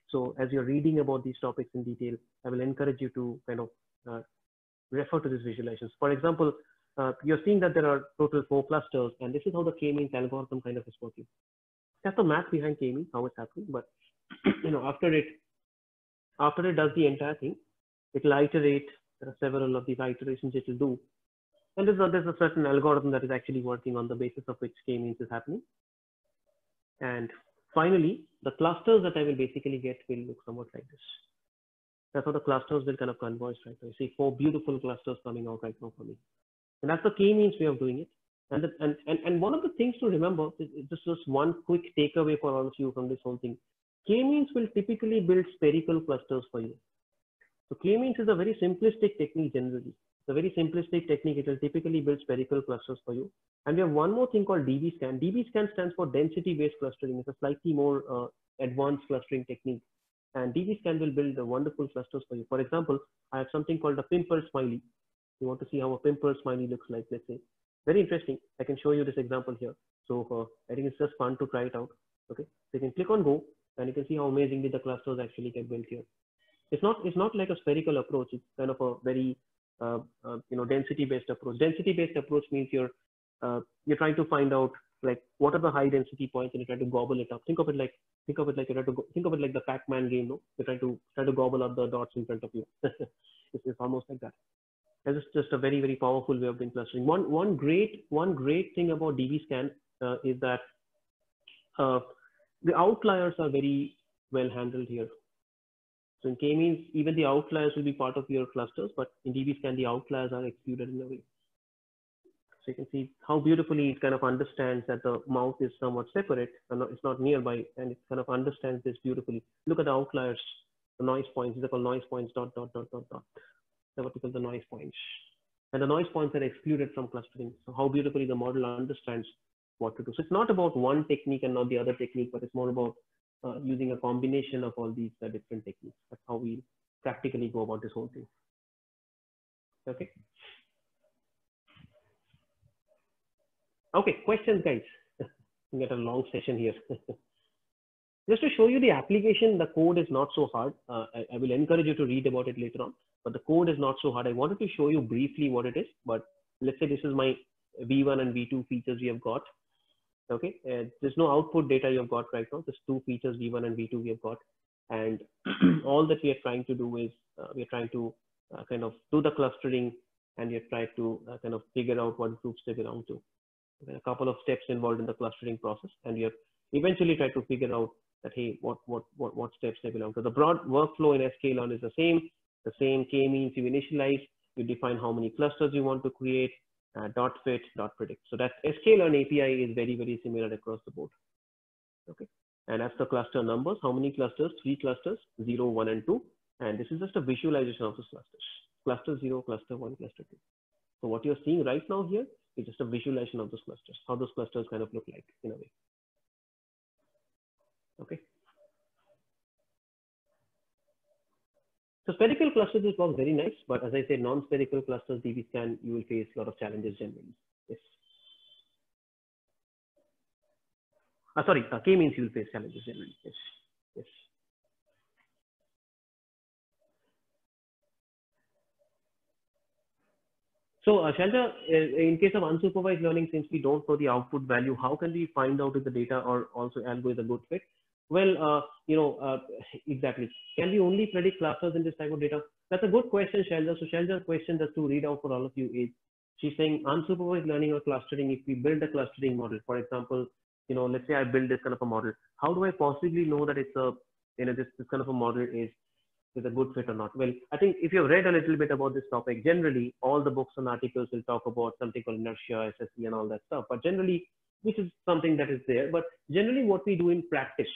So as you're reading about these topics in detail, I will encourage you to kind of uh, refer to these visualizations. For example, uh, you're seeing that there are total four clusters, and this is how the k-means algorithm kind of is working. That's the math behind k-means, how it's happening. But you know, after it, after it does the entire thing, it will iterate. There are several of these iterations it will do, and there's a, there's a certain algorithm that is actually working on the basis of which k-means is happening. And Finally, the clusters that I will basically get will look somewhat like this. That's how the clusters will kind of converge right now. You see four beautiful clusters coming out right now for me. And that's the k-means way of doing it. And, the, and, and, and one of the things to remember, this is one quick takeaway for all of you from this whole thing. K-means will typically build spherical clusters for you. So k-means is a very simplistic technique generally. A very simplistic technique. It will typically build spherical clusters for you. And we have one more thing called DB scan. DB scan stands for density based clustering. It's a slightly more uh, advanced clustering technique. And DB scan will build wonderful clusters for you. For example, I have something called a pimple smiley. You want to see how a pimple smiley looks like, let's say. Very interesting. I can show you this example here. So uh, I think it's just fun to try it out. Okay. So you can click on go and you can see how amazingly the clusters actually get built here. It's not, it's not like a spherical approach. It's kind of a very you know, density-based approach. Density-based approach means you're uh, you're trying to find out like what are the high density points and you try to gobble it up. Think of it like think of it like you try to go, think of it like the Pac-Man game. No, you try to try to gobble up the dots in front of you. it's, it's almost like that. This is just a very very powerful way of doing clustering. One one great one great thing about DB scan uh, is that uh, the outliers are very well handled here. So in k-means, even the outliers will be part of your clusters, but in dbscan, the outliers are excluded in a way. So you can see how beautifully it kind of understands that the mouth is somewhat separate and it's not nearby, and it kind of understands this beautifully. Look at the outliers, the noise points. These are called noise points. Dot dot dot dot dot. That's what we call the noise points. And the noise points are excluded from clustering. So how beautifully the model understands what to do. So it's not about one technique and not the other technique, but it's more about uh, using a combination of all these uh, different techniques. That's how we practically go about this whole thing. Okay. Okay, questions, guys. we get a long session here. Just to show you the application, the code is not so hard. Uh, I, I, will encourage you to read about it later on, but the code is not so hard. I wanted to show you briefly what it is, but let's say this is my V1 and V2 features we have got. Okay, uh, there's no output data you have got right now. There's two features V1 and V2 we have got. And all that we are trying to do is uh, we are trying to uh, kind of do the clustering and we have tried to uh, kind of figure out what groups they belong to. A couple of steps involved in the clustering process and we have eventually tried to figure out that hey what what what, what steps they belong to the broad workflow in sklearn is the same the same k means you initialize you define how many clusters you want to create uh, dot fit dot predict. So that sklearn api is very very similar across the board. Okay? And as the cluster numbers how many clusters? Three clusters zero one and two. And this is just a visualization of those clusters. Cluster zero cluster one cluster two. So what you're seeing right now here is just a visualization of those clusters how those clusters kind of look like in a way. Okay. So spherical clusters is work very nice, but as I said, non-spherical clusters, DB scan, you will face a lot of challenges generally. Yes. Uh, sorry, uh, K means you will face challenges generally. Yes. Yes. So uh, Shalja, in case of unsupervised learning, since we don't know the output value, how can we find out if the data or also algo is a good fit? Well, uh, you know, uh, exactly. Can we only predict clusters in this type of data? That's a good question, Shelja. So Shelja's question just to read out for all of you is, she's saying unsupervised learning or clustering, if we build a clustering model, for example, you know, let's say I build this kind of a model, how do I possibly know that it's a, you know, this, this kind of a model is, is a good fit or not? Well, I think if you've read a little bit about this topic, generally all the books and articles will talk about something called inertia, SSE and all that stuff. But generally, which is something that is there. But generally what we do in practice,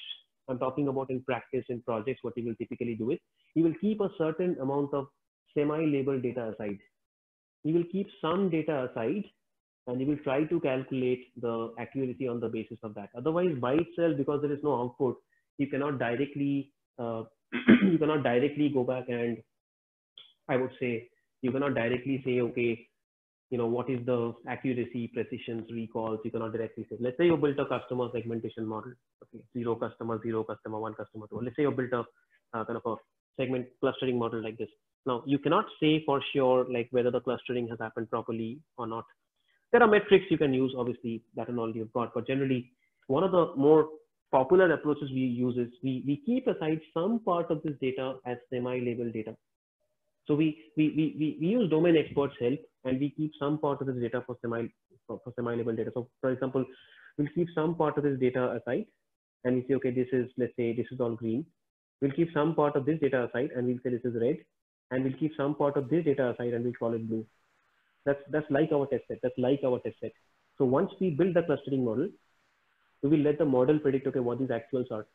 I'm talking about in practice in projects, what you will typically do is you will keep a certain amount of semi-labeled data aside. You will keep some data aside and you will try to calculate the accuracy on the basis of that. Otherwise, by itself, because there is no output, you cannot directly uh, you cannot directly go back and I would say you cannot directly say, okay, you know, what is the accuracy, precisions, recalls, you cannot directly say. Let's say you built a customer segmentation model, okay, zero customer, zero customer, one customer, two. Let's say you built a uh, kind of a segment clustering model like this. Now, you cannot say for sure like whether the clustering has happened properly or not. There are metrics you can use, obviously, that and all you've got, but generally, one of the more popular approaches we use is we, we keep aside some part of this data as semi-labeled data. So we, we, we, we, use domain experts help and we keep some part of this data for semi for, semi-labeled data. So for example, we'll keep some part of this data aside and we say, okay, this is, let's say this is all green. We'll keep some part of this data aside and we'll say this is red. And we'll keep some part of this data aside and we'll call it blue. That's, that's like our test set. That's like our test set. So once we build the clustering model, we will let the model predict, okay, what these actuals are,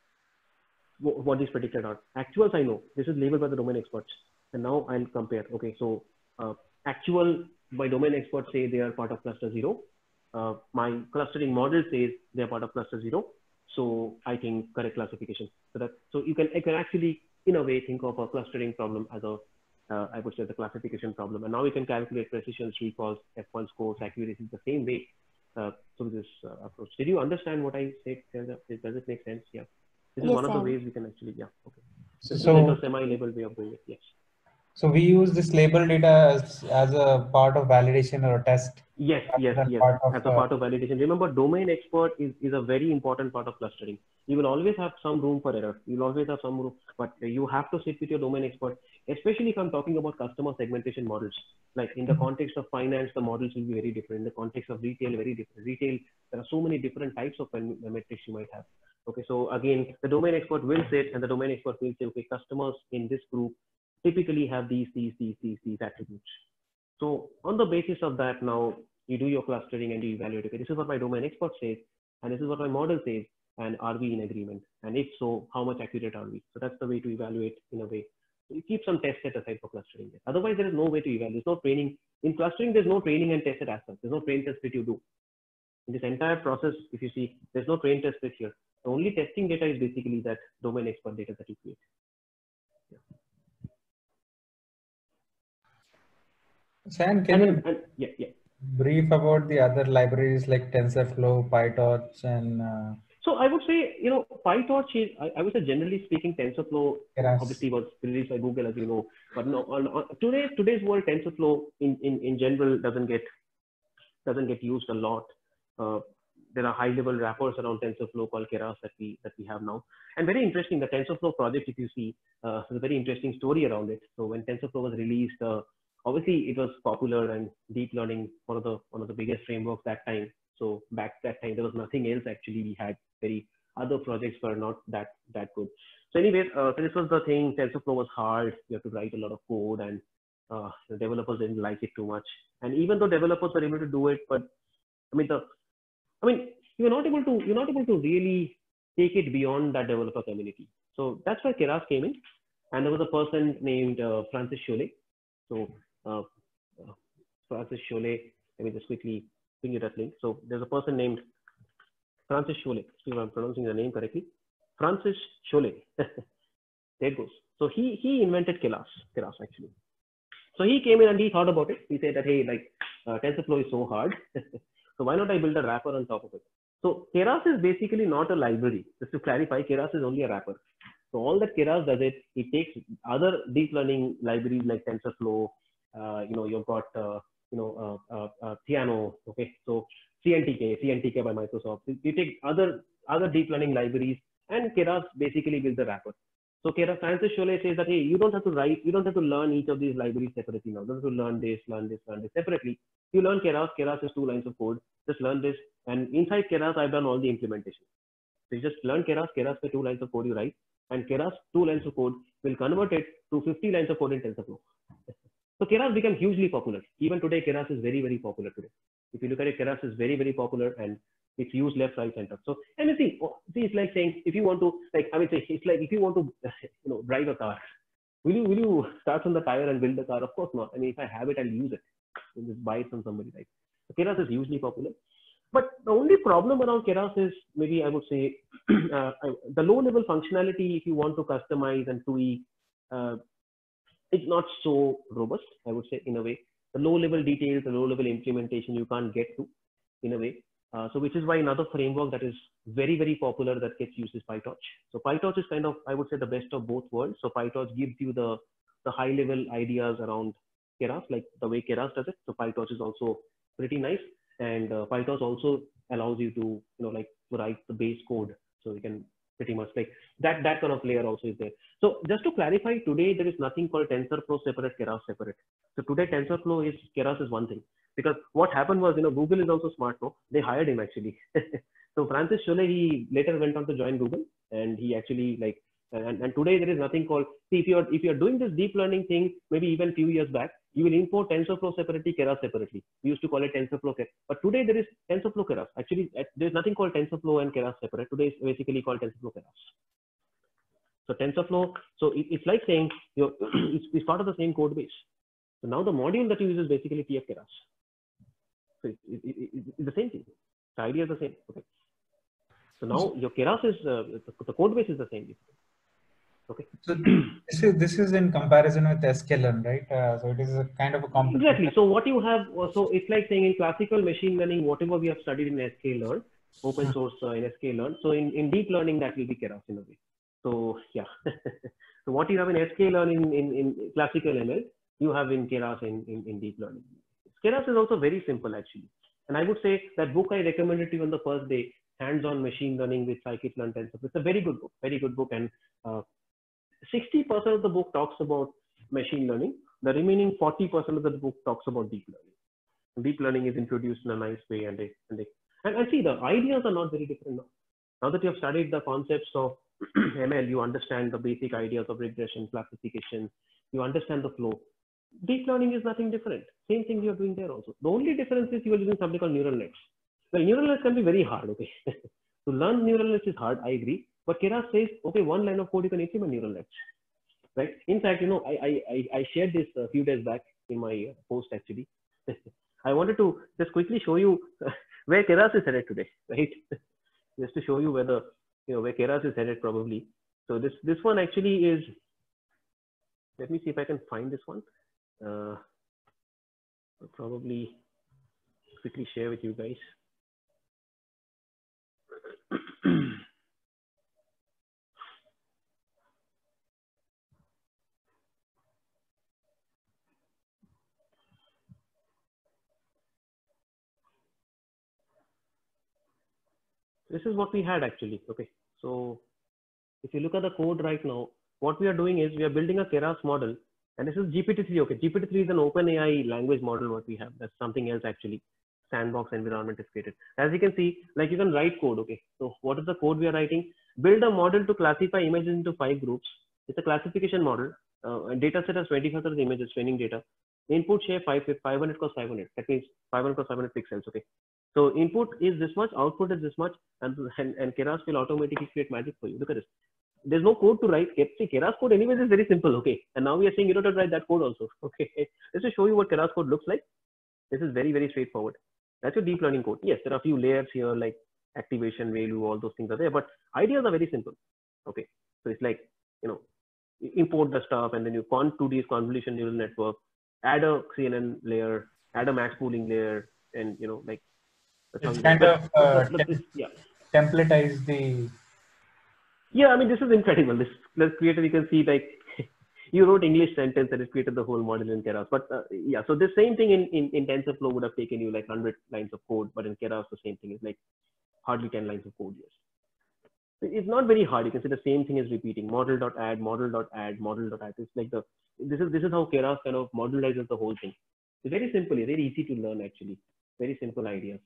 what these predicted are. Actuals I know, this is labeled by the domain experts. And now I'll compare. Okay, so uh, actual by domain experts say they are part of cluster zero. Uh, my clustering model says they're part of cluster zero. So I think correct classification. So that so you can you can actually in a way think of a clustering problem as a uh, I would say the classification problem. And now we can calculate precisions, recalls, F1 scores, accuracy the same way uh, through this uh, approach. Did you understand what I said? Does it make sense? Yeah. This is yes, one of the ways we can actually, yeah. Okay. So, so like a semi-label way of doing it. Yes. So we use this label data as, as a part of validation or a test. Yes, yes, yes. Of, as a part of validation. Remember, domain expert is, is a very important part of clustering. You will always have some room for error. You will always have some room, but you have to sit with your domain expert, especially if I'm talking about customer segmentation models. Like in the mm-hmm. context of finance, the models will be very different. In the context of retail, very different. Retail, there are so many different types of metrics you might have. Okay, so again, the domain expert will sit and the domain expert will say, okay, customers in this group typically have these, these, these, these, these attributes. So on the basis of that, now you do your clustering and you evaluate, okay, this is what my domain expert says, and this is what my model says, and are we in agreement? And if so, how much accurate are we? So that's the way to evaluate in a way. So you keep some test set aside for clustering. Otherwise, there is no way to evaluate. There's no training. In clustering, there's no training and test set. There's no train test that you do. In this entire process, if you see, there's no train test fit here. The only testing data is basically that domain expert data that you create. Sam, can And, you and yeah, yeah. brief about the other libraries like TensorFlow, PyTorch, and uh, So I would say, you know, PyTorch is, I, I would say generally speaking, TensorFlow obviously was released by Google, as you know. But no, on, on today, today's world, TensorFlow in, in, in general doesn't get doesn't get used a lot. Uh, there are high-level wrappers around TensorFlow called Keras that we that we have now. And very interesting, the TensorFlow project, if you see, uh, there's a very interesting story around it. So when TensorFlow was released, uh, obviously it was popular and deep learning one of the one of the biggest frameworks that time. So back that time there was nothing else actually. We had very other projects were not that that good. So anyways, uh, so this was the thing. TensorFlow was hard. You have to write a lot of code, and uh, the developers didn't like it too much. And even though developers were able to do it, but I mean the, I mean you're not able to you're not able to really take it beyond that developer community. So that's where Keras came in, and there was a person named uh, Francis Chollet. So uh, Francis Chollet. Let me just quickly bring you that link. So there's a person named Francis Chollet. See if I'm pronouncing the name correctly. Francis Chollet. there goes. So he he invented Keras. Keras actually. So he came in and he thought about it. He said that hey, like uh, TensorFlow is so hard. so why not I build a wrapper on top of it? So Keras is basically not a library. Just to clarify, Keras is only a wrapper. So all that Keras does it, it takes other deep learning libraries like TensorFlow. Uh, you know, you've got uh, you know uh, uh, Theano. Okay, so CNTK, CNTK by Microsoft. You, take other other deep learning libraries, and Keras basically builds the wrapper. So Keras Francis Chollet says that hey, you don't have to write, you don't have to learn each of these libraries separately now. You don't have to learn this, learn this, learn this separately. You learn Keras. Keras is two lines of code. Just learn this, and inside Keras, I've done all the implementation. So you just learn Keras. Keras for two lines of code you write, and Keras two lines of code will convert it to 50 lines of code in TensorFlow. So Keras became hugely popular. Even today, Keras is very, very popular today. If you look at it, Keras is very, very popular and it's used left, right, center. So, see, oh, see, it's like saying, if you want to, like, I mean, it's like if you want to, you know, drive a car, will you, will you start from the tire and build the car? Of course not. I mean, if I have it, I'll use it. I'll just buy it from somebody, right? So Keras is hugely popular. But the only problem around Keras is maybe I would say uh, the low level functionality, if you want to customize and tweak, uh, it's not so robust, I would say, in a way. The low level details, the low level implementation, you can't get to in a way. Uh, so which is why another framework that is very, very popular that gets used is PyTorch. So PyTorch is kind of, I would say, the best of both worlds. So PyTorch gives you the, the high level ideas around Keras, like the way Keras does it. So PyTorch is also pretty nice. And uh, PyTorch also allows you to, you know, like write the base code. So you can pretty much like that, that kind of layer also is there. So just to clarify, today there is nothing called TensorFlow separate, Keras separate. So today TensorFlow is, Keras is one thing. Because what happened was, you know, Google is also smart, no? They hired him actually. so Francis Chollet, he later went on to join Google and he actually like, and, and today there is nothing called, see if you're, if you're doing this deep learning thing, maybe even few years back, you will import TensorFlow separately, Keras separately. We used to call it TensorFlow Keras. But today there is TensorFlow Keras. Actually, there's nothing called TensorFlow and Keras separate. Today is basically called TensorFlow Keras. So TensorFlow, so it, it's like saying you're, it's, it's part of the same code base. So now the module that you use is basically TF Keras. So it, it, it, it's the same thing. The idea is the same. Okay. So now your Keras is uh, the, the code base is the same. Okay. So this is this is in comparison with sklearn, right? Uh, so it is a kind of a competition. Exactly. So what you have, so it's like saying in classical machine learning, whatever we have studied in sklearn, open source uh, in sklearn. So in, in deep learning, that will be Keras in a way. So yeah. so what you have in sklearn in, in, in classical ML, you have in Keras in, in, in deep learning. Keras is also very simple actually. And I would say that book I recommended to you on the first day, Hands-on Machine Learning with Scikit-learn TensorFlow. It's a very good book, very good book. And 60% uh, of the book talks about machine learning. The remaining 40% of the book talks about deep learning. Deep learning is introduced in a nice way. And, they, and, they, and, and see, the ideas are not very different now. Now that you have studied the concepts of ML, you understand the basic ideas of regression, classification, you understand the flow deep learning is nothing different. Same thing you're doing there also. The only difference is you are using something called neural nets. Well, neural nets can be very hard, okay? to learn neural nets is hard, I agree. But Keras says, okay, one line of code you can implement neural nets, right? In fact, you know, I, I, I shared this a few days back in my post actually. I wanted to just quickly show you where Keras is headed today, right? just to show you whether, you know, where Keras is headed probably. So this, this one actually is, let me see if I can find this one. Uh, I'll probably quickly share with you guys. This is what we had actually. Okay, so if you look at the code right now, what we are doing is we are building a Keras model, and this is GPT-3. Okay, GPT-3 is an OpenAI language model. What we have, that's something else actually. Sandbox environment is created. As you can see, like you can write code. Okay, so what is the code we are writing? Build a model to classify images into five groups. It's a classification model. Uh, data set has 25 images, training data. Input share 5, 500 cross 500. That means 500 cross 500 pixels. Okay. So input is this much, output is this much, and, and, and Keras will automatically create magic for you. Look at this. There's no code to write. See, Keras code anyways is very simple. Okay. And now we are saying you don't have to write that code also. Okay. Let's just show you what Keras code looks like. This is very, very straightforward. That's your deep learning code. Yes, there are a few layers here like activation, value, all those things are there, but ideas are very simple. Okay. So it's like, you know, import the stuff and then you con 2D convolution neural network, add a CNN layer, add a max pooling layer, and you know, like it's kind of uh, yeah. templatize the. Yeah, I mean, this is incredible. This let's creator, you can see like you wrote English sentence and it created the whole model in Keras. But uh, yeah, so the same thing in, in, in TensorFlow would have taken you like 100 lines of code, but in Keras, the same thing is like hardly 10 lines of code. Yes. It's not very hard. You can see the same thing is repeating model.add, model.add, model.add. It's like the, this is, this is how Keras kind of modelizes the whole thing. It's very simple, it's very easy to learn actually. Very simple ideas.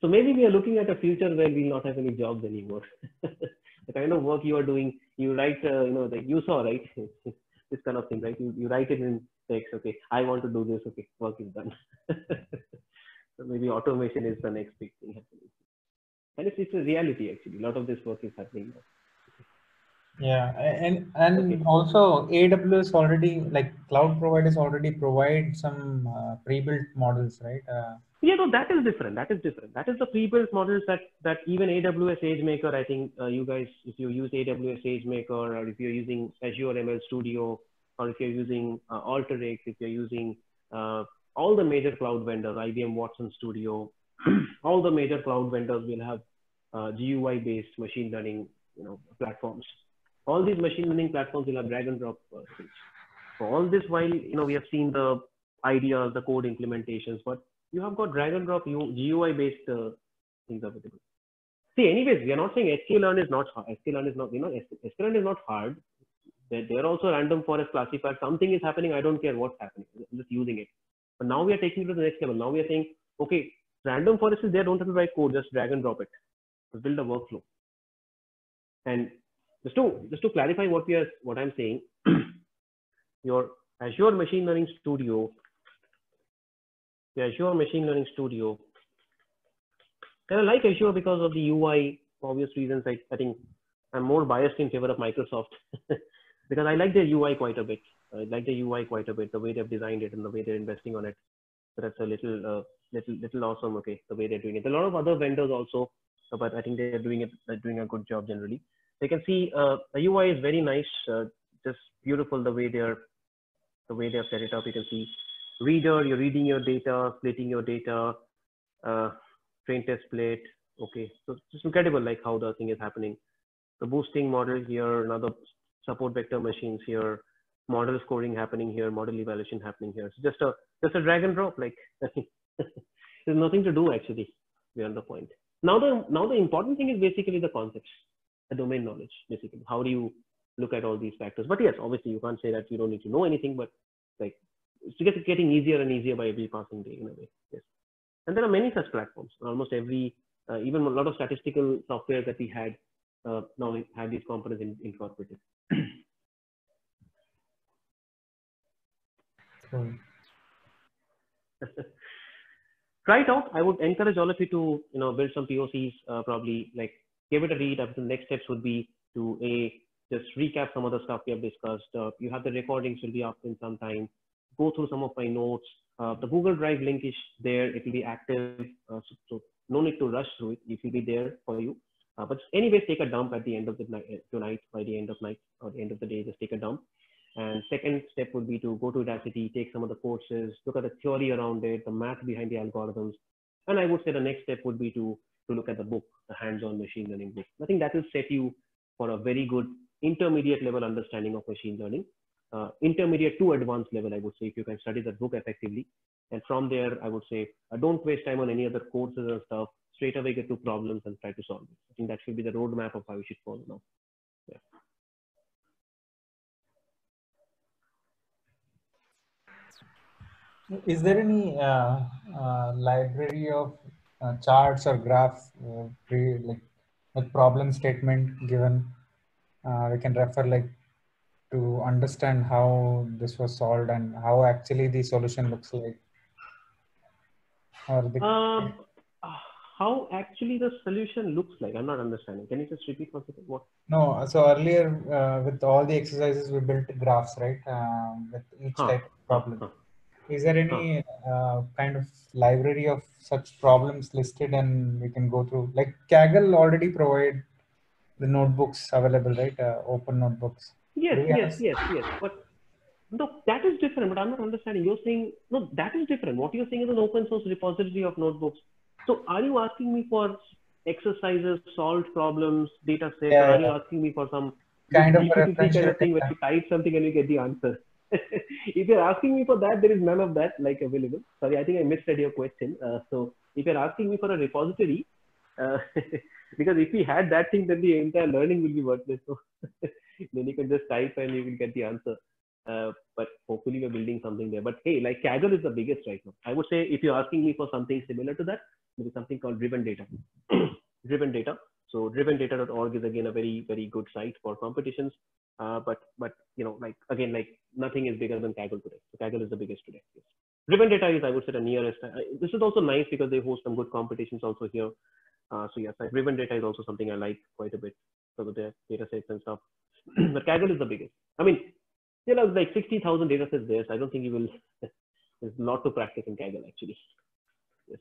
So maybe we are looking at a future where we'll not have any jobs anymore. the kind of work you are doing, you write, uh, you know, like you saw, right? this kind of thing, right? You, you write it in text, okay, I want to do this, okay, work is done. so maybe automation is the next big thing happening. And it's, it's a reality actually. A lot of this work is happening now. Yeah, and and Okay. also AWS already like cloud providers already provide some uh, pre-built models, right? Uh, Yeah, no, that is different. That is different. That is the pre-built models that that even AWS SageMaker. I think uh, you guys, if you use AWS SageMaker, or if you're using Azure ML Studio, or if you're using uh, Alteryx, if you're using uh, all the major cloud vendors, IBM Watson Studio, all the major cloud vendors will have uh, GUI-based machine learning, you know, platforms. All these machine learning platforms will have drag and drop uh, things. So all this while you know we have seen the ideas, the code implementations, but you have got drag and drop GUI based uh, things available. See, anyways, we are not saying sklearn is not hard. sklearn is not, you know, sklearn is not hard. They're, they're also random forest classified. Something is happening. I don't care what's happening. I'm just using it. But now we are taking it to the next level. Now we are saying, okay, random forest is there. Don't have to write code. Just drag and drop it. Just build a workflow. And just to just to clarify what we are, what I'm saying, your Azure Machine Learning Studio the Azure Machine Learning Studio. And I like Azure because of the UI, obvious reasons. I, I think I'm more biased in favor of Microsoft because I like their UI quite a bit. I like the UI quite a bit, the way they've designed it and the way they're investing on it. So that's a little, uh, little, little awesome. Okay, the way they're doing it. A lot of other vendors also, but I think they're doing it, they're doing a good job generally. You can see uh, the UI is very nice, uh, just beautiful the way they're, the way they've set it up. You can see reader, you're reading your data, splitting your data, uh, train test split. Okay, so it's incredible like how the thing is happening. The boosting model here, another support vector machines here, model scoring happening here, model evaluation happening here. So just a just a drag and drop. Like there's nothing to do actually beyond the point. Now the now the important thing is basically the concepts, the domain knowledge. Basically, how do you look at all these factors? But yes, obviously you can't say that you don't need to know anything, but like it's getting easier and easier by every passing day in a way. Yes. And there are many such platforms. Almost every, uh, even a lot of statistical software that we had uh, now have these components in, incorporated. Try it out. I would encourage all of you to, you know, build some POCs, uh, probably like give it a read. The next steps would be to a just recap some of the stuff we have discussed. Uh, you have the recordings will be up in some time go through some of my notes, Uh, the Google Drive link is there. It will be active. Uh, so, so, no need to rush through it. It will be there for you. Uh, but anyways, take a dump at the end of the night, uh, tonight, by the end of night or the end of the day, just take a dump. And second step would be to go to Udacity, take some of the courses, look at the theory around it, the math behind the algorithms. And I would say the next step would be to, to look at the book, the hands-on machine learning book. I think that will set you for a very good intermediate level understanding of machine learning. Uh, intermediate to advanced level, I would say, if you can study that book effectively. And from there, I would say, uh, don't waste time on any other courses and stuff. Straight away get to problems and try to solve it. I think that should be the roadmap of how you should follow now. Yeah. Is there any uh, uh, library of uh, charts or graphs, uh, pre, like with problem statement given? Uh, we can refer like to understand how this was solved and how actually the solution looks like. Or the, Um, how actually the solution looks like? I'm not understanding. Can you just repeat once again? What? no, so earlier uh, with all the exercises we built graphs, right? Um, with each Huh. type of problem. Huh. Is there any uh, kind of library of such problems listed and we can go through? Like Kaggle already provide the notebooks available, right? Uh, open notebooks. Yes, yes, have- yes, yes. But no, that is different. But I'm not understanding. You're saying no, that is different. What you're saying is an open source repository of notebooks. So are you asking me for exercises, solved problems, data sets? Yeah, or are you asking me for some Kind of a GPT kind of thing where you type something and you get the answer? if you're asking me for that, there is none of that like available. Sorry, I think I misread your question. Uh, so if you're asking me for a repository, uh, because if we had that thing, then the entire learning will be worthless. So then you can just type and you will get the answer. Uh, but hopefully we're building something there. But hey, like Kaggle is the biggest right now. I would say if you're asking me for something similar to that, there is something called Driven Data. driven Data. So drivendata.org is again a very very good site for competitions. Uh, but but you know like again like nothing is bigger than Kaggle today. So Kaggle is the biggest today. Yes. Driven Data is I would say the nearest. Uh, this is also nice because they host some good competitions also here. Uh, so yes, like Driven Data is also something I like quite a bit because of their data sets and stuff. but Kaggle is the biggest. I mean, you know, like 60,000 data sets there. So I don't think you will, there's a lot to practice in Kaggle actually. Yes.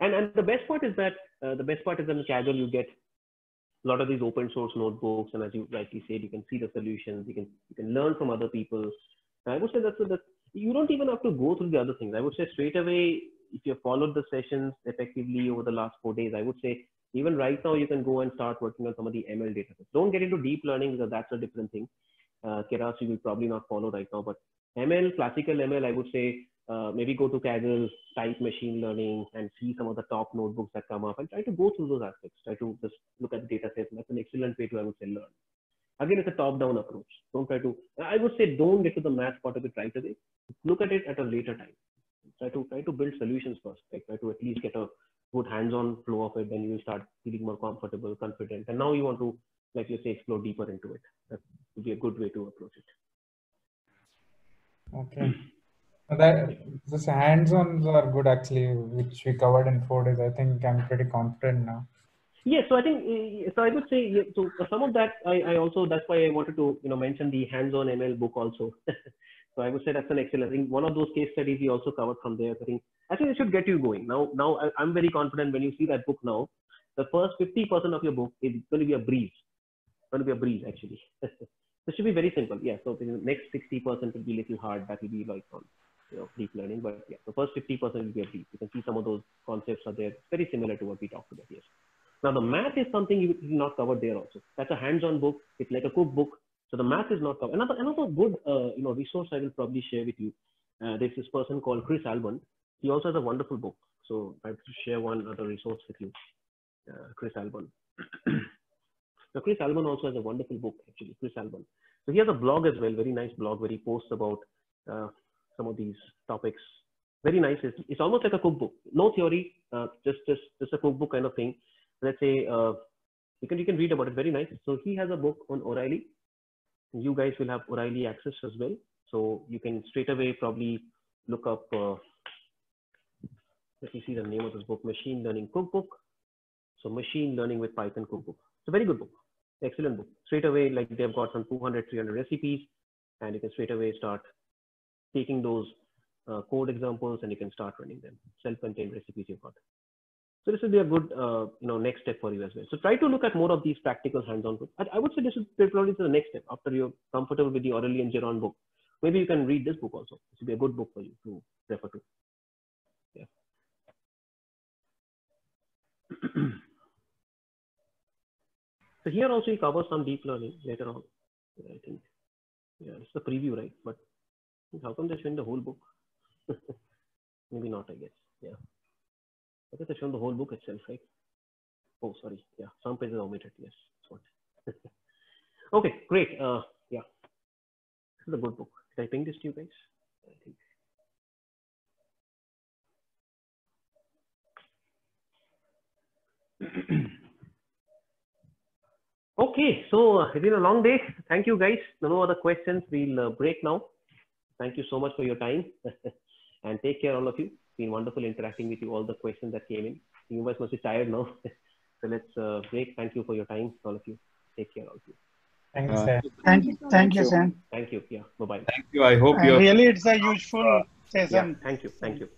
And, and the best part is that, uh, the best part is that in Kaggle you get a lot of these open source notebooks. And as you rightly said, you can see the solutions, you can, you can learn from other people. And I would say that's, that's, you don't even have to go through the other things. I would say straight away, if you followed the sessions effectively over the last four days, I would say even right now you can go and start working on some of the ML data. Don't get into deep learning because that's a different thing. Uh, Keras you will probably not follow right now, but ML, classical ML, I would say uh, maybe go to Kaggle, type machine learning and see some of the top notebooks that come up and try to go through those aspects. Try to just look at the data sets. That's an excellent way to, I would say, learn. Again, it's a top-down approach. Don't try to, I would say don't get to the math part of it right away. Look at it at a later time. Try to try to build solutions first. Try to at least get a good hands-on flow of it. Then you will start feeling more comfortable, confident. And now you want to, like you say, explore deeper into it. That would be a good way to approach it. Okay. That this hands-ons are good actually, which we covered in four days. I think I'm pretty confident now. Yes, so I think uh, so. I would say so. Some of that I, I also that's why I wanted to you know mention the hands-on ML book also. so I would say that's an excellent. I think one of those case studies we also covered from there. I think think it should get you going. Now now I, I'm very confident when you see that book now, the first 50% of your book is going to be a breeze. Going to be a breeze actually. this should be very simple. Yeah. So the next 60% will be a little hard. That will be like on you know deep learning. But yeah, the first 50% will be a breeze. You can see some of those concepts are there. Very similar to what we talked about. Yes. Now the math is something you did not cover there also. That's a hands-on book. It's like a cookbook. So the math is not covered. Another another good uh, you know resource I will probably share with you. Uh, there's this person called Chris Albon. He also has a wonderful book. So I have to share one other resource with you. Uh, Chris Albon. so Chris Albon also has a wonderful book actually. Chris Albon. So he has a blog as well. Very nice blog where he posts about uh, some of these topics. Very nice. It's, it's almost like a cookbook. No theory. Uh, just just just a cookbook kind of thing. Let's say uh, you can you can read about it. Very nice. So he has a book on o'reilly. You guys will have o'reilly access as well. So you can straight away probably look up uh, let me see the name of this book. Machine learning cookbook. So machine learning with python cookbook. It's a very good book. Excellent book. Straight away like they've got some 200 300 recipes and you can straight away start taking those uh, code examples and you can start running them. Self-contained recipes you've got. So this will be a good, uh, you know, next step for you as well. So try to look at more of these practical hands-on books. I, I would say this is probably the next step after you're comfortable with the Aurélien Géron book. Maybe you can read this book also. This will be a good book for you to refer to. Yeah. so here also you cover some deep learning later on. I think. Yeah, it's the preview, right? But how come they're showing the whole book? Maybe not, I guess. Yeah. I guess they're showing the whole book itself, right? Oh, sorry. Yeah, some pages are omitted. Yes, what. okay, great. Uh, yeah, this is a good book. Did I ping this to you guys? I think. okay, so uh, it's been a long day. Thank you, guys. No other questions. We'll uh, break now. Thank you so much for your time. and take care, all of you. It's been wonderful interacting with you, all the questions that came in. You guys must be tired now. so let's uh, break. Thank you for your time, all of you. Take care, all of you. Thanks, Uh, sir. Thank you you, so thank you, Sam. Thank you. Yeah. Bye bye. Thank you. I hope you really, it's a useful Yeah. session. Thank you. Thank you.